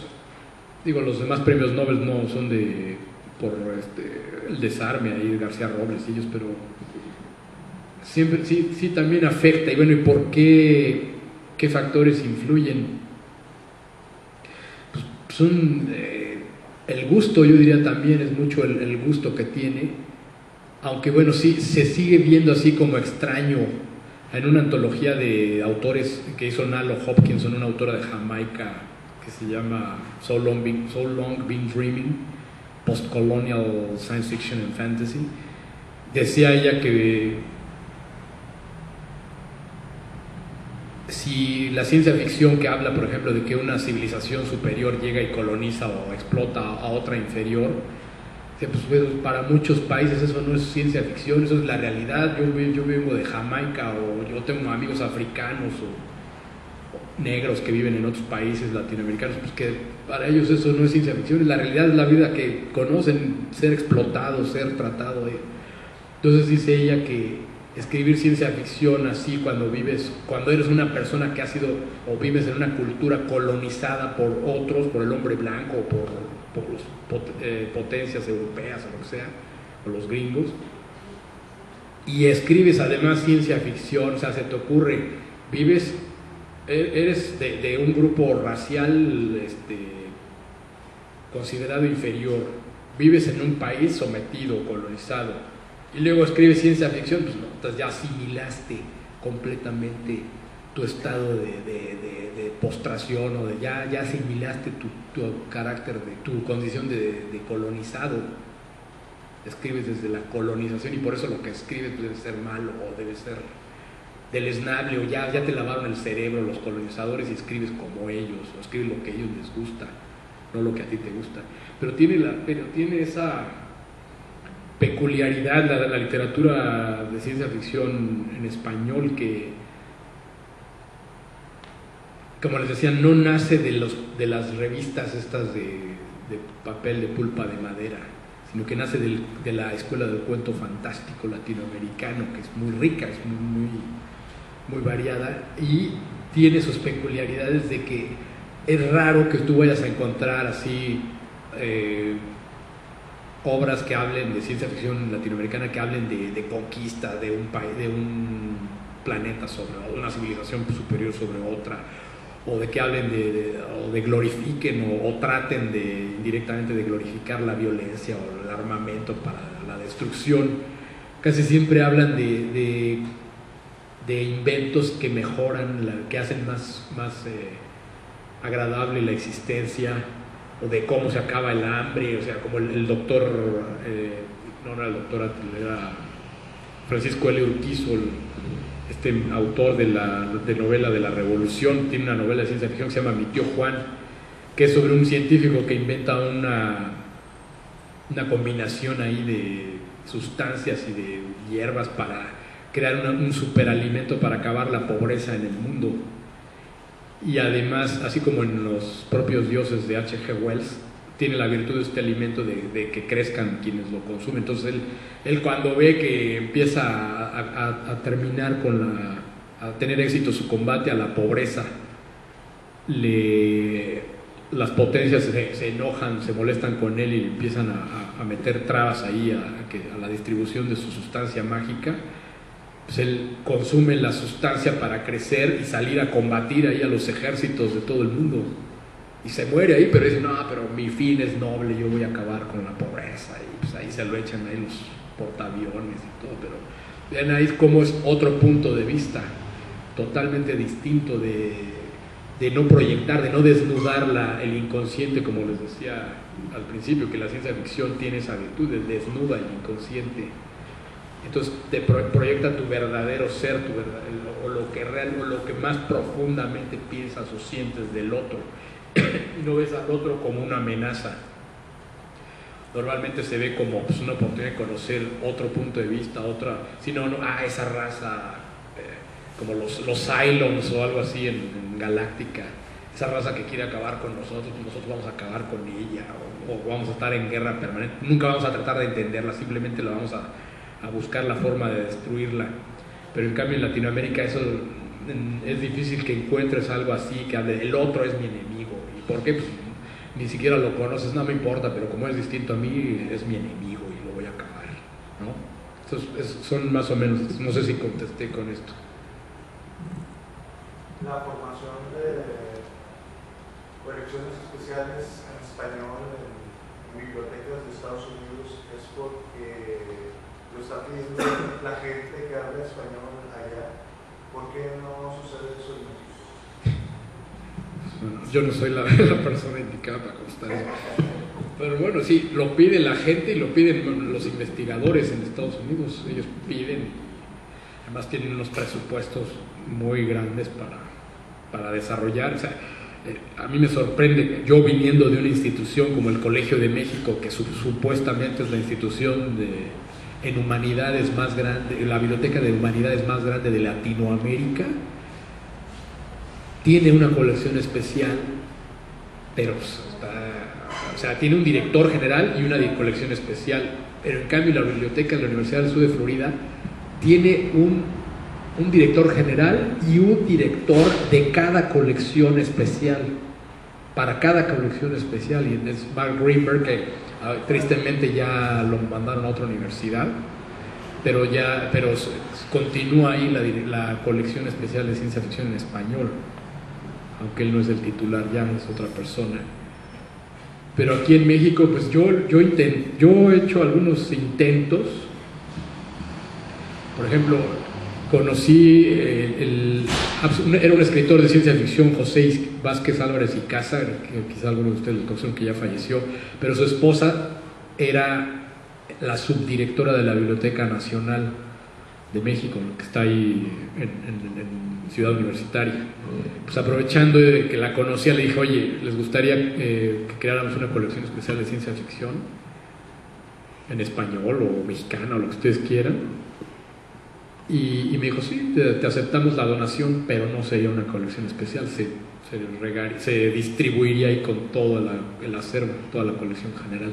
[SPEAKER 2] digo, los demás premios Nobel no son de por este, el desarme ahí García Robles y ellos, pero siempre sí, sí también afecta. Y bueno, ¿y por qué? ¿Qué factores influyen? Pues son eh, el gusto, yo diría también es mucho el, el, gusto que tiene, aunque bueno, sí se sigue viendo así como extraño en una antología de autores que hizo Nalo Hopkinson, una autora de Jamaica que se llama So Long Been, so Long Been Dreaming, Postcolonial Science Fiction and Fantasy. Decía ella que si la ciencia ficción que habla, por ejemplo, de que una civilización superior llega y coloniza o explota a otra inferior, pues, para muchos países eso no es ciencia ficción, eso es la realidad. Yo, yo vengo de Jamaica o yo tengo amigos africanos o, negros que viven en otros países latinoamericanos, pues que para ellos eso no es ciencia ficción, la realidad, es la vida que conocen, ser explotado, ser tratado. Entonces dice ella que escribir ciencia ficción así cuando vives, cuando eres una persona que ha sido o vives en una cultura colonizada por otros, por el hombre blanco, por, por las eh, potencias europeas o lo que sea, o los gringos, y escribes además ciencia ficción, o sea, se te ocurre, vives, eres de, un grupo racial este, considerado inferior, vives en un país sometido, colonizado, y luego escribes ciencia ficción, pues no, ya asimilaste completamente tu estado de, postración o de ya, ya asimilaste tu, tu carácter, de tu condición de, colonizado. Escribes desde la colonización y por eso lo que escribes debe ser malo o debe ser deleznable o ya, ya te lavaron el cerebro los colonizadores y escribes como ellos o escribes lo que a ellos les gusta, no lo que a ti te gusta. Pero tiene, la, pero tiene esa peculiaridad la, la, literatura de ciencia ficción en español que, como les decía, no nace de, los, de las revistas estas de, de papel de pulpa de madera, sino que nace de la escuela del cuento fantástico latinoamericano, que es muy rica, es muy, muy, muy variada y tiene sus peculiaridades de que es raro que tú vayas a encontrar así eh, obras que hablen de ciencia ficción latinoamericana, que hablen de, de conquista de un, país, de un planeta sobre una civilización superior sobre otra, o de que hablen de, o de glorifiquen o, traten de directamente de glorificar la violencia o el armamento para la destrucción. Casi siempre hablan de, de, inventos que mejoran, que hacen más, más eh, agradable la existencia, o de cómo se acaba el hambre, o sea, como el, doctor, eh, no era el doctor, era Francisco L. Urquizo, este autor de la de novela de la Revolución, tiene una novela de ciencia ficción que se llama Mi tío Juan, que es sobre un científico que inventa una, una combinación ahí de sustancias y de hierbas para crear un superalimento para acabar la pobreza en el mundo y además, así como en los propios dioses de H.G. Wells, tiene la virtud de este alimento de, que crezcan quienes lo consumen. Entonces él, él cuando ve que empieza a, terminar con la, a tener éxito su combate a la pobreza, le, las potencias se, enojan, se molestan con él y empiezan a meter trabas ahí a, la distribución de su sustancia mágica pues él consume la sustancia para crecer y salir a combatir ahí a los ejércitos de todo el mundo. Y se muere ahí, pero dice, no, pero mi fin es noble, yo voy a acabar con la pobreza. Y pues ahí se lo echan ahí los portaaviones y todo, pero vean ahí cómo es otro punto de vista, totalmente distinto de, de no proyectar, de no desnudar el inconsciente, como les decía al principio, que la ciencia ficción tiene esa virtud, de desnuda el inconsciente entonces te proyecta tu verdadero ser, tu verdadero, o, lo que real, o lo que más profundamente piensas o sientes del otro. y no ves al otro como una amenaza. Normalmente se ve como pues, una oportunidad de conocer otro punto de vista, otra, si no, no, ah, esa raza, eh, como los, los Cylons o algo así en, en Galáctica. Esa raza que quiere acabar con nosotros, pues nosotros vamos a acabar con ella, o, o vamos a estar en guerra permanente. Nunca vamos a tratar de entenderla, simplemente la vamos a, a buscar la forma de destruirla. Pero en cambio en Latinoamérica eso es difícil que encuentres algo así, que hable, el otro es mi enemigo. ¿Y por qué? Pues, ni siquiera lo conoces, no me importa, pero como es distinto a mí, es mi enemigo y lo voy a acabar. ¿no? Estos es- son más o menos, no sé si contesté con esto.
[SPEAKER 1] La formación de colecciones especiales en español en bibliotecas de Estados Unidos es porque lo está pidiendo la gente que habla español allá. ¿Por qué no sucede eso en México?
[SPEAKER 2] Yo no soy la, persona indicada para contestar eso. Pero bueno, sí, lo pide la gente y lo piden los investigadores en Estados Unidos. Ellos piden además tienen unos presupuestos muy grandes para, para desarrollar. O sea, eh, a mí me sorprende, yo viniendo de una institución como el Colegio de México, que su- supuestamente es la institución de, en humanidades más grande, la biblioteca de humanidades más grande de Latinoamérica, tiene una colección especial, pero pues, está- o sea, tiene un director general y una colección especial. Pero en cambio la biblioteca de la Universidad del Sur de Florida tiene un, director general y un director de cada colección especial. Para cada colección especial. Y es Mark Greenberg, que ah, tristemente ya lo mandaron a otra universidad pero ya pero continúa ahí la colección especial de ciencia ficción en español aunque él no es el titular ya es otra persona. Pero aquí en México pues yo yo inten- yo he hecho algunos intentos. Por ejemplo conocí el, era un escritor de ciencia ficción José Vázquez Álvarez y Casa que quizá algunos de ustedes lo conocen que ya falleció pero su esposa era la subdirectora de la Biblioteca Nacional de México, que está ahí en, Ciudad Universitaria. Pues aprovechando que la conocía, le dije, oye, ¿les gustaría eh, que creáramos una colección especial de ciencia ficción? En español o mexicana o lo que ustedes quieran. Y, me dijo, sí, te, aceptamos la donación, pero no sería una colección especial, se, se, regar- se distribuiría ahí con todo el acervo, toda la colección general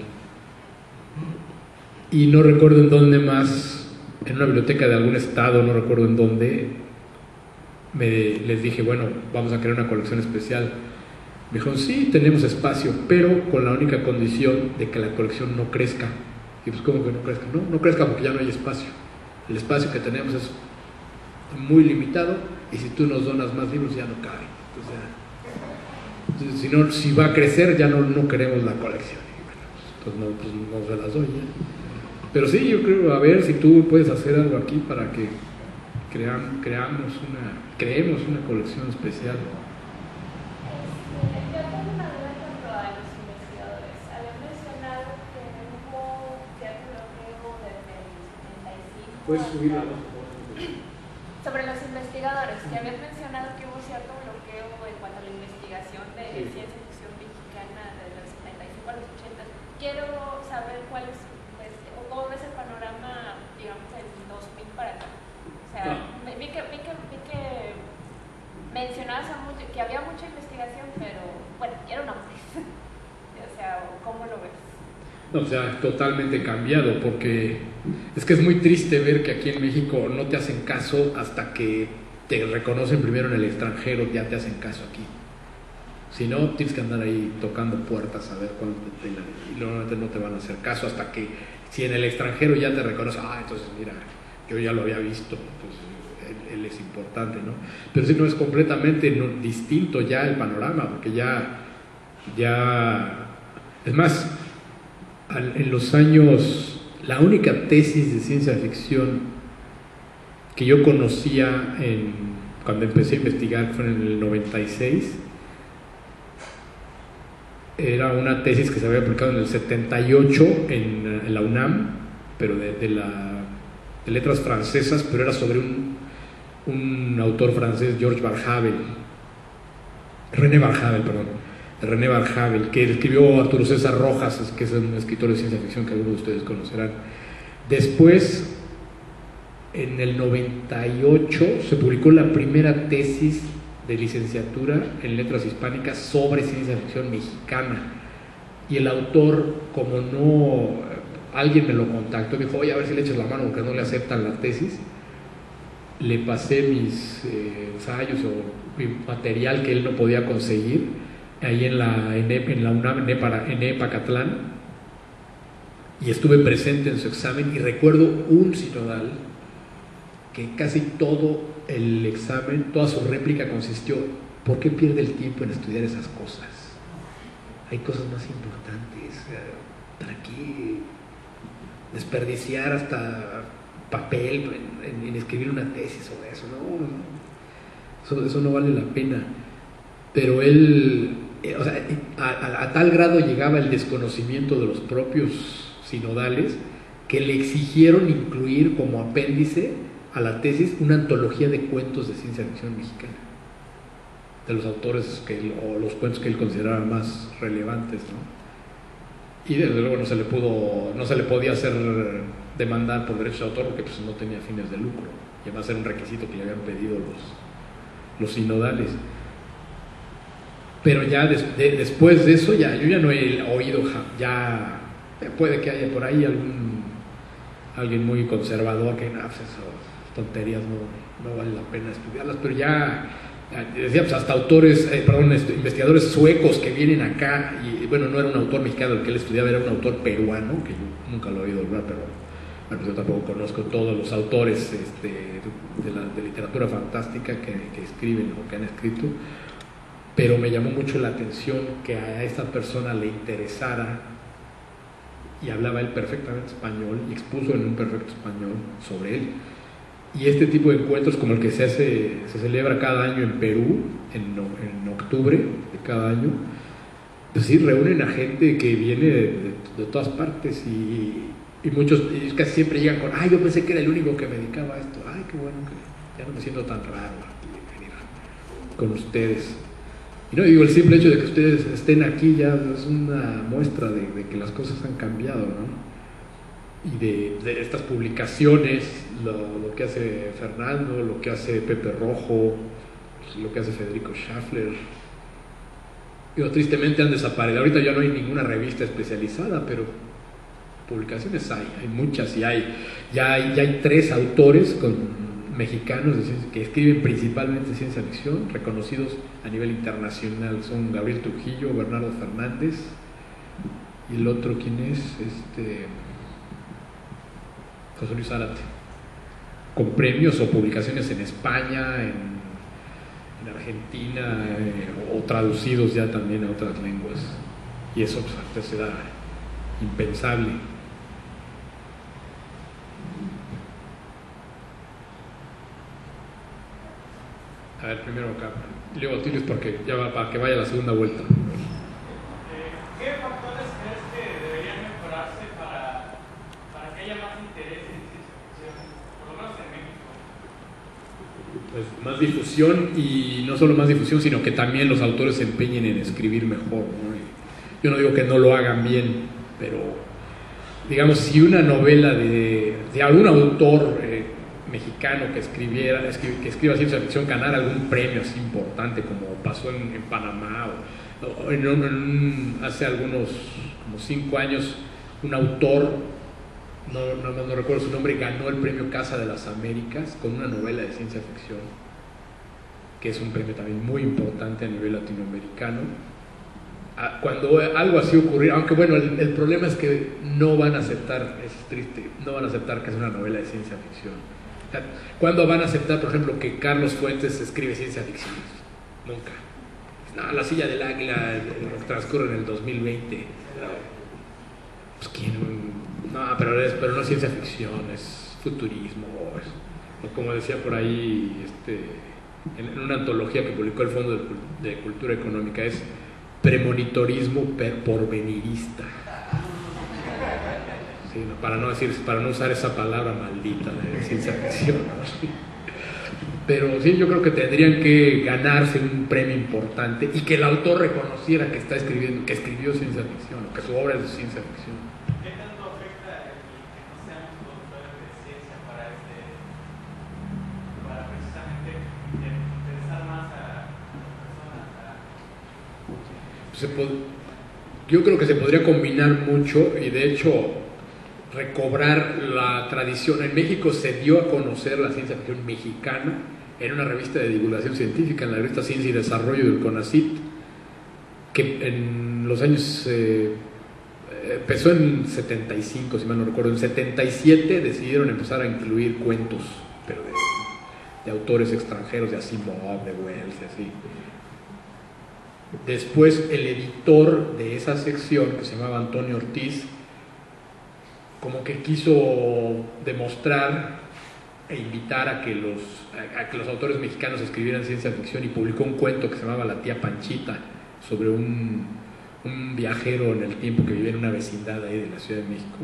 [SPEAKER 2] y no recuerdo en dónde más, en una biblioteca de algún estado, no recuerdo en dónde, me, les dije, bueno, vamos a crear una colección especial. Me dijeron, sí, tenemos espacio, pero con la única condición de que la colección no crezca. Y pues, ¿cómo que no crezca? No, no crezca porque ya no hay espacio. El espacio que tenemos es muy limitado y si tú nos donas más libros ya no cabe. Entonces, si, no, si va a crecer ya no, no queremos la colección. Y bueno, pues no, pues no se las doy ya. Pero sí, yo creo, a ver si tú puedes hacer algo aquí para que cream- creamos una, creemos una colección especial.
[SPEAKER 5] Este, yo tengo una duda en cuanto a los investigadores. Habían mencionado que hubo cierto bloqueo desde el 75.
[SPEAKER 2] Puedes subir la
[SPEAKER 5] Sobre los investigadores, que habían mencionado que hubo cierto bloqueo en cuanto a la investigación de
[SPEAKER 2] Sí.
[SPEAKER 5] ciencia ficción mexicana desde los 75 a los 80. Quiero saber cuál es, o cómo ves el panorama, digamos, del 2000 para acá. O sea,
[SPEAKER 2] No.
[SPEAKER 5] vi, vi que, vi, que, vi que mencionabas a mucho- que había mucha investigación, pero bueno, quiero nombres. o sea, ¿cómo lo ves?
[SPEAKER 2] No, o sea, totalmente cambiado, porque es que es muy triste ver que aquí en México no te hacen caso hasta que te reconocen primero en el extranjero, ya te hacen caso aquí. Si no, tienes que andar ahí tocando puertas a ver cuándo te pelan. Y normalmente no te van a hacer caso hasta que, si en el extranjero ya te reconocen, ah, entonces mira, yo ya lo había visto, entonces él, es importante, ¿no? Pero si no es completamente distinto ya el panorama, porque ya, ya, es más, al- en los años, la única tesis de ciencia ficción que yo conocía cuando empecé a investigar, fue en el 96, era una tesis que se había publicado en el 78 en, la UNAM, pero de, la, de letras francesas, pero era sobre un, un autor francés, Georges Barjavel, René Barjavel, perdón, René Barjavel, que escribió Arturo César Rojas, que es un escritor de ciencia ficción que algunos de ustedes conocerán. Después en el 98 se publicó la primera tesis de licenciatura en letras hispánicas sobre ciencia ficción mexicana. Y el autor, como no, alguien me lo contactó, me dijo, oye, a ver si le echas la mano porque no le aceptan la tesis. Le pasé mis eh, ensayos o mi material que él no podía conseguir ahí en la, en, en la UNAM, en Epacatlán, y estuve presente en su examen y recuerdo un sinodal que casi todo el examen, toda su réplica consistió, ¿por qué pierde el tiempo en estudiar esas cosas? Hay cosas más importantes. ¿Para qué desperdiciar hasta papel en, escribir una tesis sobre eso? No, eso, no vale la pena. Pero él, eh, o sea, a tal grado llegaba el desconocimiento de los propios sinodales que le exigieron incluir como apéndice a la tesis una antología de cuentos de ciencia ficción mexicana, de los autores que o los cuentos que él consideraba más relevantes, ¿no? Y desde luego no se le pudo, no se le podía hacer demandar por derechos de autor porque pues, no tenía fines de lucro, y además era un requisito que le habían pedido los, los sinodales. Pero ya después de eso, ya, yo ya no he oído ya Puede que haya por ahí algún alguien muy conservador que no, pues tonterías no, no vale la pena estudiarlas, pero ya decía pues hasta autores, eh, perdón, este, investigadores suecos que vienen acá, y bueno, no era un autor mexicano el que él estudiaba, era un autor peruano, que yo nunca lo he oído hablar, pero bueno, yo tampoco conozco todos los autores este, de, la, de, literatura fantástica que, que, escriben o que han escrito, pero me llamó mucho la atención que a esta persona le interesara y hablaba él perfectamente español y expuso en un perfecto español sobre él. Y este tipo de encuentros como el que se hace, se celebra cada año en Perú, en, en octubre de cada año, pues sí, reúnen a gente que viene de, todas partes y, y muchos y casi siempre llegan con, ay, yo pensé que era el único que me dedicaba a esto, ay, qué bueno que ya no me siento tan raro venir con ustedes. Y no digo, el simple hecho de que ustedes estén aquí ya es una muestra de, que las cosas han cambiado, ¿no? Y de, estas publicaciones, lo, que hace Fernando, lo que hace Pepe Rojo, lo que hace Federico Schaffler. Tristemente han desaparecido. Ahorita ya no hay ninguna revista especializada, pero publicaciones hay, hay muchas y hay, ya hay, ya hay tres autores con mexicanos que escriben principalmente ciencia ficción, reconocidos a nivel internacional. Son Gabriel Trujillo, Bernardo Fernández y el otro, ¿quién es? Este, José Luis Zárate. Con premios o publicaciones en España, en, Argentina, eh, o traducidos ya también a otras lenguas. Y eso pues, antes era impensable. A ver, primero acá. Luego Tilius porque ya va para que vaya la segunda vuelta.
[SPEAKER 4] Eh, ¿Qué factores crees que deberían mejorarse para, para que haya más interés en ciencia ficción, por lo menos en México?
[SPEAKER 2] Pues más difusión y no solo más difusión, sino que también los autores se empeñen en escribir mejor. Yo no digo que no lo hagan bien, pero digamos, si una novela de, algún autor eh, mexicano que escribiera, que escriba ciencia ficción ganar algún premio así importante como pasó en, Panamá o, hace algunos como cinco años un autor no, no, recuerdo su nombre ganó el premio Casa de las Américas con una novela de ciencia ficción que es un premio también muy importante a nivel latinoamericano ah, cuando algo así ocurriera, aunque bueno, el, problema es que no van a aceptar, es triste, no van a aceptar que es una novela de ciencia ficción ¿Cuándo van a aceptar, por ejemplo, que Carlos Fuentes escribe ciencia ficción? Nunca. No, la silla del águila transcurre en el 2020. Pues quién. No, pero, es, pero no es ciencia ficción, es futurismo. o como decía por ahí, este, en, una antología que publicó el Fondo de, Cultura Económica, es premonitorismo porvenirista para no decir, para no usar esa palabra maldita de ciencia ficción. Pero sí, yo creo que tendrían que ganarse un premio importante y que el autor reconociera que está escribiendo, que escribió ciencia ficción, o que su obra es de ciencia ficción.
[SPEAKER 4] ¿Qué tanto afecta el que no seamos autores de ciencia para este
[SPEAKER 2] se yo creo que se podría combinar mucho y de hecho recobrar la tradición. En México se dio a conocer la ciencia ficción mexicana en una revista de divulgación científica, en la revista Ciencia y Desarrollo del CONACIT, que en los años... Eh, empezó en 75, si mal no recuerdo. En 77 decidieron empezar a incluir cuentos, pero de, de autores extranjeros, de Asimov, de Wells, así. Después el editor de esa sección, que se llamaba Antonio Ortiz, como que quiso demostrar e invitar a que, los, autores mexicanos escribieran ciencia ficción y publicó un cuento que se llamaba La tía Panchita sobre un, viajero en el tiempo que vivía en una vecindad ahí de la Ciudad de México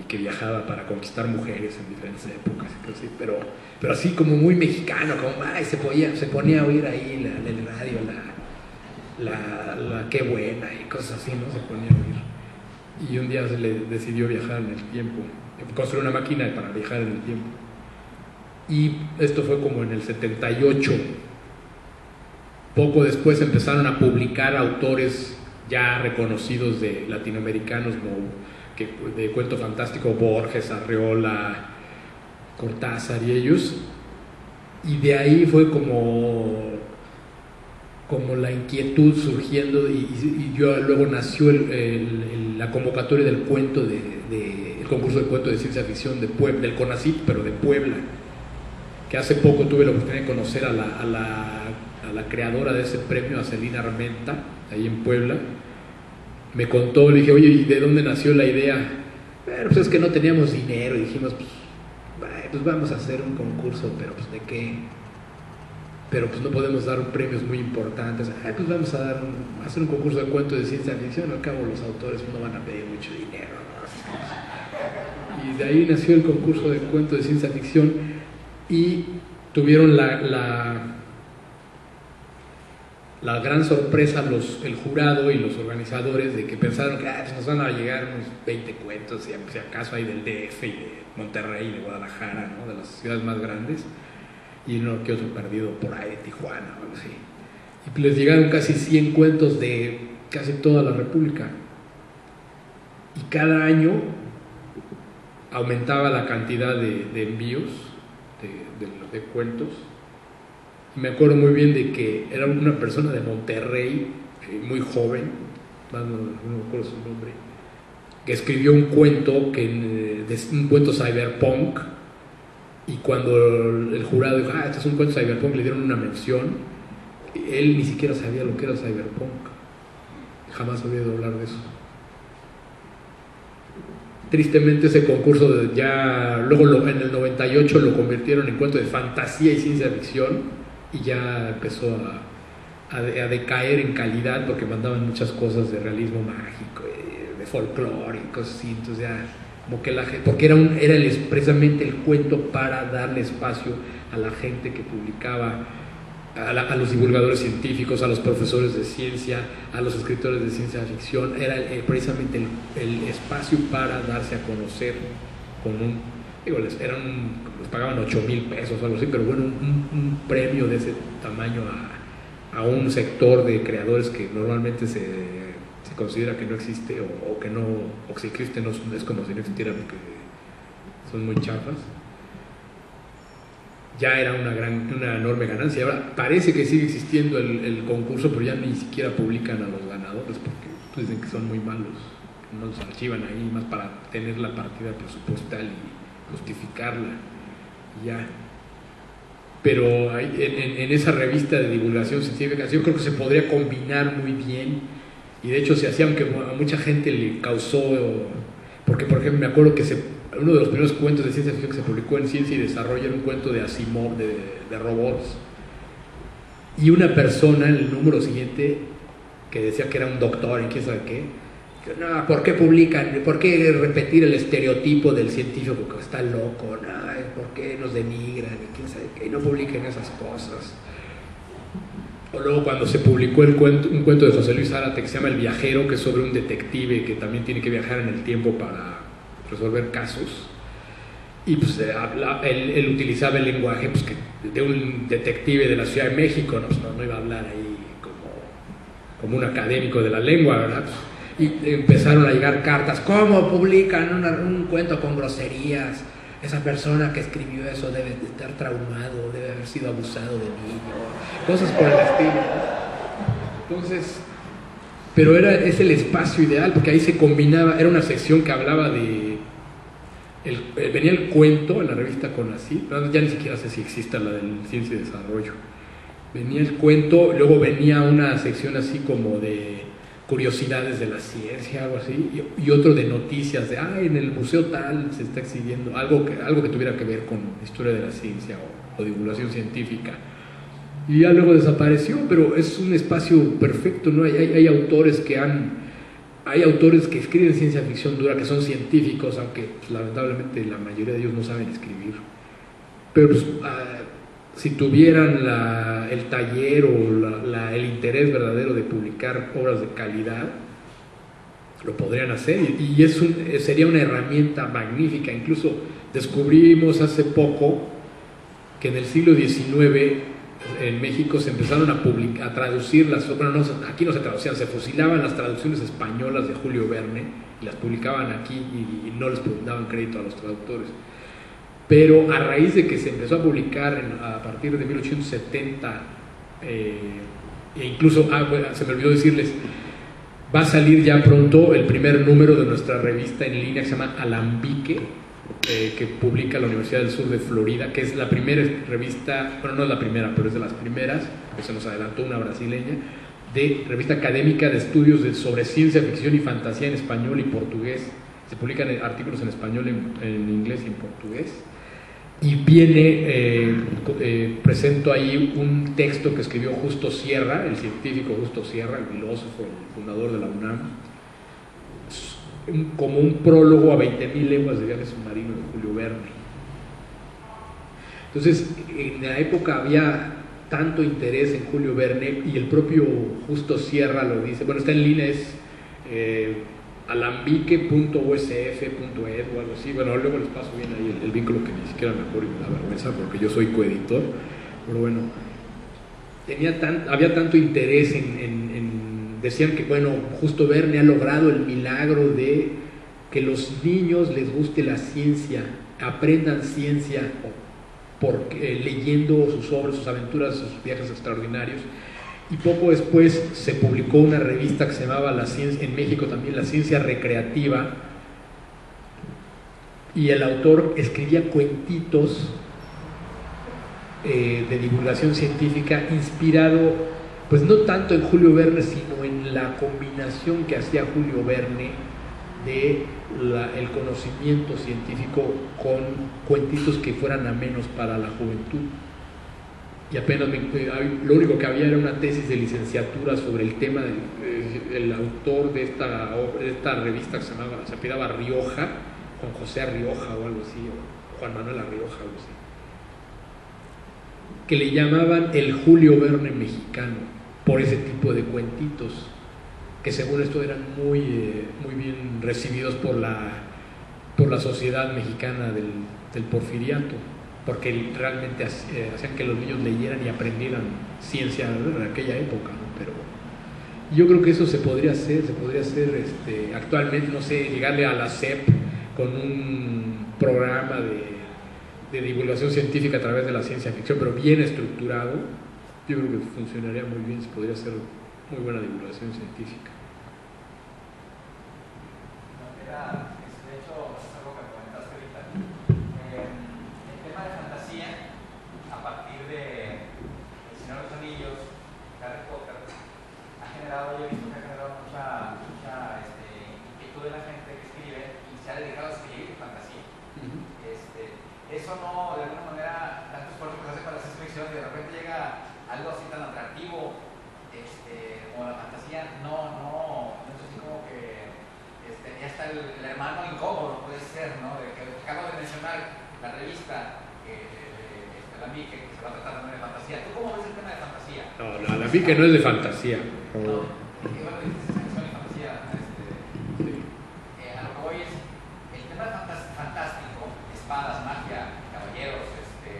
[SPEAKER 2] y que viajaba para conquistar mujeres en diferentes épocas, pero, pero así como muy mexicano, como ay, se, ponía, se ponía a oír ahí la, el radio, la, la, qué buena y cosas así, ¿no? Se ponía a oír. Y un día se le decidió viajar en el tiempo, construir una máquina para viajar en el tiempo. Y esto fue como en el 78. Poco después empezaron a publicar autores ya reconocidos de latinoamericanos como que, de cuento fantástico, Borges, Arreola, Cortázar y ellos. Y de ahí fue como, como la inquietud surgiendo y, yo, luego nació la convocatoria del cuento, de, el concurso de cuento de ciencia ficción de Puebla, del CONACIT, pero de Puebla, que hace poco tuve la oportunidad de conocer a la creadora de ese premio, a Celina Armenta, ahí en Puebla me contó, le dije, oye, ¿y de dónde nació la idea? Bueno, pues es que no teníamos dinero y dijimos, pues, pues vamos a hacer un concurso, pero pues de qué? Pero pues no podemos dar premios muy importantes. Ay, pues vamos a dar hacer un concurso de cuentos de ciencia ficción, al cabo los autores no van a pedir mucho dinero. Y de ahí nació el concurso de cuentos de ciencia ficción y tuvieron la la gran sorpresa los, el jurado y los organizadores de que pensaron que ah, pues nos van a llegar unos 20 cuentos, si acaso hay del DF y de Monterrey de Guadalajara, ¿no? de las ciudades más grandes, y no que otro perdido por ahí de Tijuana o algo así. Y les llegaron casi 100 cuentos de casi toda la República. Y cada año aumentaba la cantidad de, envíos de cuentos me acuerdo muy bien de que era una persona de Monterrey, eh, muy joven, no, me acuerdo su nombre, que escribió un cuento, que, eh, un cuento cyberpunk, y cuando el jurado dijo, ah, este es un cuento cyberpunk, le dieron una mención, él ni siquiera sabía lo que era cyberpunk, jamás había oído hablar de eso. Tristemente ese concurso ya, luego en el 98 lo convirtieron en cuento de fantasía y ciencia ficción, y ya empezó a, a, decaer en calidad porque mandaban muchas cosas de realismo mágico, de, de folclore y cosas así, entonces ya como que la gente, porque era, un, era expresamente el cuento para darle espacio a la gente que publicaba, a, los divulgadores científicos, a los profesores de ciencia, a los escritores de ciencia ficción, era eh, precisamente el, el espacio para darse a conocer con un digo, les, eran, les pagaban 8 mil pesos o algo así, pero bueno, un, premio de ese tamaño a, a, un sector de creadores que normalmente se considera que no existe o, que no, o que si existe no, es como si no existiera porque son muy chafas. Ya era una, gran, una enorme ganancia. Ahora parece que sigue existiendo el, concurso, pero ya ni siquiera publican a los ganadores porque pues, dicen que son muy malos no los archivan ahí más para tener la partida presupuestal y justificarla. Ya. Pero en, en, esa revista de divulgación científica yo creo que se podría combinar muy bien y de hecho se hacía aunque a mucha gente le causó, porque por ejemplo me acuerdo que se, uno de los primeros cuentos de ciencia ficción que se publicó en Ciencia y Desarrollo era un cuento de Asimov, de, de robots. Y una persona en el número siguiente que decía que era un doctor en quién sabe qué, no, ¿por qué publican? ¿Por qué repetir el estereotipo del científico que está loco? No, ¿Por qué nos denigran? Y quién sabe qué, no publiquen esas cosas. O luego cuando se publicó el cuento, un cuento de José Luis Zárate que se llama El viajero, que es sobre un detective que también tiene que viajar en el tiempo para resolver casos. Y pues eh, él, utilizaba el lenguaje pues, de un detective de la Ciudad de México, no, no, no iba a hablar ahí como un académico de la lengua, ¿verdad? Y empezaron a llegar cartas, ¿cómo publican una- un cuento con groserías? Esa persona que escribió eso debe de estar traumado, debe haber sido abusado de niño, cosas por el estilo. Entonces, pero era, es el espacio ideal, porque ahí se combinaba, era una sección que hablaba de... eh, venía el cuento en la revista Conacyt, ya ni siquiera sé si existe la del Ciencia y Desarrollo. Venía el cuento, luego venía una sección así como de curiosidades de la ciencia, algo así, y, otro de noticias, de, ah, en el museo tal se está exhibiendo algo que, algo que tuviera que ver con historia de la ciencia o, divulgación científica. Y ya luego desapareció, pero es un espacio perfecto, ¿no? Hay, hay, autores que han... Hay autores que escriben ciencia ficción dura, que son científicos, aunque lamentablemente la mayoría de ellos no saben escribir. Pero pues, ah, si tuvieran la- el taller o la- el interés verdadero de publicar obras de calidad, lo podrían hacer y, es un- eh, sería una herramienta magnífica. Incluso descubrimos hace poco que en el siglo XIX en México se empezaron a, a traducir las obras, no, se- aquí no se traducían, se fusilaban las traducciones españolas de Julio Verne y las publicaban aquí y no les daban crédito a los traductores. Pero a raíz de que se empezó a publicar a partir de 1870, eh, e incluso, ah, bueno, se me olvidó decirles, va a salir ya pronto el primer número de nuestra revista en línea que se llama Alambique, eh, que publica la Universidad del Sur de Florida, que es la primera revista, bueno, no es la primera, pero es de las primeras, que se nos adelantó una brasileña, de revista académica de estudios sobre ciencia ficción y fantasía en español y portugués. Se publican artículos en español, en inglés y en portugués. Y viene, eh, eh, presento ahí un texto que escribió Justo Sierra, el científico Justo Sierra, el filósofo, el fundador de la UNAM, un- como un prólogo a 20.000 lenguas de viaje submarino de Julio Verne. Entonces, en la época había tanto interés en Julio Verne y el propio Justo Sierra lo dice, bueno, está en línea, es eh, alambique.usf.ed o algo así, bueno, luego les paso bien ahí el, el vínculo que ni siquiera me acuerdo y me da vergüenza porque yo soy coeditor, pero bueno, tenía tan, había tanto interés en, en- en- decían que bueno, justo Verne ha logrado el milagro de que los niños les guste la ciencia, aprendan ciencia porque, eh, leyendo sus obras, sus aventuras, sus viajes extraordinarios. Y poco después se publicó una revista que se llamaba La Ciencia, en México también La Ciencia Recreativa, y el autor escribía cuentitos eh, de divulgación científica inspirado, pues no tanto en Julio Verne, sino en la combinación que hacía Julio Verne de el conocimiento científico con cuentitos que fueran amenos para la juventud. Y apenas me- eh, lo único que había era una tesis de licenciatura sobre el tema del eh, autor de esta, de esta revista que se llamaba, se apellidaba Rioja, Juan José Rioja o algo así, o Juan Manuel Rioja, algo así. Que le llamaban el Julio Verne mexicano, por ese tipo de cuentitos, que según esto eran muy, eh, muy bien recibidos por la, por la sociedad mexicana del, del porfiriato, porque realmente hac- eh, hacían que los niños leyeran y aprendieran ciencia en aquella época, ¿no? pero yo creo que eso se podría hacer, se podría hacer este, actualmente, no sé, llegarle a la SEP con un programa de, de divulgación científica a través de la ciencia ficción, pero bien estructurado, yo creo que funcionaría muy bien, se podría hacer muy buena divulgación científica.
[SPEAKER 3] Era, es, de hecho, es algo que comentaste ahorita. Eh, el tema de fantasía, a partir de El Señor de los Anillos, Harry Potter, ha generado, yo he visto que ha generado mucha, mucha este, inquietud de la gente que escribe y se ha dedicado a escribir fantasía. Este, eso no, de alguna manera, tanto esfuerzo que se hace para la ciencia ficción y de repente llega algo así tan atractivo este, como la fantasía, no, no, no es así como que este, ya está el, el hermano incómodo, puede ser, ¿no? De que acabo de mencionar la revista que, de, de, este, la MIC, que se va a tratar también de fantasía. ¿Tú cómo ves el tema de fantasía?
[SPEAKER 2] No, la, la vi que no es de fantasía. por
[SPEAKER 3] No,
[SPEAKER 2] favor.
[SPEAKER 3] y bueno, dices ciencia ficción y fantasía, este,
[SPEAKER 2] Sí.
[SPEAKER 3] eh, a lo que voy es, el tema de fantas- fantástico, espadas, magia, caballeros, este,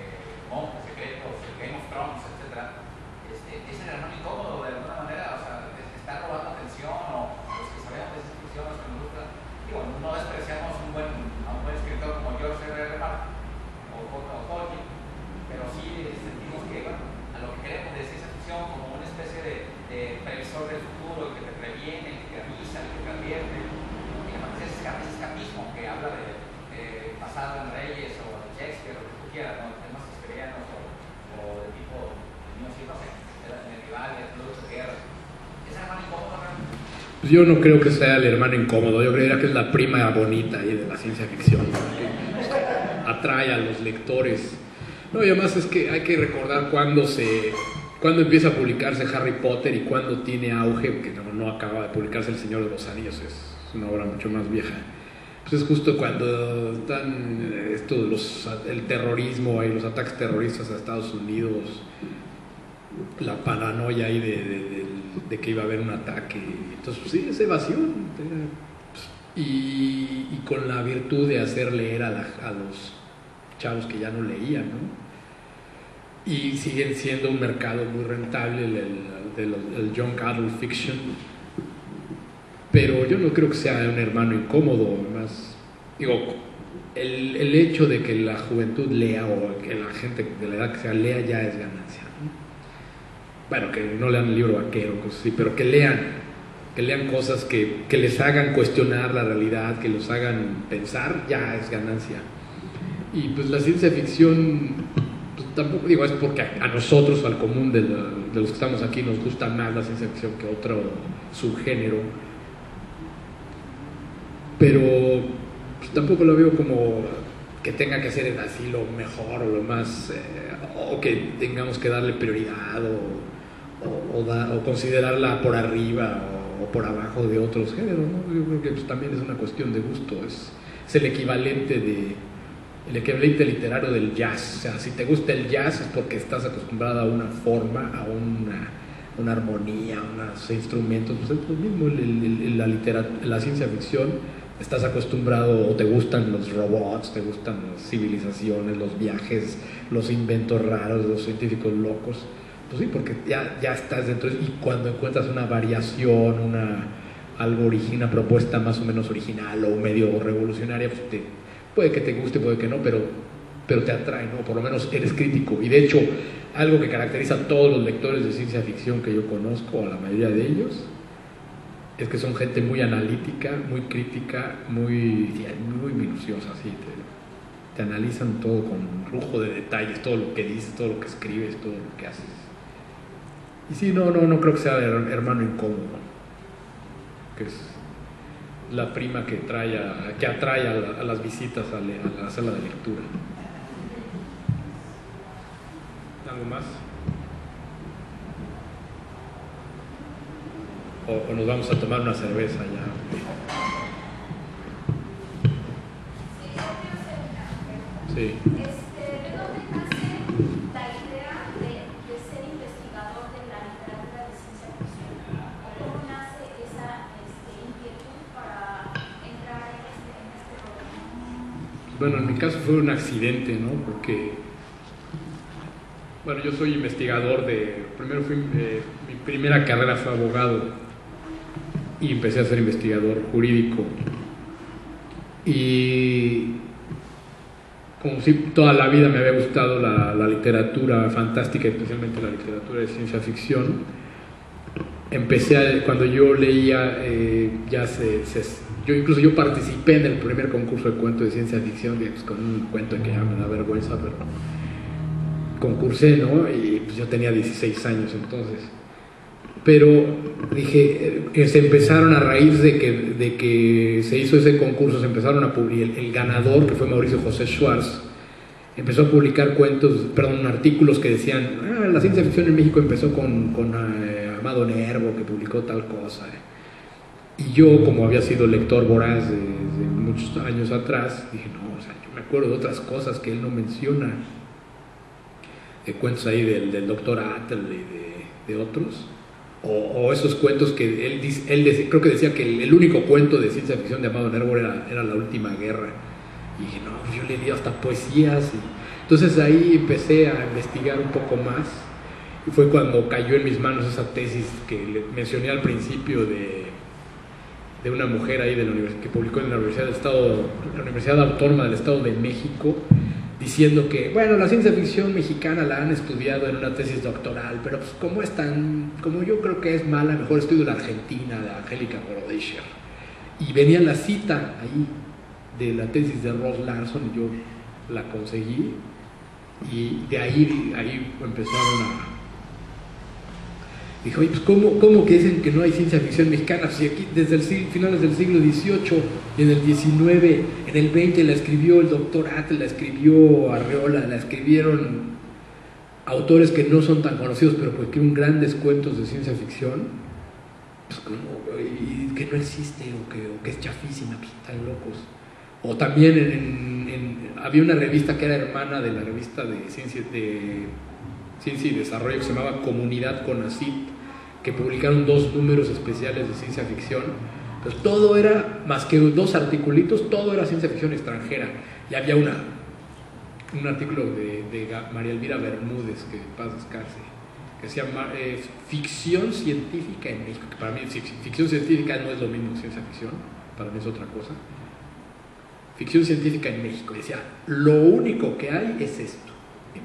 [SPEAKER 3] monjes, secretos, el Game of Thrones, etc. Este, es el hermano incómodo de alguna manera, o sea, es- estar digo, no despreciamos un buen, a un buen escritor como George R. R. Martin o, o, o Tolkien, pero sí sentimos que, bueno, a lo que queremos de ciencia ficción como una especie de, de previsor del futuro, que te previene, que te avisa, que te advierte, y la fantasía es esca- es escapismo, que habla de eh, pasado en Reyes o de Shakespeare, o lo que tú quieras, ¿no? temas shakespearianos o, o de tipo, no sé, no sé, medievales, productos de guerra. ¿Es hermano incómodo, ¿no?
[SPEAKER 2] Pues yo no creo que sea el hermano incómodo, yo creería que es la prima bonita ahí de la ciencia ficción, que atrae a los lectores. No, y además es que hay que recordar cuándo se cuándo empieza a publicarse Harry Potter y cuándo tiene auge, porque no, no acaba de publicarse El Señor de los Anillos, es una obra mucho más vieja. Pues es justo cuando están eh, esto de los, el terrorismo y los ataques terroristas a Estados Unidos, la paranoia ahí de, de- de- de que iba a haber un ataque. Entonces, pues sí, es evasión. pues, Y, y con la virtud de hacer leer a, la- a los chavos que ya no leían, ¿no? Y siguen siendo un mercado muy rentable el, el, el Young Adult Fiction. Pero yo no creo que sea un hermano incómodo, además. Digo, el, el hecho de que la juventud lea o que la gente de la edad que sea lea ya es ganancia. ¿No? Bueno, que no lean el libro vaquero, cosas pero que lean, que lean cosas que, que les hagan cuestionar la realidad, que los hagan pensar, ya es ganancia. Y pues la ciencia ficción, pues tampoco digo, es porque a, a nosotros, al común de los que estamos aquí, nos gusta más la ciencia ficción que otro subgénero. Pero pues, tampoco lo veo como que tenga que ser así lo mejor o lo más, eh, o que tengamos que darle prioridad o, o, da- o considerarla por arriba o, por abajo de otros géneros. Yo creo que pues, también es una cuestión de gusto, es, es el equivalente de el equivalente literario del jazz. O sea, si te gusta el jazz es porque estás acostumbrado a una forma, a una, una armonía, a unos instrumentos. Pues es lo mismo el- la, literatura, la ciencia ficción. Estás acostumbrado o te gustan los robots, te gustan las civilizaciones, los viajes, los inventos raros, los científicos locos. Pues sí, porque ya, ya estás dentro. Y cuando encuentras una variación, una, algo original, propuesta más o menos original o medio revolucionaria, pues te, puede que te guste, puede que no, pero, pero te atrae, ¿no? Por lo menos eres crítico. Y de hecho, algo que caracteriza a todos los lectores de ciencia ficción que yo conozco, a la mayoría de ellos, es que son gente muy analítica, muy crítica, muy, muy minuciosa, así. Te, analizan todo con lujo de detalles, todo lo que dices, todo lo que escribes, todo lo que haces. Y sí, no, no, no creo que sea her- hermano incómodo, que es la prima que, trae a- que atrae a, la- a las visitas a, le- a la sala de lectura. ¿Algo más? O, o nos vamos a tomar una cerveza ya. Sí.
[SPEAKER 6] Este, ¿De dónde nace la idea de, de ser investigador de la literatura de ciencia ficción? ¿Cómo nace esa este, inquietud para entrar en este, en este rol?
[SPEAKER 2] Bueno, en mi caso fue un accidente, ¿no? Porque, bueno, yo soy investigador de, primero fui, eh, mi primera carrera fue abogado y empecé a ser investigador jurídico. Y como si toda la vida me había gustado la, literatura fantástica, especialmente la literatura de ciencia ficción, empecé a- cuando yo leía eh, ya se- yo incluso yo participé en el primer concurso de cuento de ciencia ficción digamos, con un cuento que ya me da vergüenza pero concursé no y pues yo tenía 16 años entonces pero dije eh, se empezaron a raíz de que, de que se hizo ese concurso se empezaron a publicar el, ganador que fue Mauricio José Schwartz empezó a publicar cuentos, perdón, artículos que decían, ah, la ciencia ficción en México empezó con, con eh, Amado Nervo, que publicó tal cosa. Y yo, como había sido lector voraz de, de muchos años atrás, dije, no, o sea, yo me acuerdo de otras cosas que él no menciona, de cuentos ahí del, del doctor Attel y de, de otros, o, o esos cuentos que él, él creo que decía que el, el único cuento de ciencia ficción de Amado Nervo era, era La Última Guerra. Y dije, no, yo leí hasta poesías. y- Entonces ahí empecé a investigar un poco más. Y fue cuando cayó en mis manos esa tesis que le mencioné al principio de de una mujer ahí de la universidad, que publicó en la Universidad del Estado, la Universidad Autónoma del Estado de México, diciendo que, bueno, la ciencia ficción mexicana la han estudiado en una tesis doctoral, pero pues como es tan, como yo creo que es mala, mejor estudio la Argentina de Angélica Borodischer. Y venía la cita ahí de la tesis de Ross Larson y yo la conseguí y de ahí, ahí empezaron a Dijo, oye, pues ¿cómo, ¿cómo, que dicen que no hay ciencia ficción mexicana? Si aquí desde el siglo, finales del siglo XVIII en el XIX, en el XX la escribió el doctor Atle, la escribió Arreola, la escribieron autores que no son tan conocidos, pero que escriben grandes cuentos de ciencia ficción, pues ¿cómo? Y que no existe o que, que es chafísima, pues están locos. O también había una revista que era hermana de la revista de ciencia de Ciencia y Desarrollo que se llamaba Comunidad Conacit, que publicaron dos números especiales de ciencia ficción. Pues todo era, más que dos articulitos, todo era ciencia ficción extranjera. Y había una, un artículo de, de María Elvira Bermúdez, que paz descanse, que se llama eh, Ficción Científica en México, que para mí ficción científica no es lo mismo que ciencia ficción, para mí es otra cosa. Ficción científica en México. Decía, lo único que hay es esto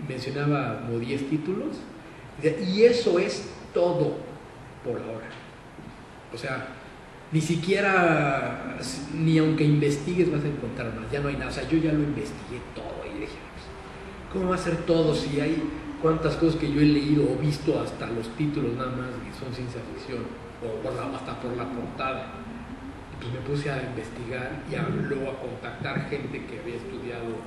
[SPEAKER 2] mencionaba como 10 títulos, y eso es todo por ahora. O sea, ni siquiera, ni aunque investigues vas a encontrar más, ya no hay nada. O sea, yo ya lo investigué todo y dije, pues, ¿cómo va a ser todo si hay cuántas cosas que yo he leído o visto hasta los títulos nada más que son ciencia ficción, o la, hasta por la portada? Y pues me puse a investigar y a, luego a contactar gente que había estudiado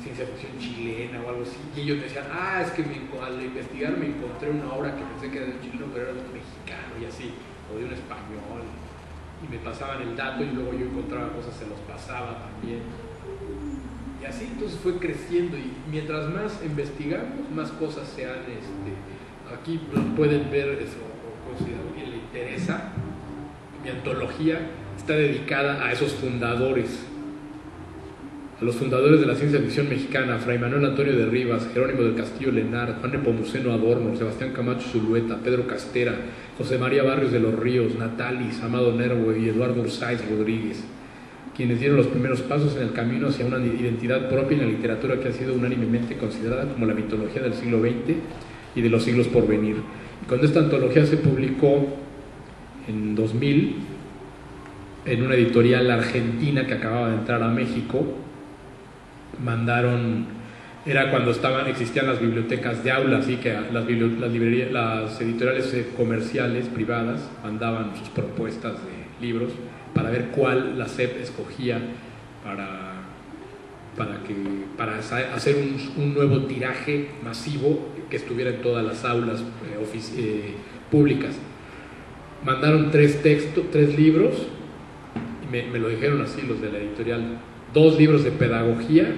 [SPEAKER 2] ciencia ficción chilena o algo así, y ellos me decían, ah, es que al investigar me encontré una obra que pensé que era de chileno, pero era de y así, o de un español, y me pasaban el dato y luego yo encontraba cosas, se los pasaba también. Y así entonces fue creciendo y mientras más investigamos, más cosas se han, este, aquí pueden ver eso, o si a alguien le interesa, mi antología está dedicada a esos fundadores a los fundadores de la ciencia ficción mexicana, Fray Manuel Antonio de Rivas, Jerónimo del Castillo Lenar, Juan Nepomuceno Adorno, Sebastián Camacho Zulueta, Pedro Castera, José María Barrios de los Ríos, Natalis, Amado Nervo y Eduardo Ursáiz Rodríguez, quienes dieron los primeros pasos en el camino hacia una identidad propia en la literatura que ha sido unánimemente considerada como la mitología del siglo XX y de los siglos por venir. Cuando esta antología se publicó en 2000, en una editorial argentina que acababa de entrar a México, mandaron, era cuando estaban, existían las bibliotecas de aula, así que las, las, editoriales eh, comerciales privadas mandaban sus propuestas de libros para ver cuál la SEP escogía para, para, que, para hacer un, un nuevo tiraje masivo que estuviera en todas las aulas eh, eh, públicas. Mandaron tres textos, tres libros, y me, me lo dijeron así los de la editorial dos libros de pedagogía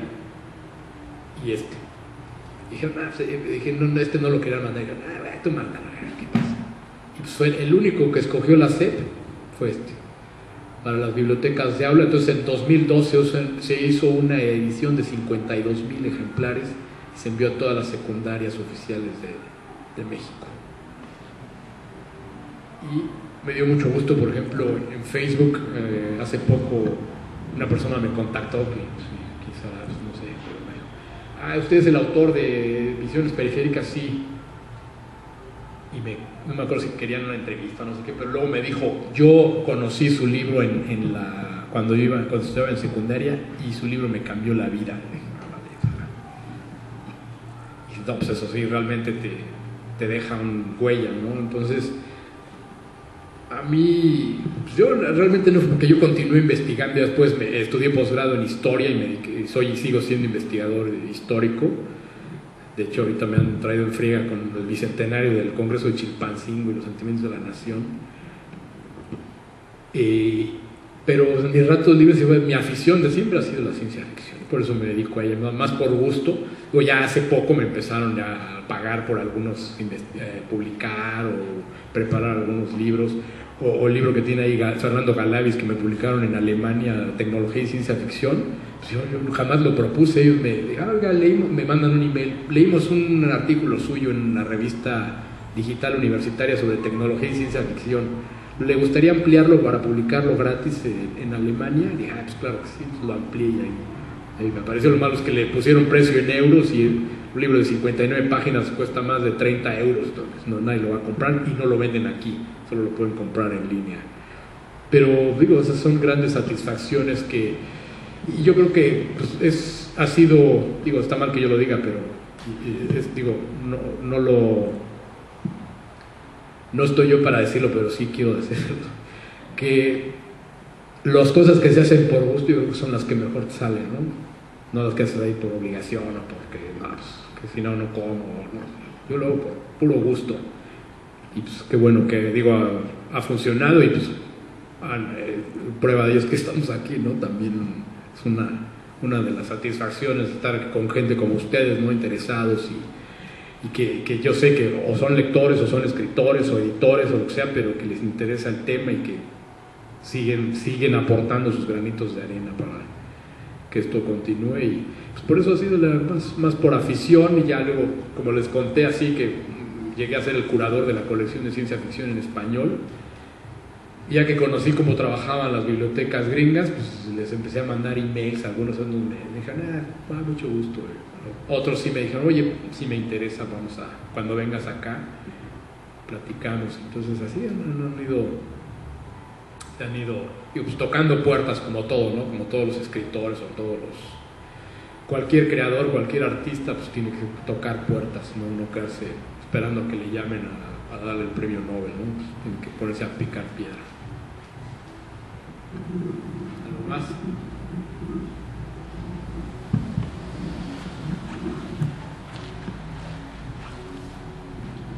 [SPEAKER 2] y este. Dijeron, ah, dije, no, este no lo querían mandar. Dijeron, ah, tú mándalo, qué pasa. Y pues fue el único que escogió la SEP fue este, para las bibliotecas de aula. Entonces en 2012 se hizo una edición de 52 mil ejemplares y se envió a todas las secundarias oficiales de, de México. Y me dio mucho gusto, por ejemplo, en Facebook, eh, hace poco una persona me contactó que pues, quizá, pues, no sé, ah, usted es el autor de Visiones Periféricas, sí. Y me, no me acuerdo si querían una entrevista, no sé qué, pero luego me dijo, yo conocí su libro en, cuando, iba, cuando estaba en secundaria y su libro me cambió la vida. Y no, pues eso sí, realmente te, te deja un huella, ¿no? Entonces, a mí, pues yo realmente no porque yo continué investigando, después estudié posgrado en historia y me soy sigo siendo investigador histórico. De hecho, ahorita me han traído en friega con el bicentenario del Congreso de Chilpancingo y los sentimientos de la nación. Eh, pero en mis ratos libres, mi afición de siempre ha sido la ciencia ficción. Por eso me dedico a ella, más por gusto. o ya hace poco me empezaron a pagar por algunos, eh, publicar o preparar algunos libros o, el libro que tiene ahí Fernando Galavis que me publicaron en Alemania, Tecnología y Ciencia Ficción, pues yo, jamás lo propuse, ellos me ah, leímos, me mandan un email, leímos un artículo suyo en una revista digital universitaria sobre tecnología y ciencia ficción, le gustaría ampliarlo para publicarlo gratis en, en Alemania. Y dije, ah, pues claro que sí, lo amplié y ahí me pareció lo malo es que le pusieron precio en euros y un libro de 59 páginas cuesta más de 30 euros, entonces no, nadie lo va a comprar y no lo venden aquí, solo lo pueden comprar en línea. Pero digo, esas son grandes satisfacciones que yo creo que pues, es, ha sido, digo, está mal que yo lo diga, pero digo, no, no lo no estoy yo para decirlo, pero sí quiero decirlo, que las cosas que se hacen por gusto son las que mejor salen, ¿no? No las que haces ahí por obligación o porque, no, pues, que si no, no como. Yo lo hago por puro gusto. Y pues qué bueno que, digo, ha, funcionado y pues eh, prueba de ello es que estamos aquí, ¿no? También es una, una de las satisfacciones estar con gente como ustedes, ¿no? Interesados y, que, yo sé que o son lectores o son escritores o editores o lo que sea, pero que les interesa el tema y que siguen, siguen aportando sus granitos de arena para esto continúe y pues por eso ha sido más, más por afición y ya luego, como les conté así, que llegué a ser el curador de la colección de ciencia ficción en español ya que conocí cómo trabajaban las bibliotecas gringas, pues les empecé a mandar emails, algunos me dijeron, ah, mucho gusto. Otros sí me dijeron, oye, si me interesa, vamos a, cuando vengas acá, platicamos. Entonces así han ido, han ido pues, tocando puertas como todo, ¿no? Como todos los escritores o todos los... Cualquier creador, cualquier artista, pues tiene que tocar puertas, no, no quedarse esperando que le llamen a, a darle el premio Nobel, ¿no? Pues tiene que ponerse a picar piedra. ¿Algo más?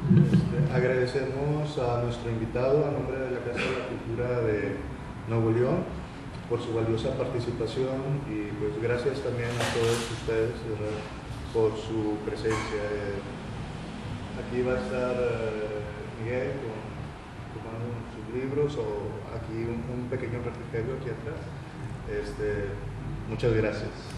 [SPEAKER 1] Este, agradecemos a nuestro invitado a nombre de la Casa de la Cultura de Nuevo León por su valiosa participación y pues gracias también a todos ustedes por su presencia. Eh, aquí va a estar eh, Miguel con, tomando sus libros o aquí un, un pequeño refrigerio aquí atrás. Este, muchas gracias.